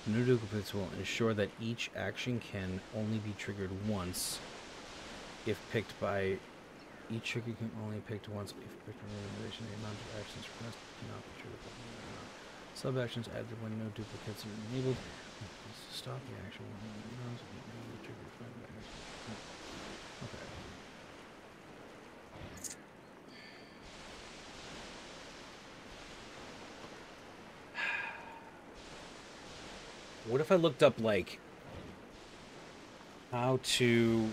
No duplicates will ensure that each action can only be triggered once if picked by each trigger can only picked once if picked relation to the amount of actions requested cannot be triggered. by Sub actions added when no duplicates are enabled. Stop the actual. Okay. What if I looked up like how to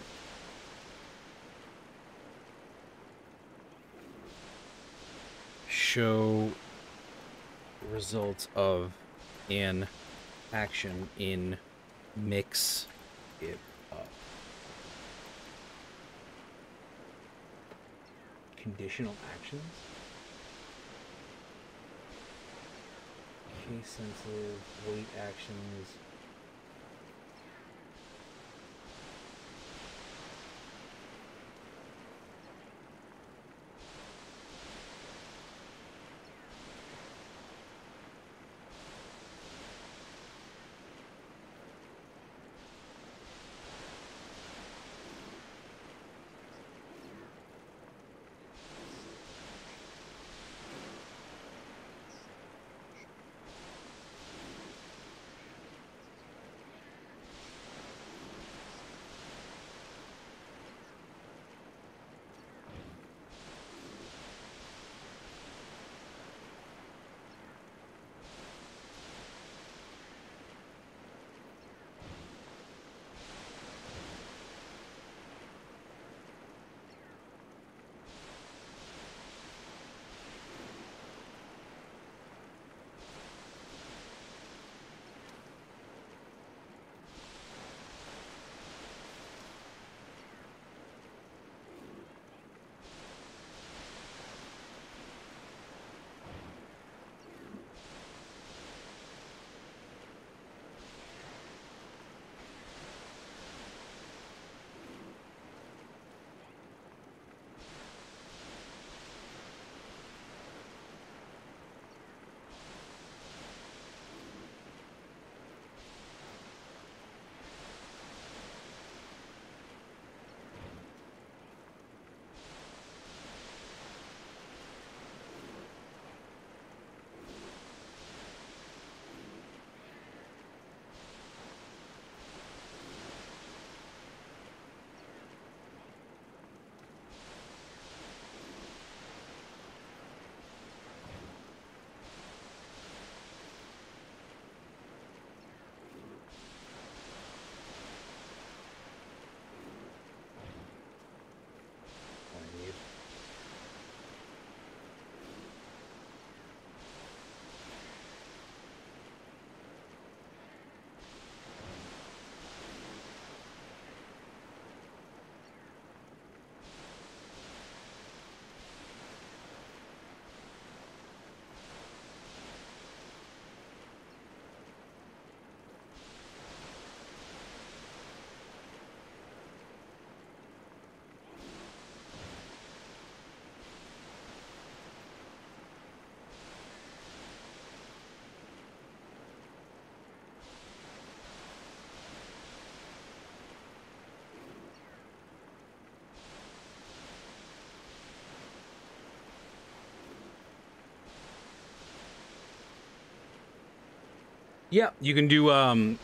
show results of an action in mix it up. Conditional actions? Case sensitive, weight actions. Yeah, you can do um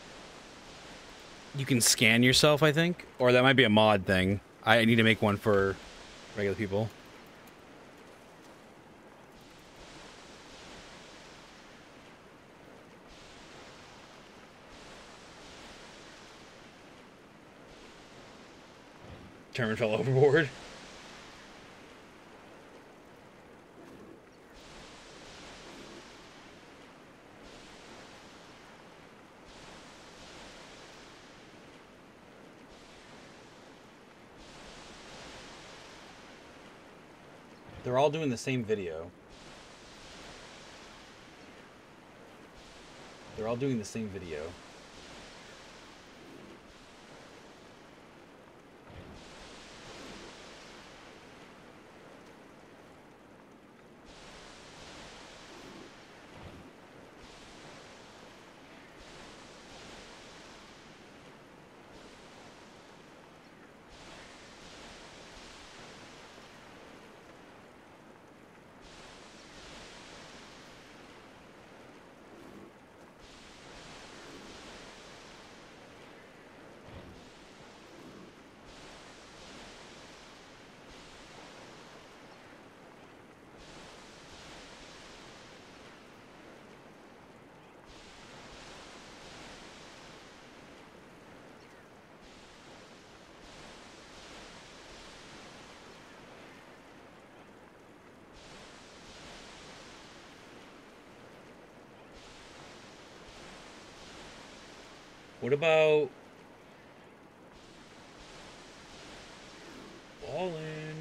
you can scan yourself, I think, or that might be a mod thing. I need to make one for regular people. Fell overboard. They're all doing the same video. They're all doing the same video. What about all in?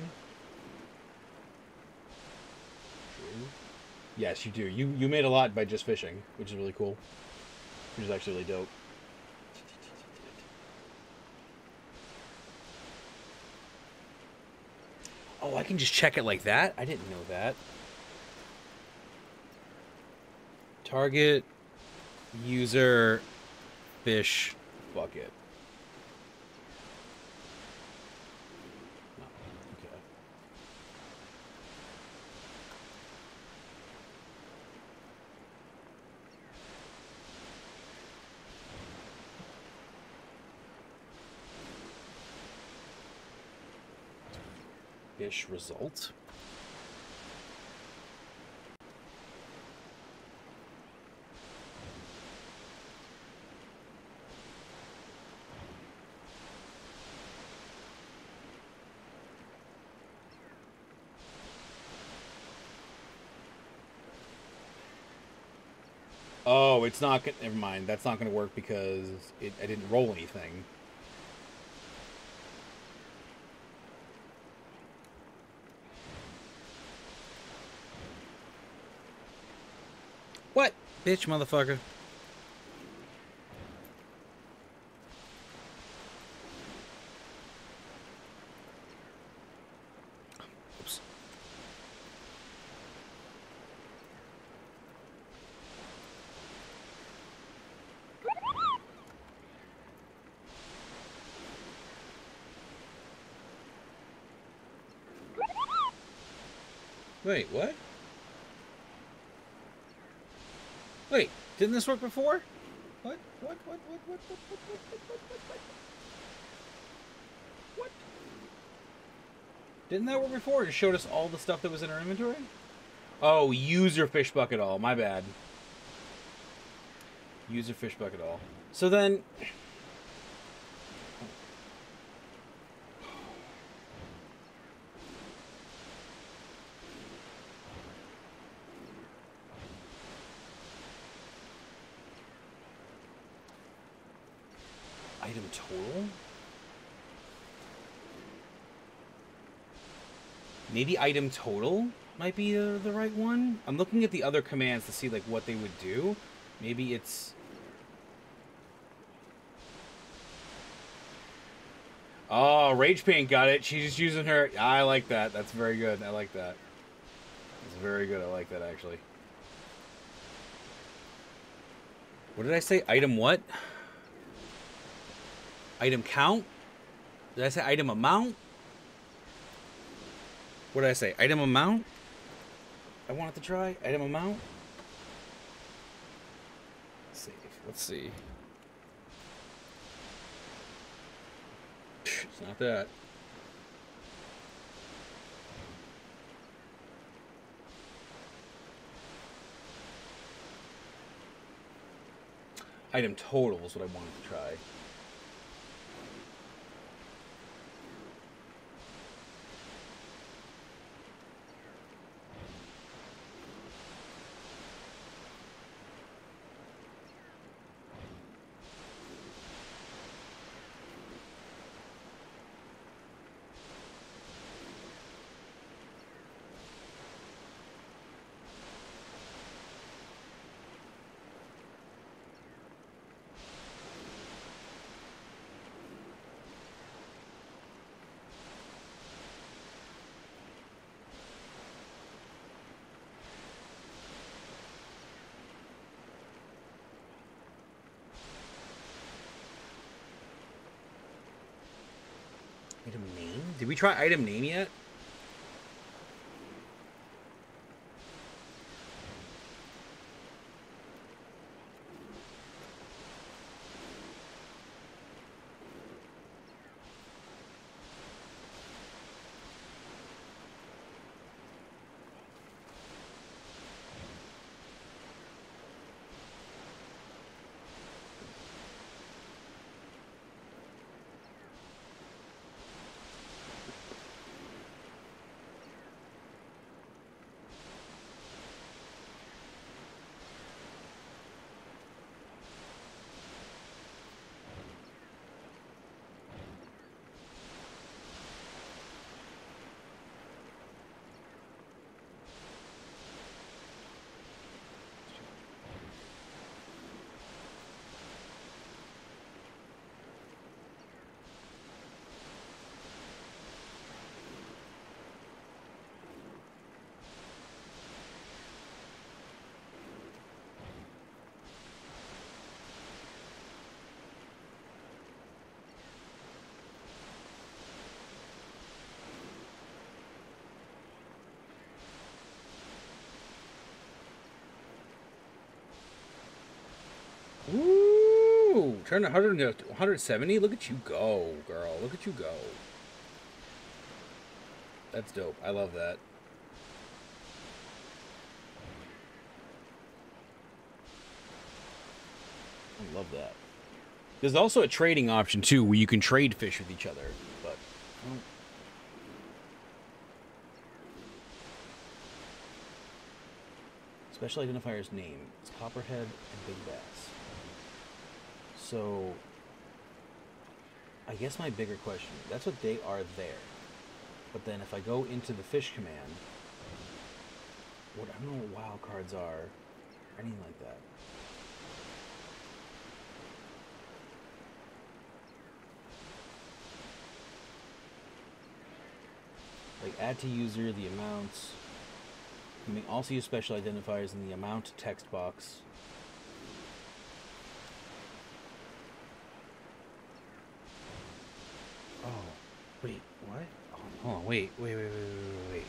Yes, you do. You you made a lot by just fishing, which is really cool. Which is actually really dope. Oh, I can just check it like that? I didn't know that. Target user fish bucket. No, okay. Fish result. Oh, it's not. gonna Never mind. That's not to work because it, I didn't roll anything. What, bitch, motherfucker? Wait, what? Wait, didn't this work before? What? What? What? What? What? What? What? What? What? What? What? What? Didn't that work before? It showed us all the stuff that was in our inventory. Oh, user fish bucket all. My bad. User fish bucket all. So then. Item total? Maybe item total might be the, the right one? I'm looking at the other commands to see like what they would do. Maybe it's... Oh, Rage Paint got it. She's just using her... I like that. That's very good. I like that. It's very good. I like that, actually. What did I say? Item what? Item count? Did I say item amount? What did I say? Item amount? I wanted to try. Item amount? Save. Let's see. It's not that. Item total is what I wanted to try. Item name? Did we try item name yet? Ooh, turn 100 to 170. Look at you go, girl. Look at you go. That's dope. I love that. I love that. There's also a trading option too, where you can trade fish with each other. But special identifier's name is Copperhead and Big Bass. So, I guess my bigger question, that's what they are there. But then if I go into the fish command, what I don't know what wild cards are, or anything like that. Like add to user the amounts. You may also use special identifiers in the amount text box. Oh, wait, what? Oh, hold on, wait, wait, wait, wait, wait, wait,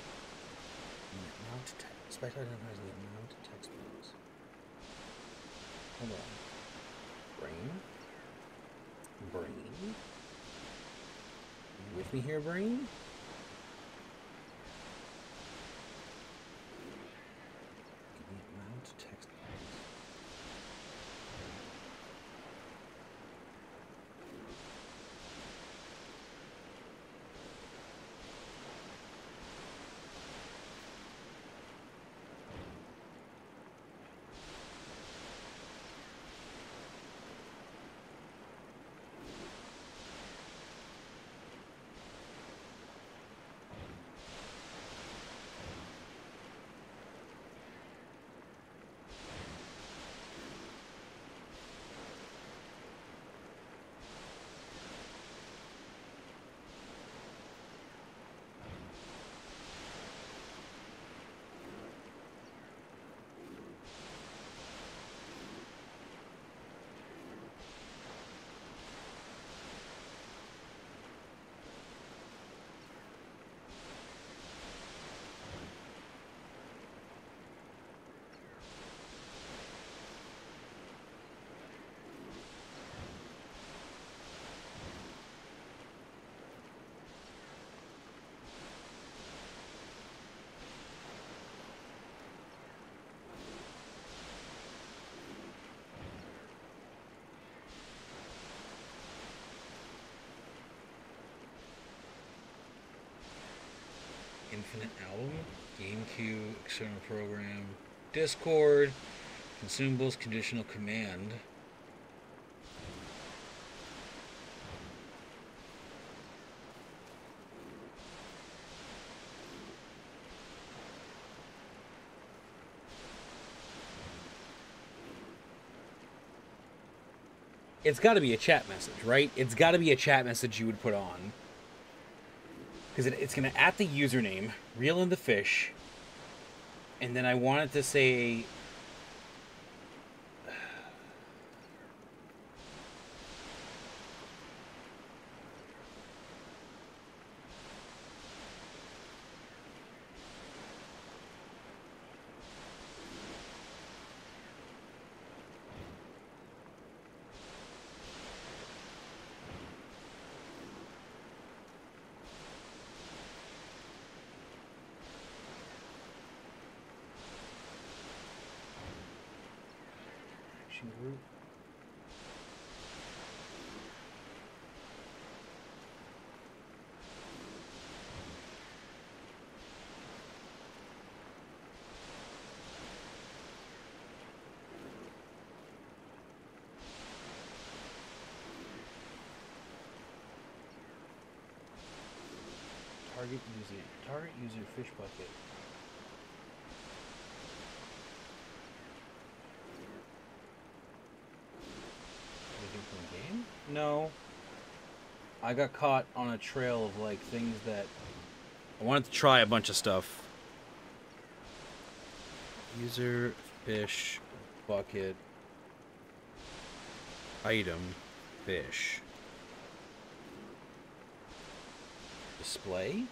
amount te- special identifiers the amount text box. Hold on. Brain. Brain. You with me here, brain? Give me amount text box. Infinite Album, GameCube, external program, Discord, consumables, conditional command. It's got to be a chat message, right? It's got to be a chat message you would put on because it, it's going to at the username, reel in the fish, and then I want it to say. Action group. Target user. Target user fish bucket. Anything from game? No. I got caught on a trail of like things that I wanted to try a bunch of stuff. User fish bucket item fish display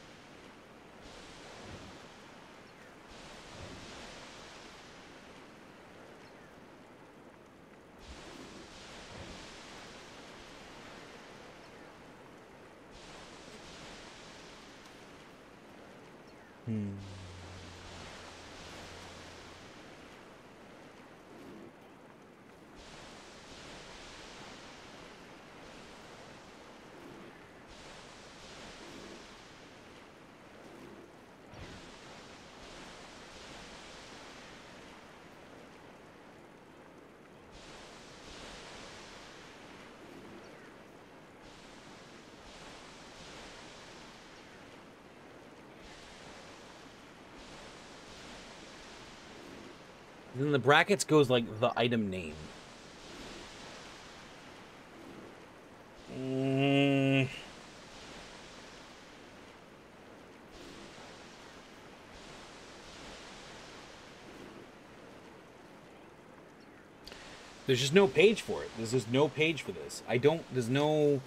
Then the brackets goes like the item name. Mm. There's just no page for it. There's just no page for this. I don't. There's no.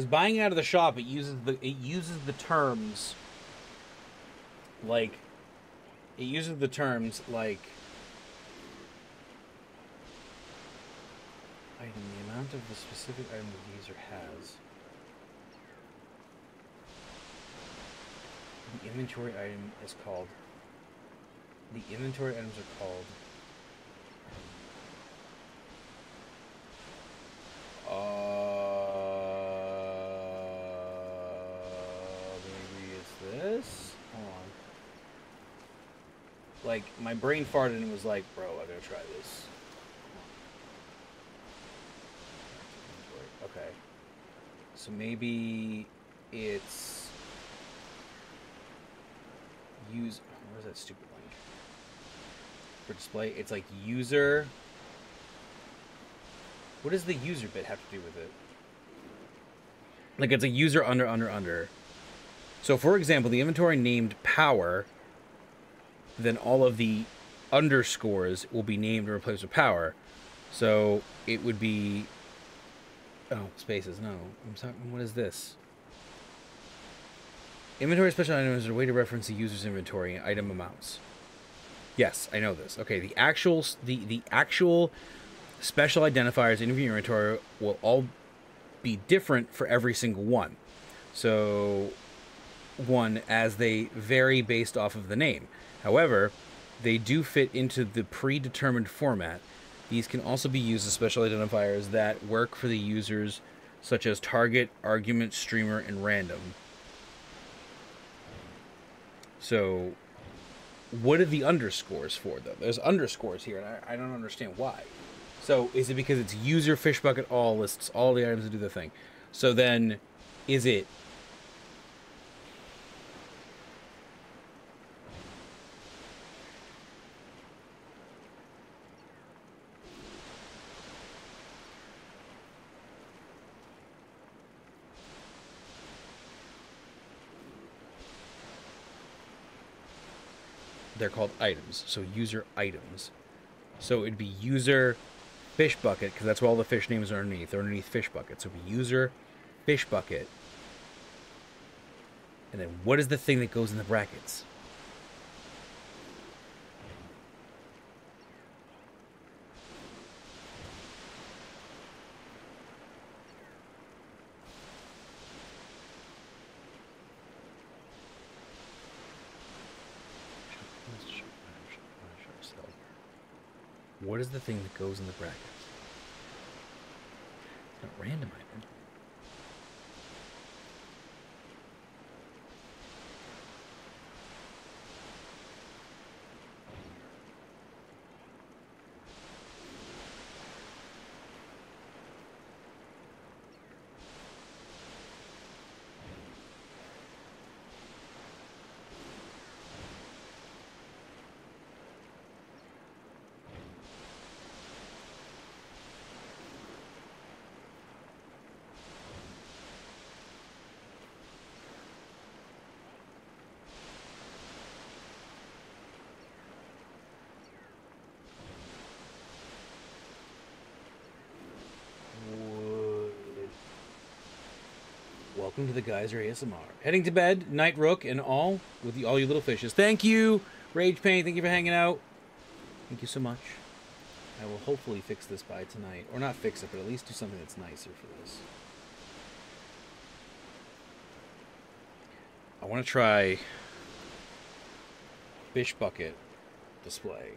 Because buying out of the shop, it uses the it uses the terms like it uses the terms like item the amount of the specific item the user has. The inventory item is called. The inventory items are called. Like my brain farted and was like, "Bro, I gotta try this." Okay. So maybe it's use. Where's that stupid link for display? It's like user. What does the user bit have to do with it? Like it's a user under under under. So for example, the inventory named power, then all of the underscores will be named and replaced with power. So it would be Oh, spaces, no. I'm sorry, what is this? Inventory special items are a way to reference the user's inventory and item amounts. Yes, I know this. Okay, the actual the the actual special identifiers in your inventory will all be different for every single one. So, one as they vary based off of the name. However, they do fit into the predetermined format. These can also be used as special identifiers that work for the users, such as target, argument, streamer, and random. So, what are the underscores for, though? There's underscores here, and I, I don't understand why. So is it because it's user fish bucket all lists all the items that do the thing? So then, is it? Called items. So user items. So it'd be user fish bucket because that's what all the fish names are underneath. They're underneath fish bucket. So it'd be user fish bucket. And then what is the thing that goes in the brackets? What is the thing that goes in the brackets? It's not random Welcome to the Geyser ASMR. Heading to bed, Night Rook and all with the, all you little fishes. Thank you, Rage Paint. Thank you for hanging out. Thank you so much. I will hopefully fix this by tonight, or not fix it, but at least do something that's nicer for this. I want to try fish bucket display.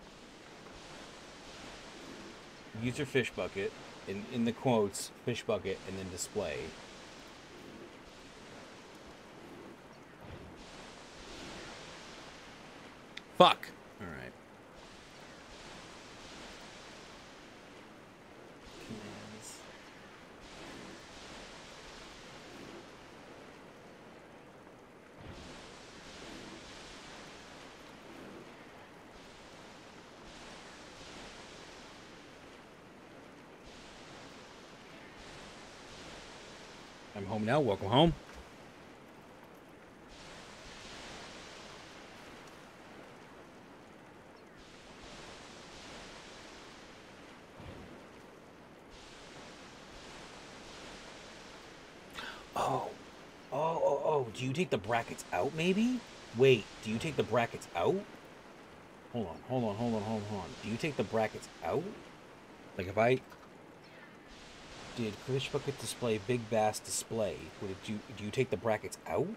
Use your fish bucket in in the quotes fish bucket and then display. Fuck. All right. Commands. I'm home now. Welcome home. Oh. Oh, oh, oh. Do you take the brackets out, maybe? Wait, do you take the brackets out? Hold on, hold on, hold on, hold on. Do you take the brackets out? Like if I did Fish Bucket display Big Bass display, would do you take the brackets out?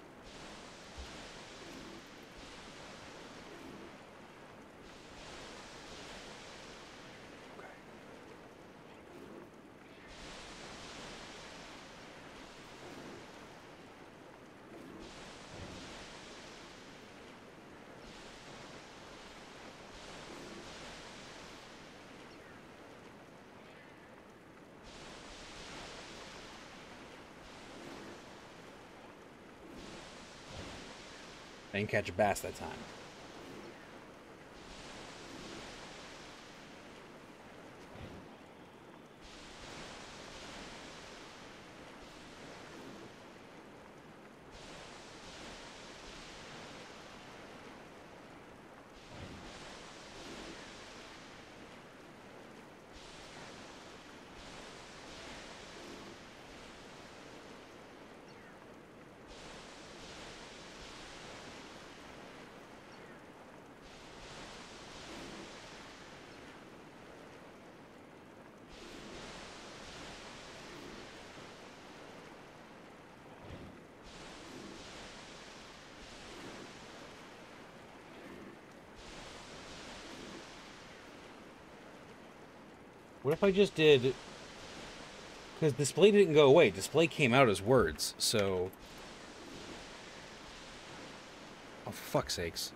I didn't catch a bass that time. What if I just did... Because display didn't go away. Display came out as words, so... Oh, for fuck's sakes.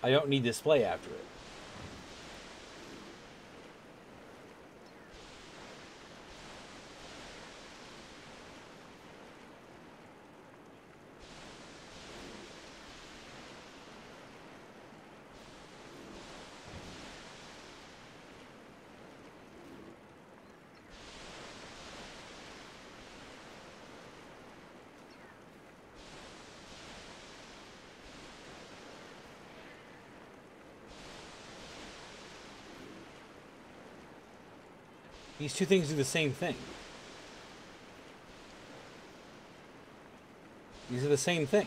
I don't need display after it. These two things do the same thing. These are the same thing.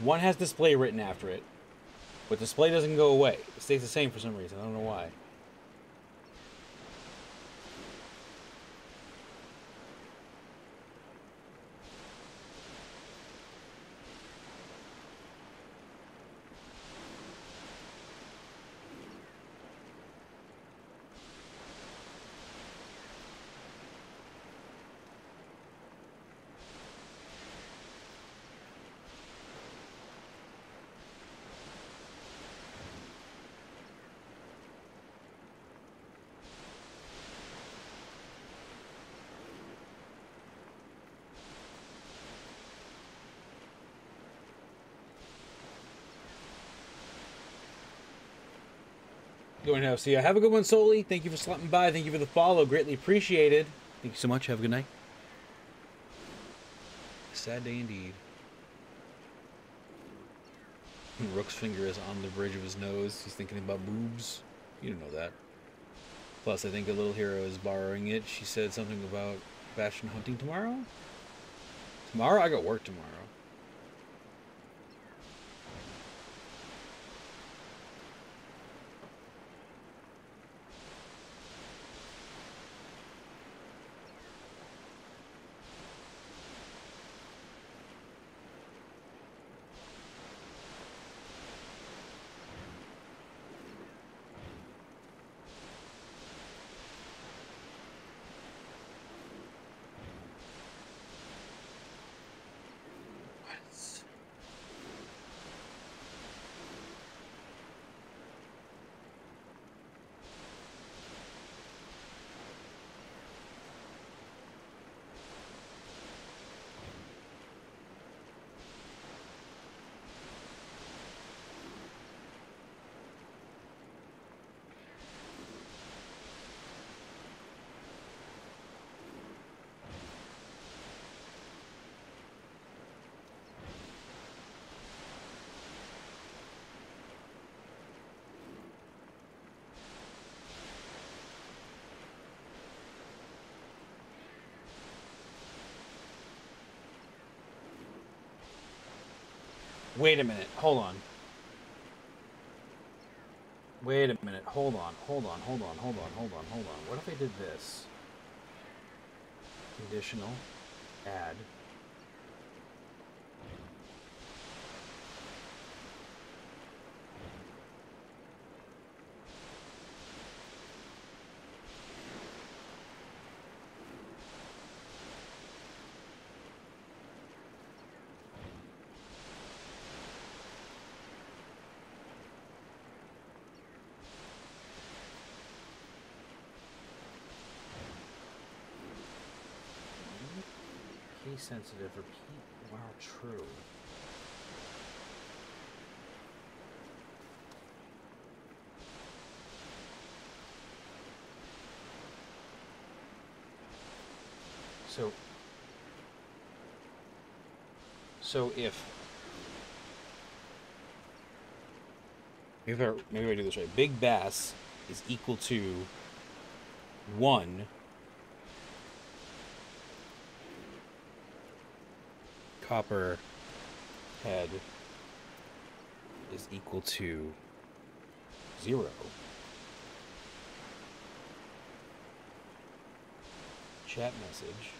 One has display written after it, but display doesn't go away. It stays the same for some reason. I don't know why. Going to see you. Have a good one, Soli. Thank you for stopping by. Thank you for the follow. Greatly appreciated. Thank you so much. Have a good night. sad day indeed. Rook's finger is on the bridge of his nose. He's thinking about boobs. You don't know that. Plus, I think a little hero is borrowing it. She said something about Bastion hunting tomorrow. Tomorrow? I got work tomorrow. Wait a minute. Hold on. Wait a minute. Hold on. Hold on. Hold on. Hold on. Hold on. Hold on. What if I did this? Conditional. Add. Case sensitive. Repeat while true. So, so if maybe I, maybe I do this right. Big Bass is equal to one copper head is equal to zero. Chat message.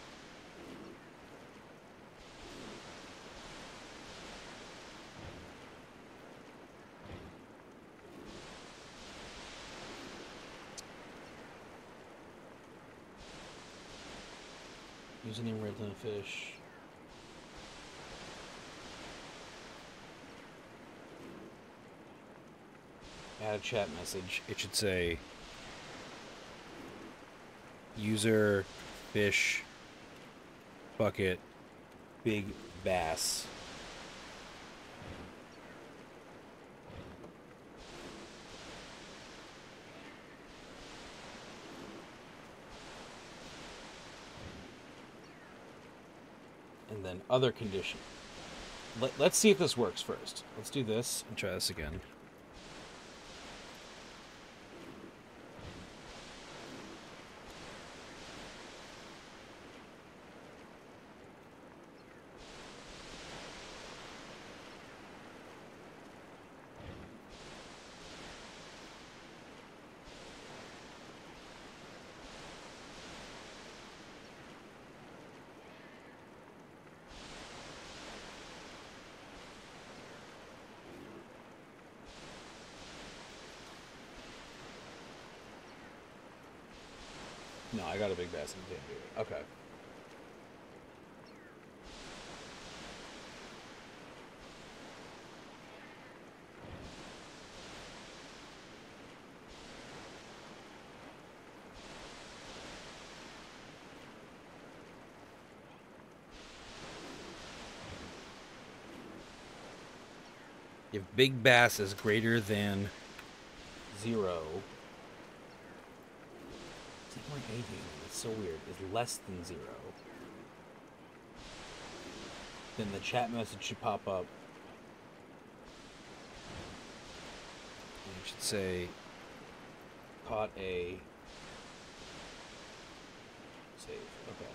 Username Redland Fish. Add a chat message, it should say user fish bucket big bass. And then other condition. Let, let's see if this works first. Let's do this and try this again. No, A and can't do it. Okay. If big bass is greater than zero, 2.8 it's so weird, is less than zero. then the chat message should pop up. And it should say, caught a save. Okay.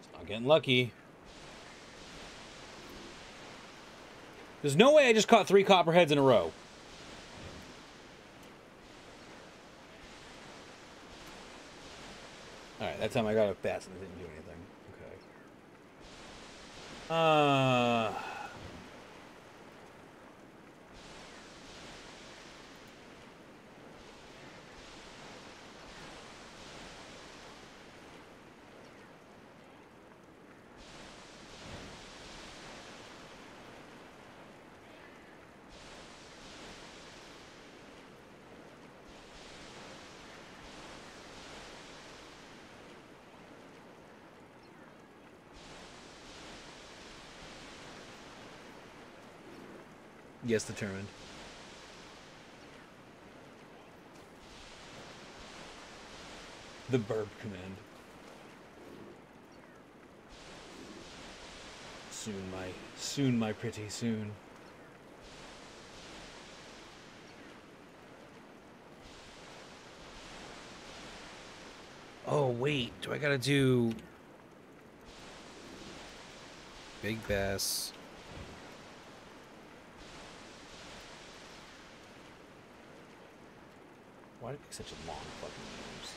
It's not getting lucky. There's no way I just caught three copperheads in a row. Alright, that time I got a bass and it didn't do anything. Okay. Uh Yes, determined. The burb command. Soon, my soon, my pretty soon. Oh wait, do I gotta do big bass? Why did it pick such a long fucking names?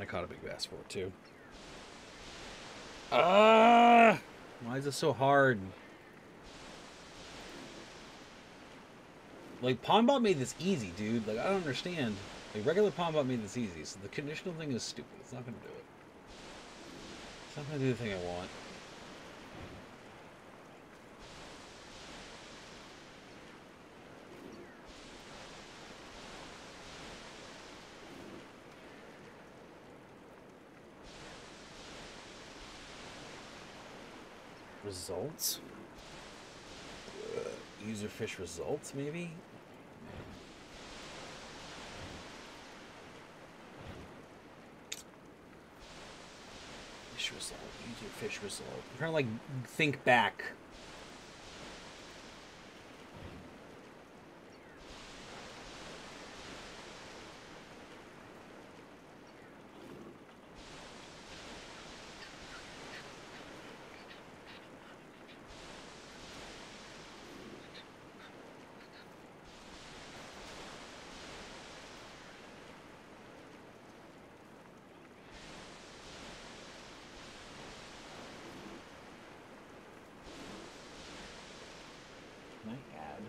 I caught a big bass for it too. Ah! why is it so hard? Like PondBot made this easy, dude. Like I don't understand. Like regular PondBot made this easy, so the conditional thing is stupid. It's not gonna do it. It's not gonna do the thing I want. Results? Uh, user fish results, maybe? Fish result, user fish result. I'm trying to like think back. Can I add?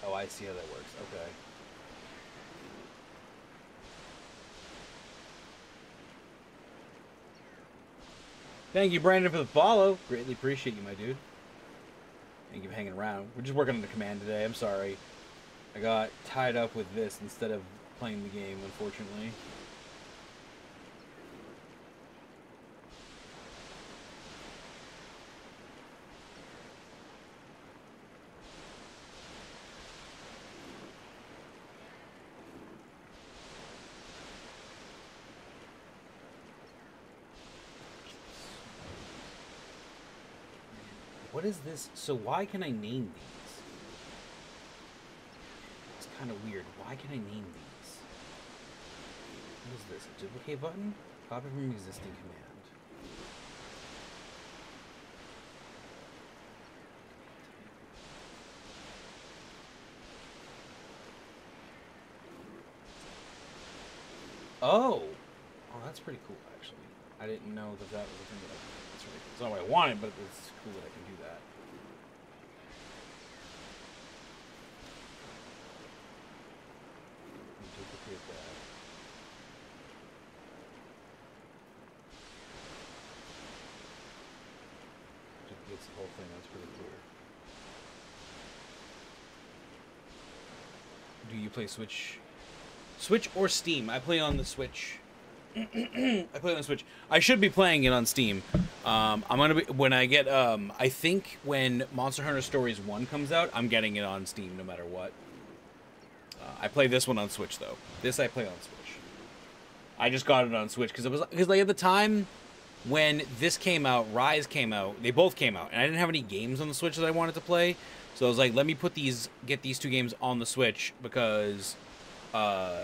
Oh, I see how that works. Okay. Thank you, Brandon, for the follow. Greatly appreciate you, my dude. Thank you for hanging around. We're just working on the command today. I'm sorry. I got tied up with this instead of playing the game, unfortunately. Is this? So why can I name these? It's kind of weird. Why can I name these? What is this? A duplicate button? Copy from existing command. Oh! Oh, that's pretty cool, actually. I didn't know that that was a thing that I could That's really. It's not what I wanted, but it's cool that I can do that. Duplicate that. Duplicates the whole thing. That's pretty cool. Do you play Switch? Switch or Steam? I play on the Switch. I play it on Switch. I should be playing it on Steam. Um, I'm gonna be when I get. Um, I think when Monster Hunter Stories One comes out, I'm getting it on Steam no matter what. Uh, I play this one on Switch though. This I play on Switch. I just got it on Switch because it was because like at the time when this came out, Rise came out. They both came out, and I didn't have any games on the Switch that I wanted to play. So I was like, let me put these, get these two games on the Switch because, uh,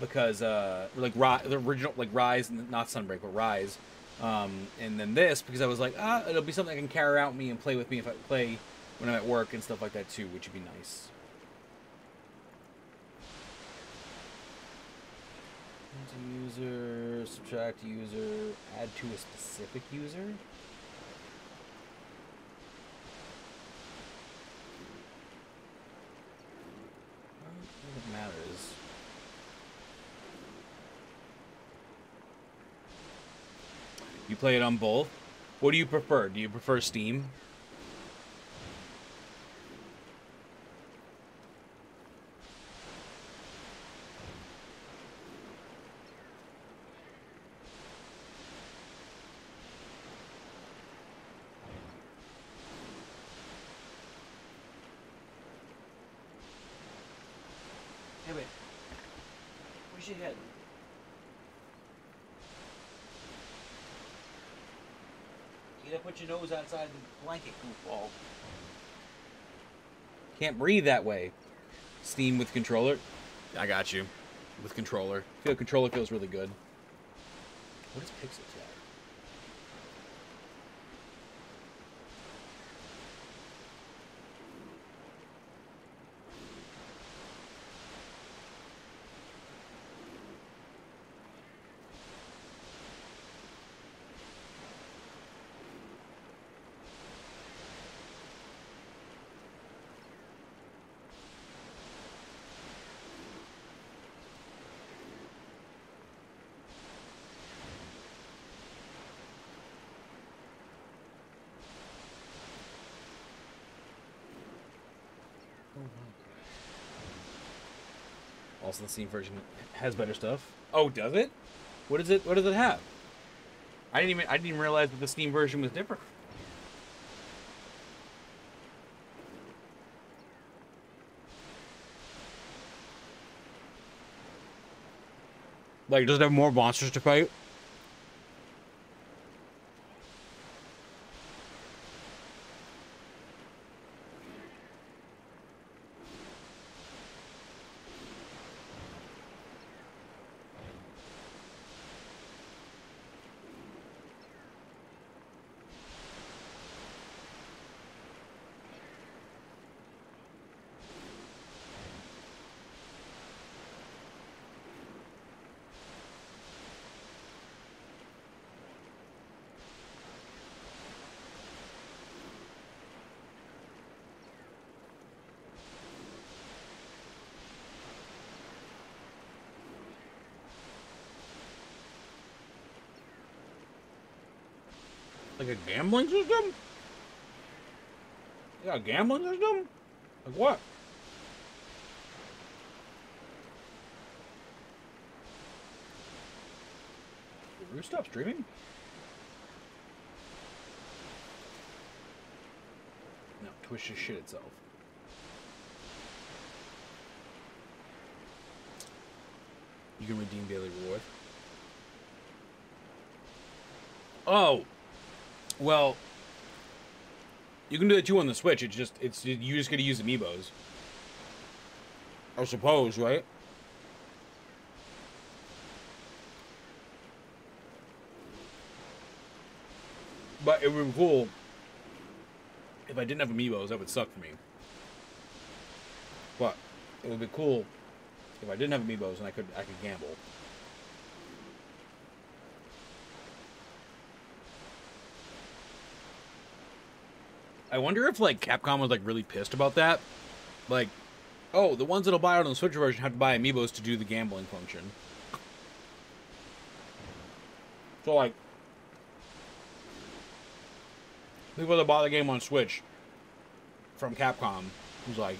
because uh, like the original like Rise, and not Sunbreak, but Rise, um, and then this because I was like, ah, it'll be something I can carry out me and play with me if I play when I'm at work and stuff like that too, which would be nice. User, subtract user, add to a specific user. I don't think it matters. You play it on both. What do you prefer? Do you prefer Steam? Hey, wait. Where's your head? You gotta put your nose outside the blanket, goofball. Can't breathe that way. Steam with controller. I got you. With controller. I feel controller feels really good. What is Pixel at? Also, the Steam version has better stuff. Oh, does it? What does it? What does it have? I didn't even I didn't even realize that the Steam version was different. Like, does it have more monsters to fight? Like a gambling system? Yeah, gambling system? Like what? Did Roo stop streaming? No, Twitch just shit itself. You can redeem daily reward. Oh, well, You can do that too on the Switch. It's just it's you just gotta use amiibos. I suppose, right? But it would be cool if I didn't have amiibos. That would suck for me. But it would be cool if I didn't have amiibos and I could I could gamble. I wonder if like Capcom was like really pissed about that. Like, oh, the ones that'll buy it on the Switch version have to buy amiibos to do the gambling function. So like, people that bought the game on Switch from Capcom was like,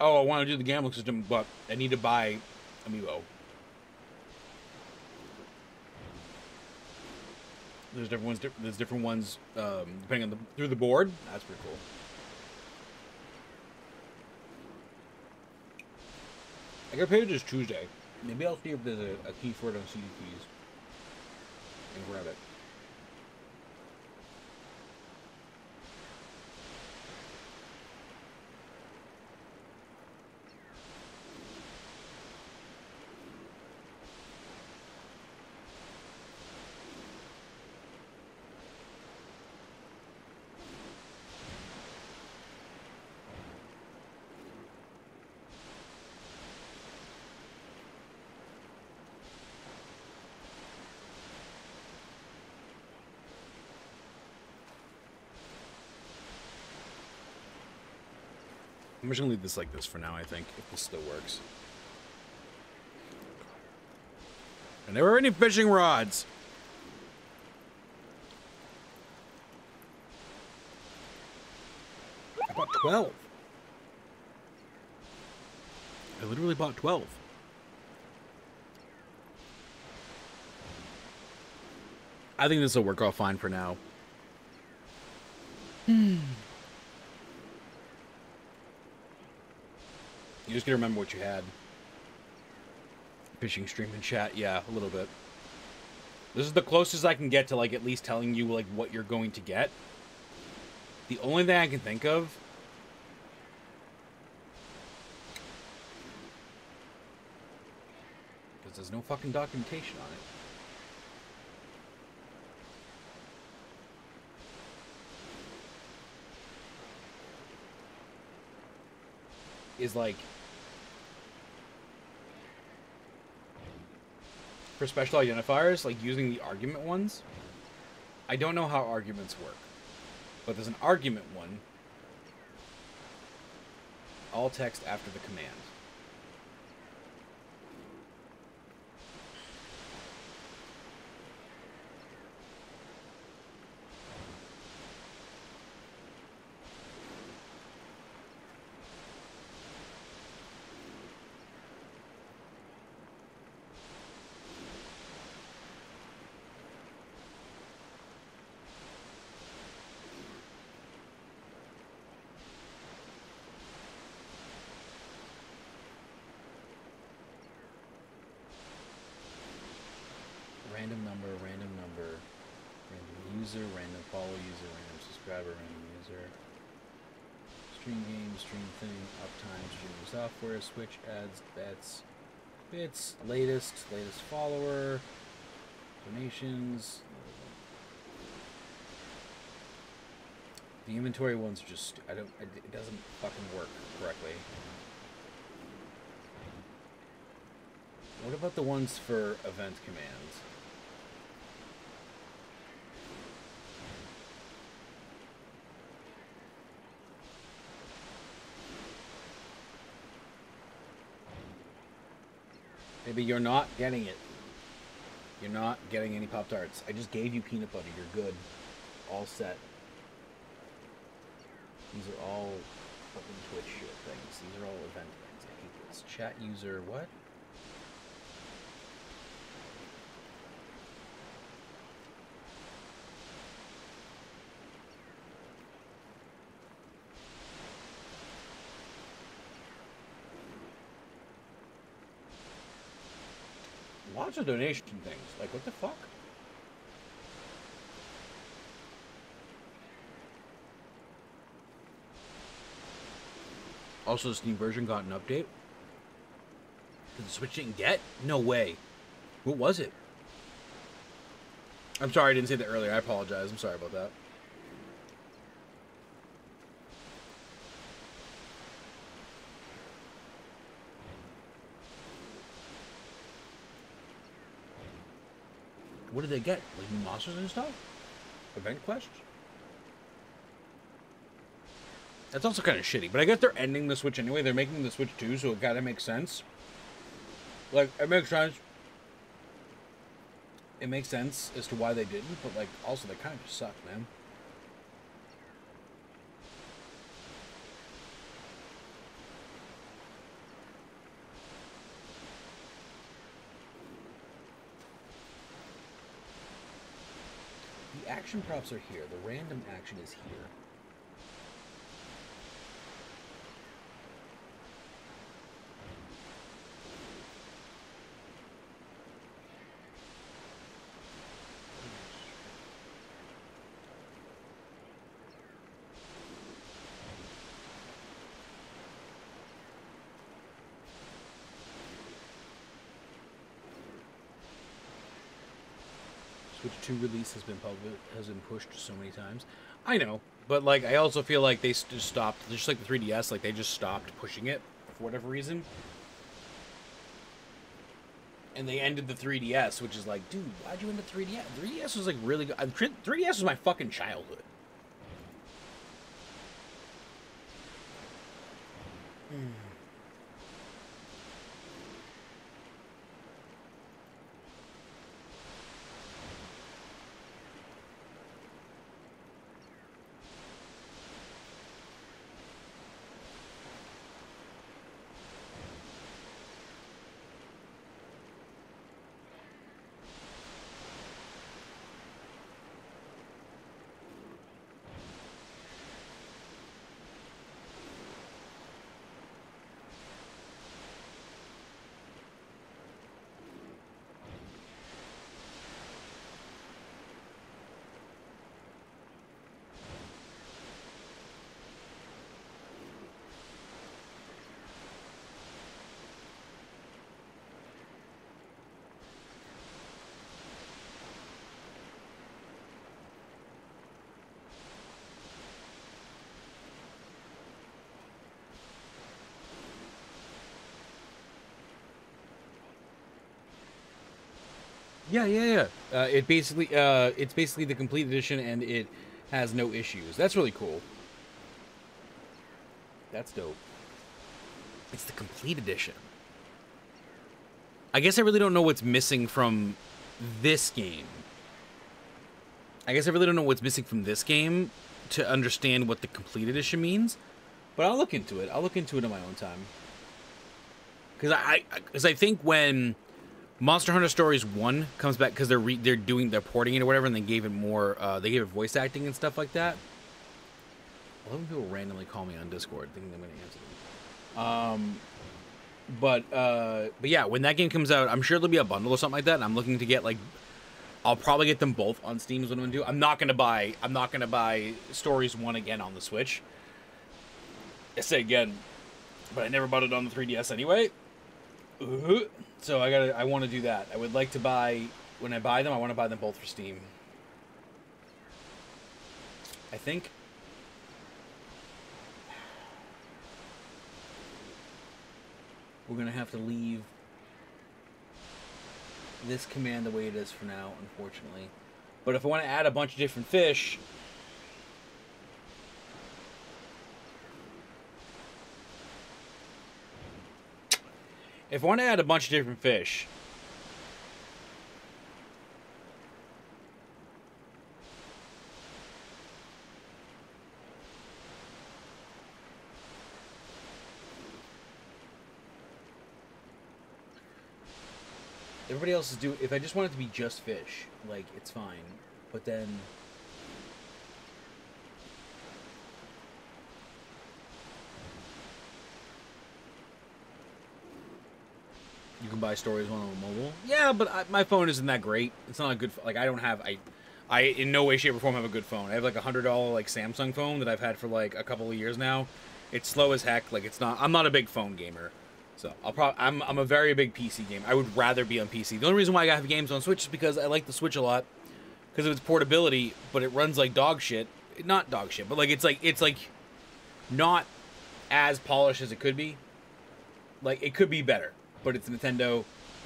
oh, I want to do the gambling system, but I need to buy amiibo. There's different ones. There's different ones um, depending on the through the board. That's pretty cool. I got paid this Tuesday. Maybe I'll see if there's a, a key for it on CD keys and grab it. I'm just gonna leave this like this for now. I think if this still works. And there were any fishing rods. I bought twelve. I literally bought twelve. I think this will work out fine for now. Hmm. You just gotta remember what you had. Fishing stream and chat, yeah, a little bit. This is the closest I can get to like at least telling you like what you're going to get. The only thing I can think of because there's no fucking documentation on it. Is like for special identifiers, like using the argument ones, I don't know how arguments work. But there's an argument one. All text after the command. Random number, random number, random user, random follow user, random subscriber, random user. Stream game, stream thing, uptime, streaming software, switch ads, bets, bits, latest, latest follower, donations. The inventory ones just I don't it doesn't fucking work correctly. What about the ones for event commands? Maybe you're not getting it. You're not getting any Pop Tarts. I just gave you peanut butter. You're good. All set. These are all fucking Twitch shit things. These are all event things. I hate this. Chat user, what? bunch of donation things. Like, what the fuck? Also, the Steam version got an update. Did the Switch didn't get? No way. What was it? I'm sorry I didn't say that earlier. I apologize. I'm sorry about that. What did they get? Like new monsters and stuff? Event quests? That's also kind of shitty, but I guess they're ending the Switch anyway. They're making the Switch 2, so it of makes sense. Like, it makes sense. It makes sense as to why they didn't, but, like, also they kind of just suck, man. The action props are here. The random action is here. 2 release has been public, has been pushed so many times. I know, but like I also feel like they just stopped, just like the 3DS, like they just stopped pushing it for whatever reason. And they ended the 3DS, which is like, dude, why'd you end the 3DS? 3DS was like really good. uh, 3DS was my fucking childhood. Yeah, yeah, yeah. Uh, it basically, uh, it's basically the complete edition, and it has no issues. That's really cool. That's dope. It's the complete edition. I guess I really don't know what's missing from this game. I guess I really don't know what's missing from this game to understand what the complete edition means. But I'll look into it. I'll look into it on my own time. Because I, because I, think when Monster Hunter Stories One comes back, because they're re- they're doing they're porting it or whatever, and they gave it more, uh, they gave it voice acting and stuff like that. When people randomly call me on Discord thinking I'm to answer them. Um, but uh, but yeah, when that game comes out, I'm sure there'll be a bundle or something like that. And I'm looking to get like, I'll probably get them both on Steam. Is what I'm gonna do. I'm not gonna buy. I'm not gonna buy Stories One again on the Switch. I say again, but I never bought it on the 3DS anyway. Uh, So I gotta. I want to do that. I would like to buy when I buy them. I want to buy them both for Steam. I think. We're gonna have to leave this command the way it is for now, unfortunately. But if I want to add a bunch of different fish, if I want to add a bunch of different fish, everybody else is doing. If I just want it to be just fish, like it's fine. But then. You can buy stories one on mobile. Yeah, but I, my phone isn't that great. It's not a good. Like I don't have. I, I in no way, shape, or form have a good phone. I have like a hundred dollar like Samsung phone that I've had for like a couple of years now, It's slow as heck. Like it's not. I'm not a big phone gamer, so I'll probably. I'm I'm a very big PC gamer. I would rather be on PC. The only reason why I have games on Switch is because I like the Switch a lot, because of its portability. But it runs like dog shit. Not dog shit, but like it's like it's like not as polished as it could be. Like it could be better, but it's Nintendo,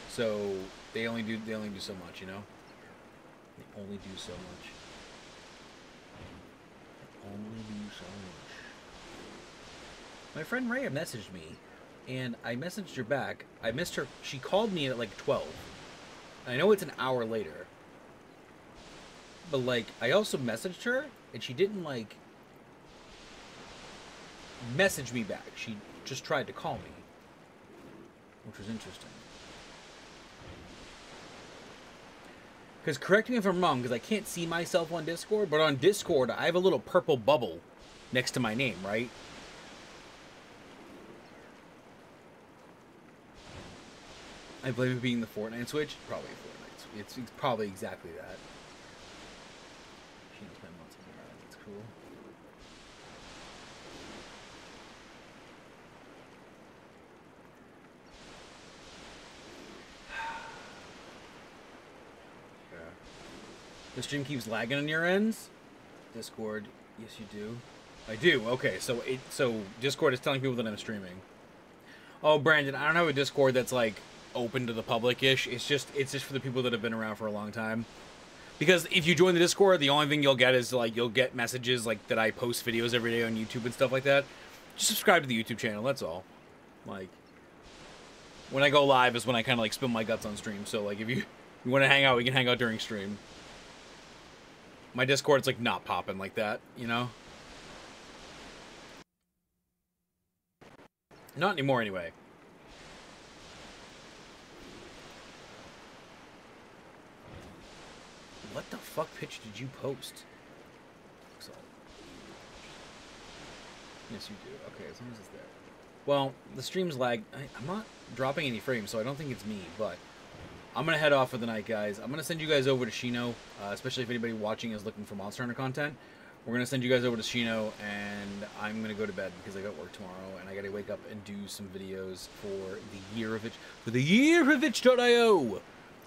so they only do they only do so much, you know. They only do so much. They only do so much. My friend Rhea messaged me, and I messaged her back. I missed her. She called me at like twelve. I know it's an hour later, but like I also messaged her, and she didn't like message me back. She just tried to call me, which was interesting. Because correct me if I'm wrong, because I can't see myself on Discord, but on Discord I have a little purple bubble next to my name, right? I blame it being the Fortnite Switch. Probably Fortnite. It's, it's probably exactly that. She knows my her. That's cool. The stream keeps lagging on your ends. Discord, yes you do. I do. Okay, so it so Discord is telling people that I'm streaming. Oh, Brandon, I don't have a Discord that's like open to the public-ish. It's just it's just for the people that have been around for a long time. Because if you join the Discord, the only thing you'll get is like you'll get messages like that I post videos every day on YouTube and stuff like that. Just subscribe to the YouTube channel. That's all. Like when I go live is when I kind of like spill my guts on stream. So like if you you want to hang out, we can hang out during stream. My Discord's like not popping like that, you know. Not anymore, anyway. What the fuck pitch did you post? Yes, you do. Okay, as long as it's there. Well, the stream's lag. I, I'm not dropping any frames, so I don't think it's me, but I'm gonna head off for the night, guys. I'm gonna send you guys over to Shino, uh, especially if anybody watching is looking for Monster Hunter content. We're gonna send you guys over to Shino, and I'm gonna go to bed because I got work tomorrow, and I gotta wake up and do some videos for the year of it for the year of itch.io.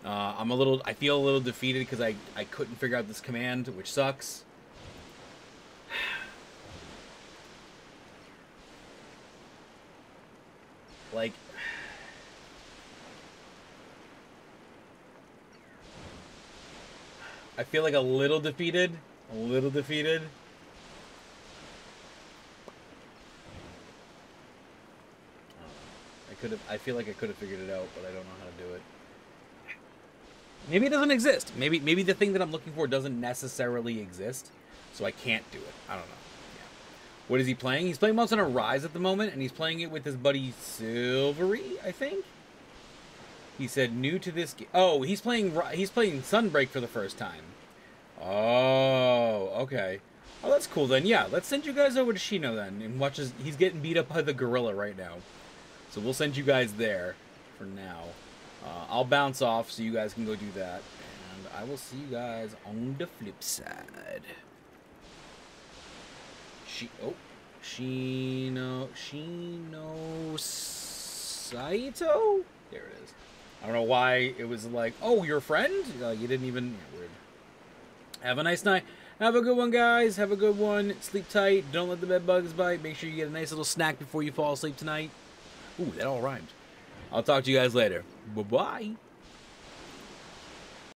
Uh, I'm a little, I feel a little defeated because I I couldn't figure out this command, which sucks. like I feel like a little defeated. A little defeated. I could have. I feel like I could have figured it out, but I don't know how to do it. Maybe it doesn't exist. Maybe maybe the thing that I'm looking for doesn't necessarily exist, so I can't do it. I don't know. Yeah. What is he playing? He's playing Monster Rise at the moment, and he's playing it with his buddy Silvery, I think. He said new to this game. Oh, he's playing he's playing Sunbreak for the first time. Oh, okay. Oh, that's cool then. Yeah, let's send you guys over to Shino then and watch his. He's getting beat up by the gorilla right now, so we'll send you guys there for now. Uh, I'll bounce off so you guys can go do that, and I will see you guys on the flip side. She oh, Shino Shino Saito. There it is. I don't know why it was like, oh, your friend. Uh, you didn't even. Yeah, weird. Have a nice night. Have a good one, guys. Have a good one. Sleep tight. Don't let the bed bugs bite. Make sure you get a nice little snack before you fall asleep tonight. Ooh, that all rhymed. I'll talk to you guys later. Bye bye.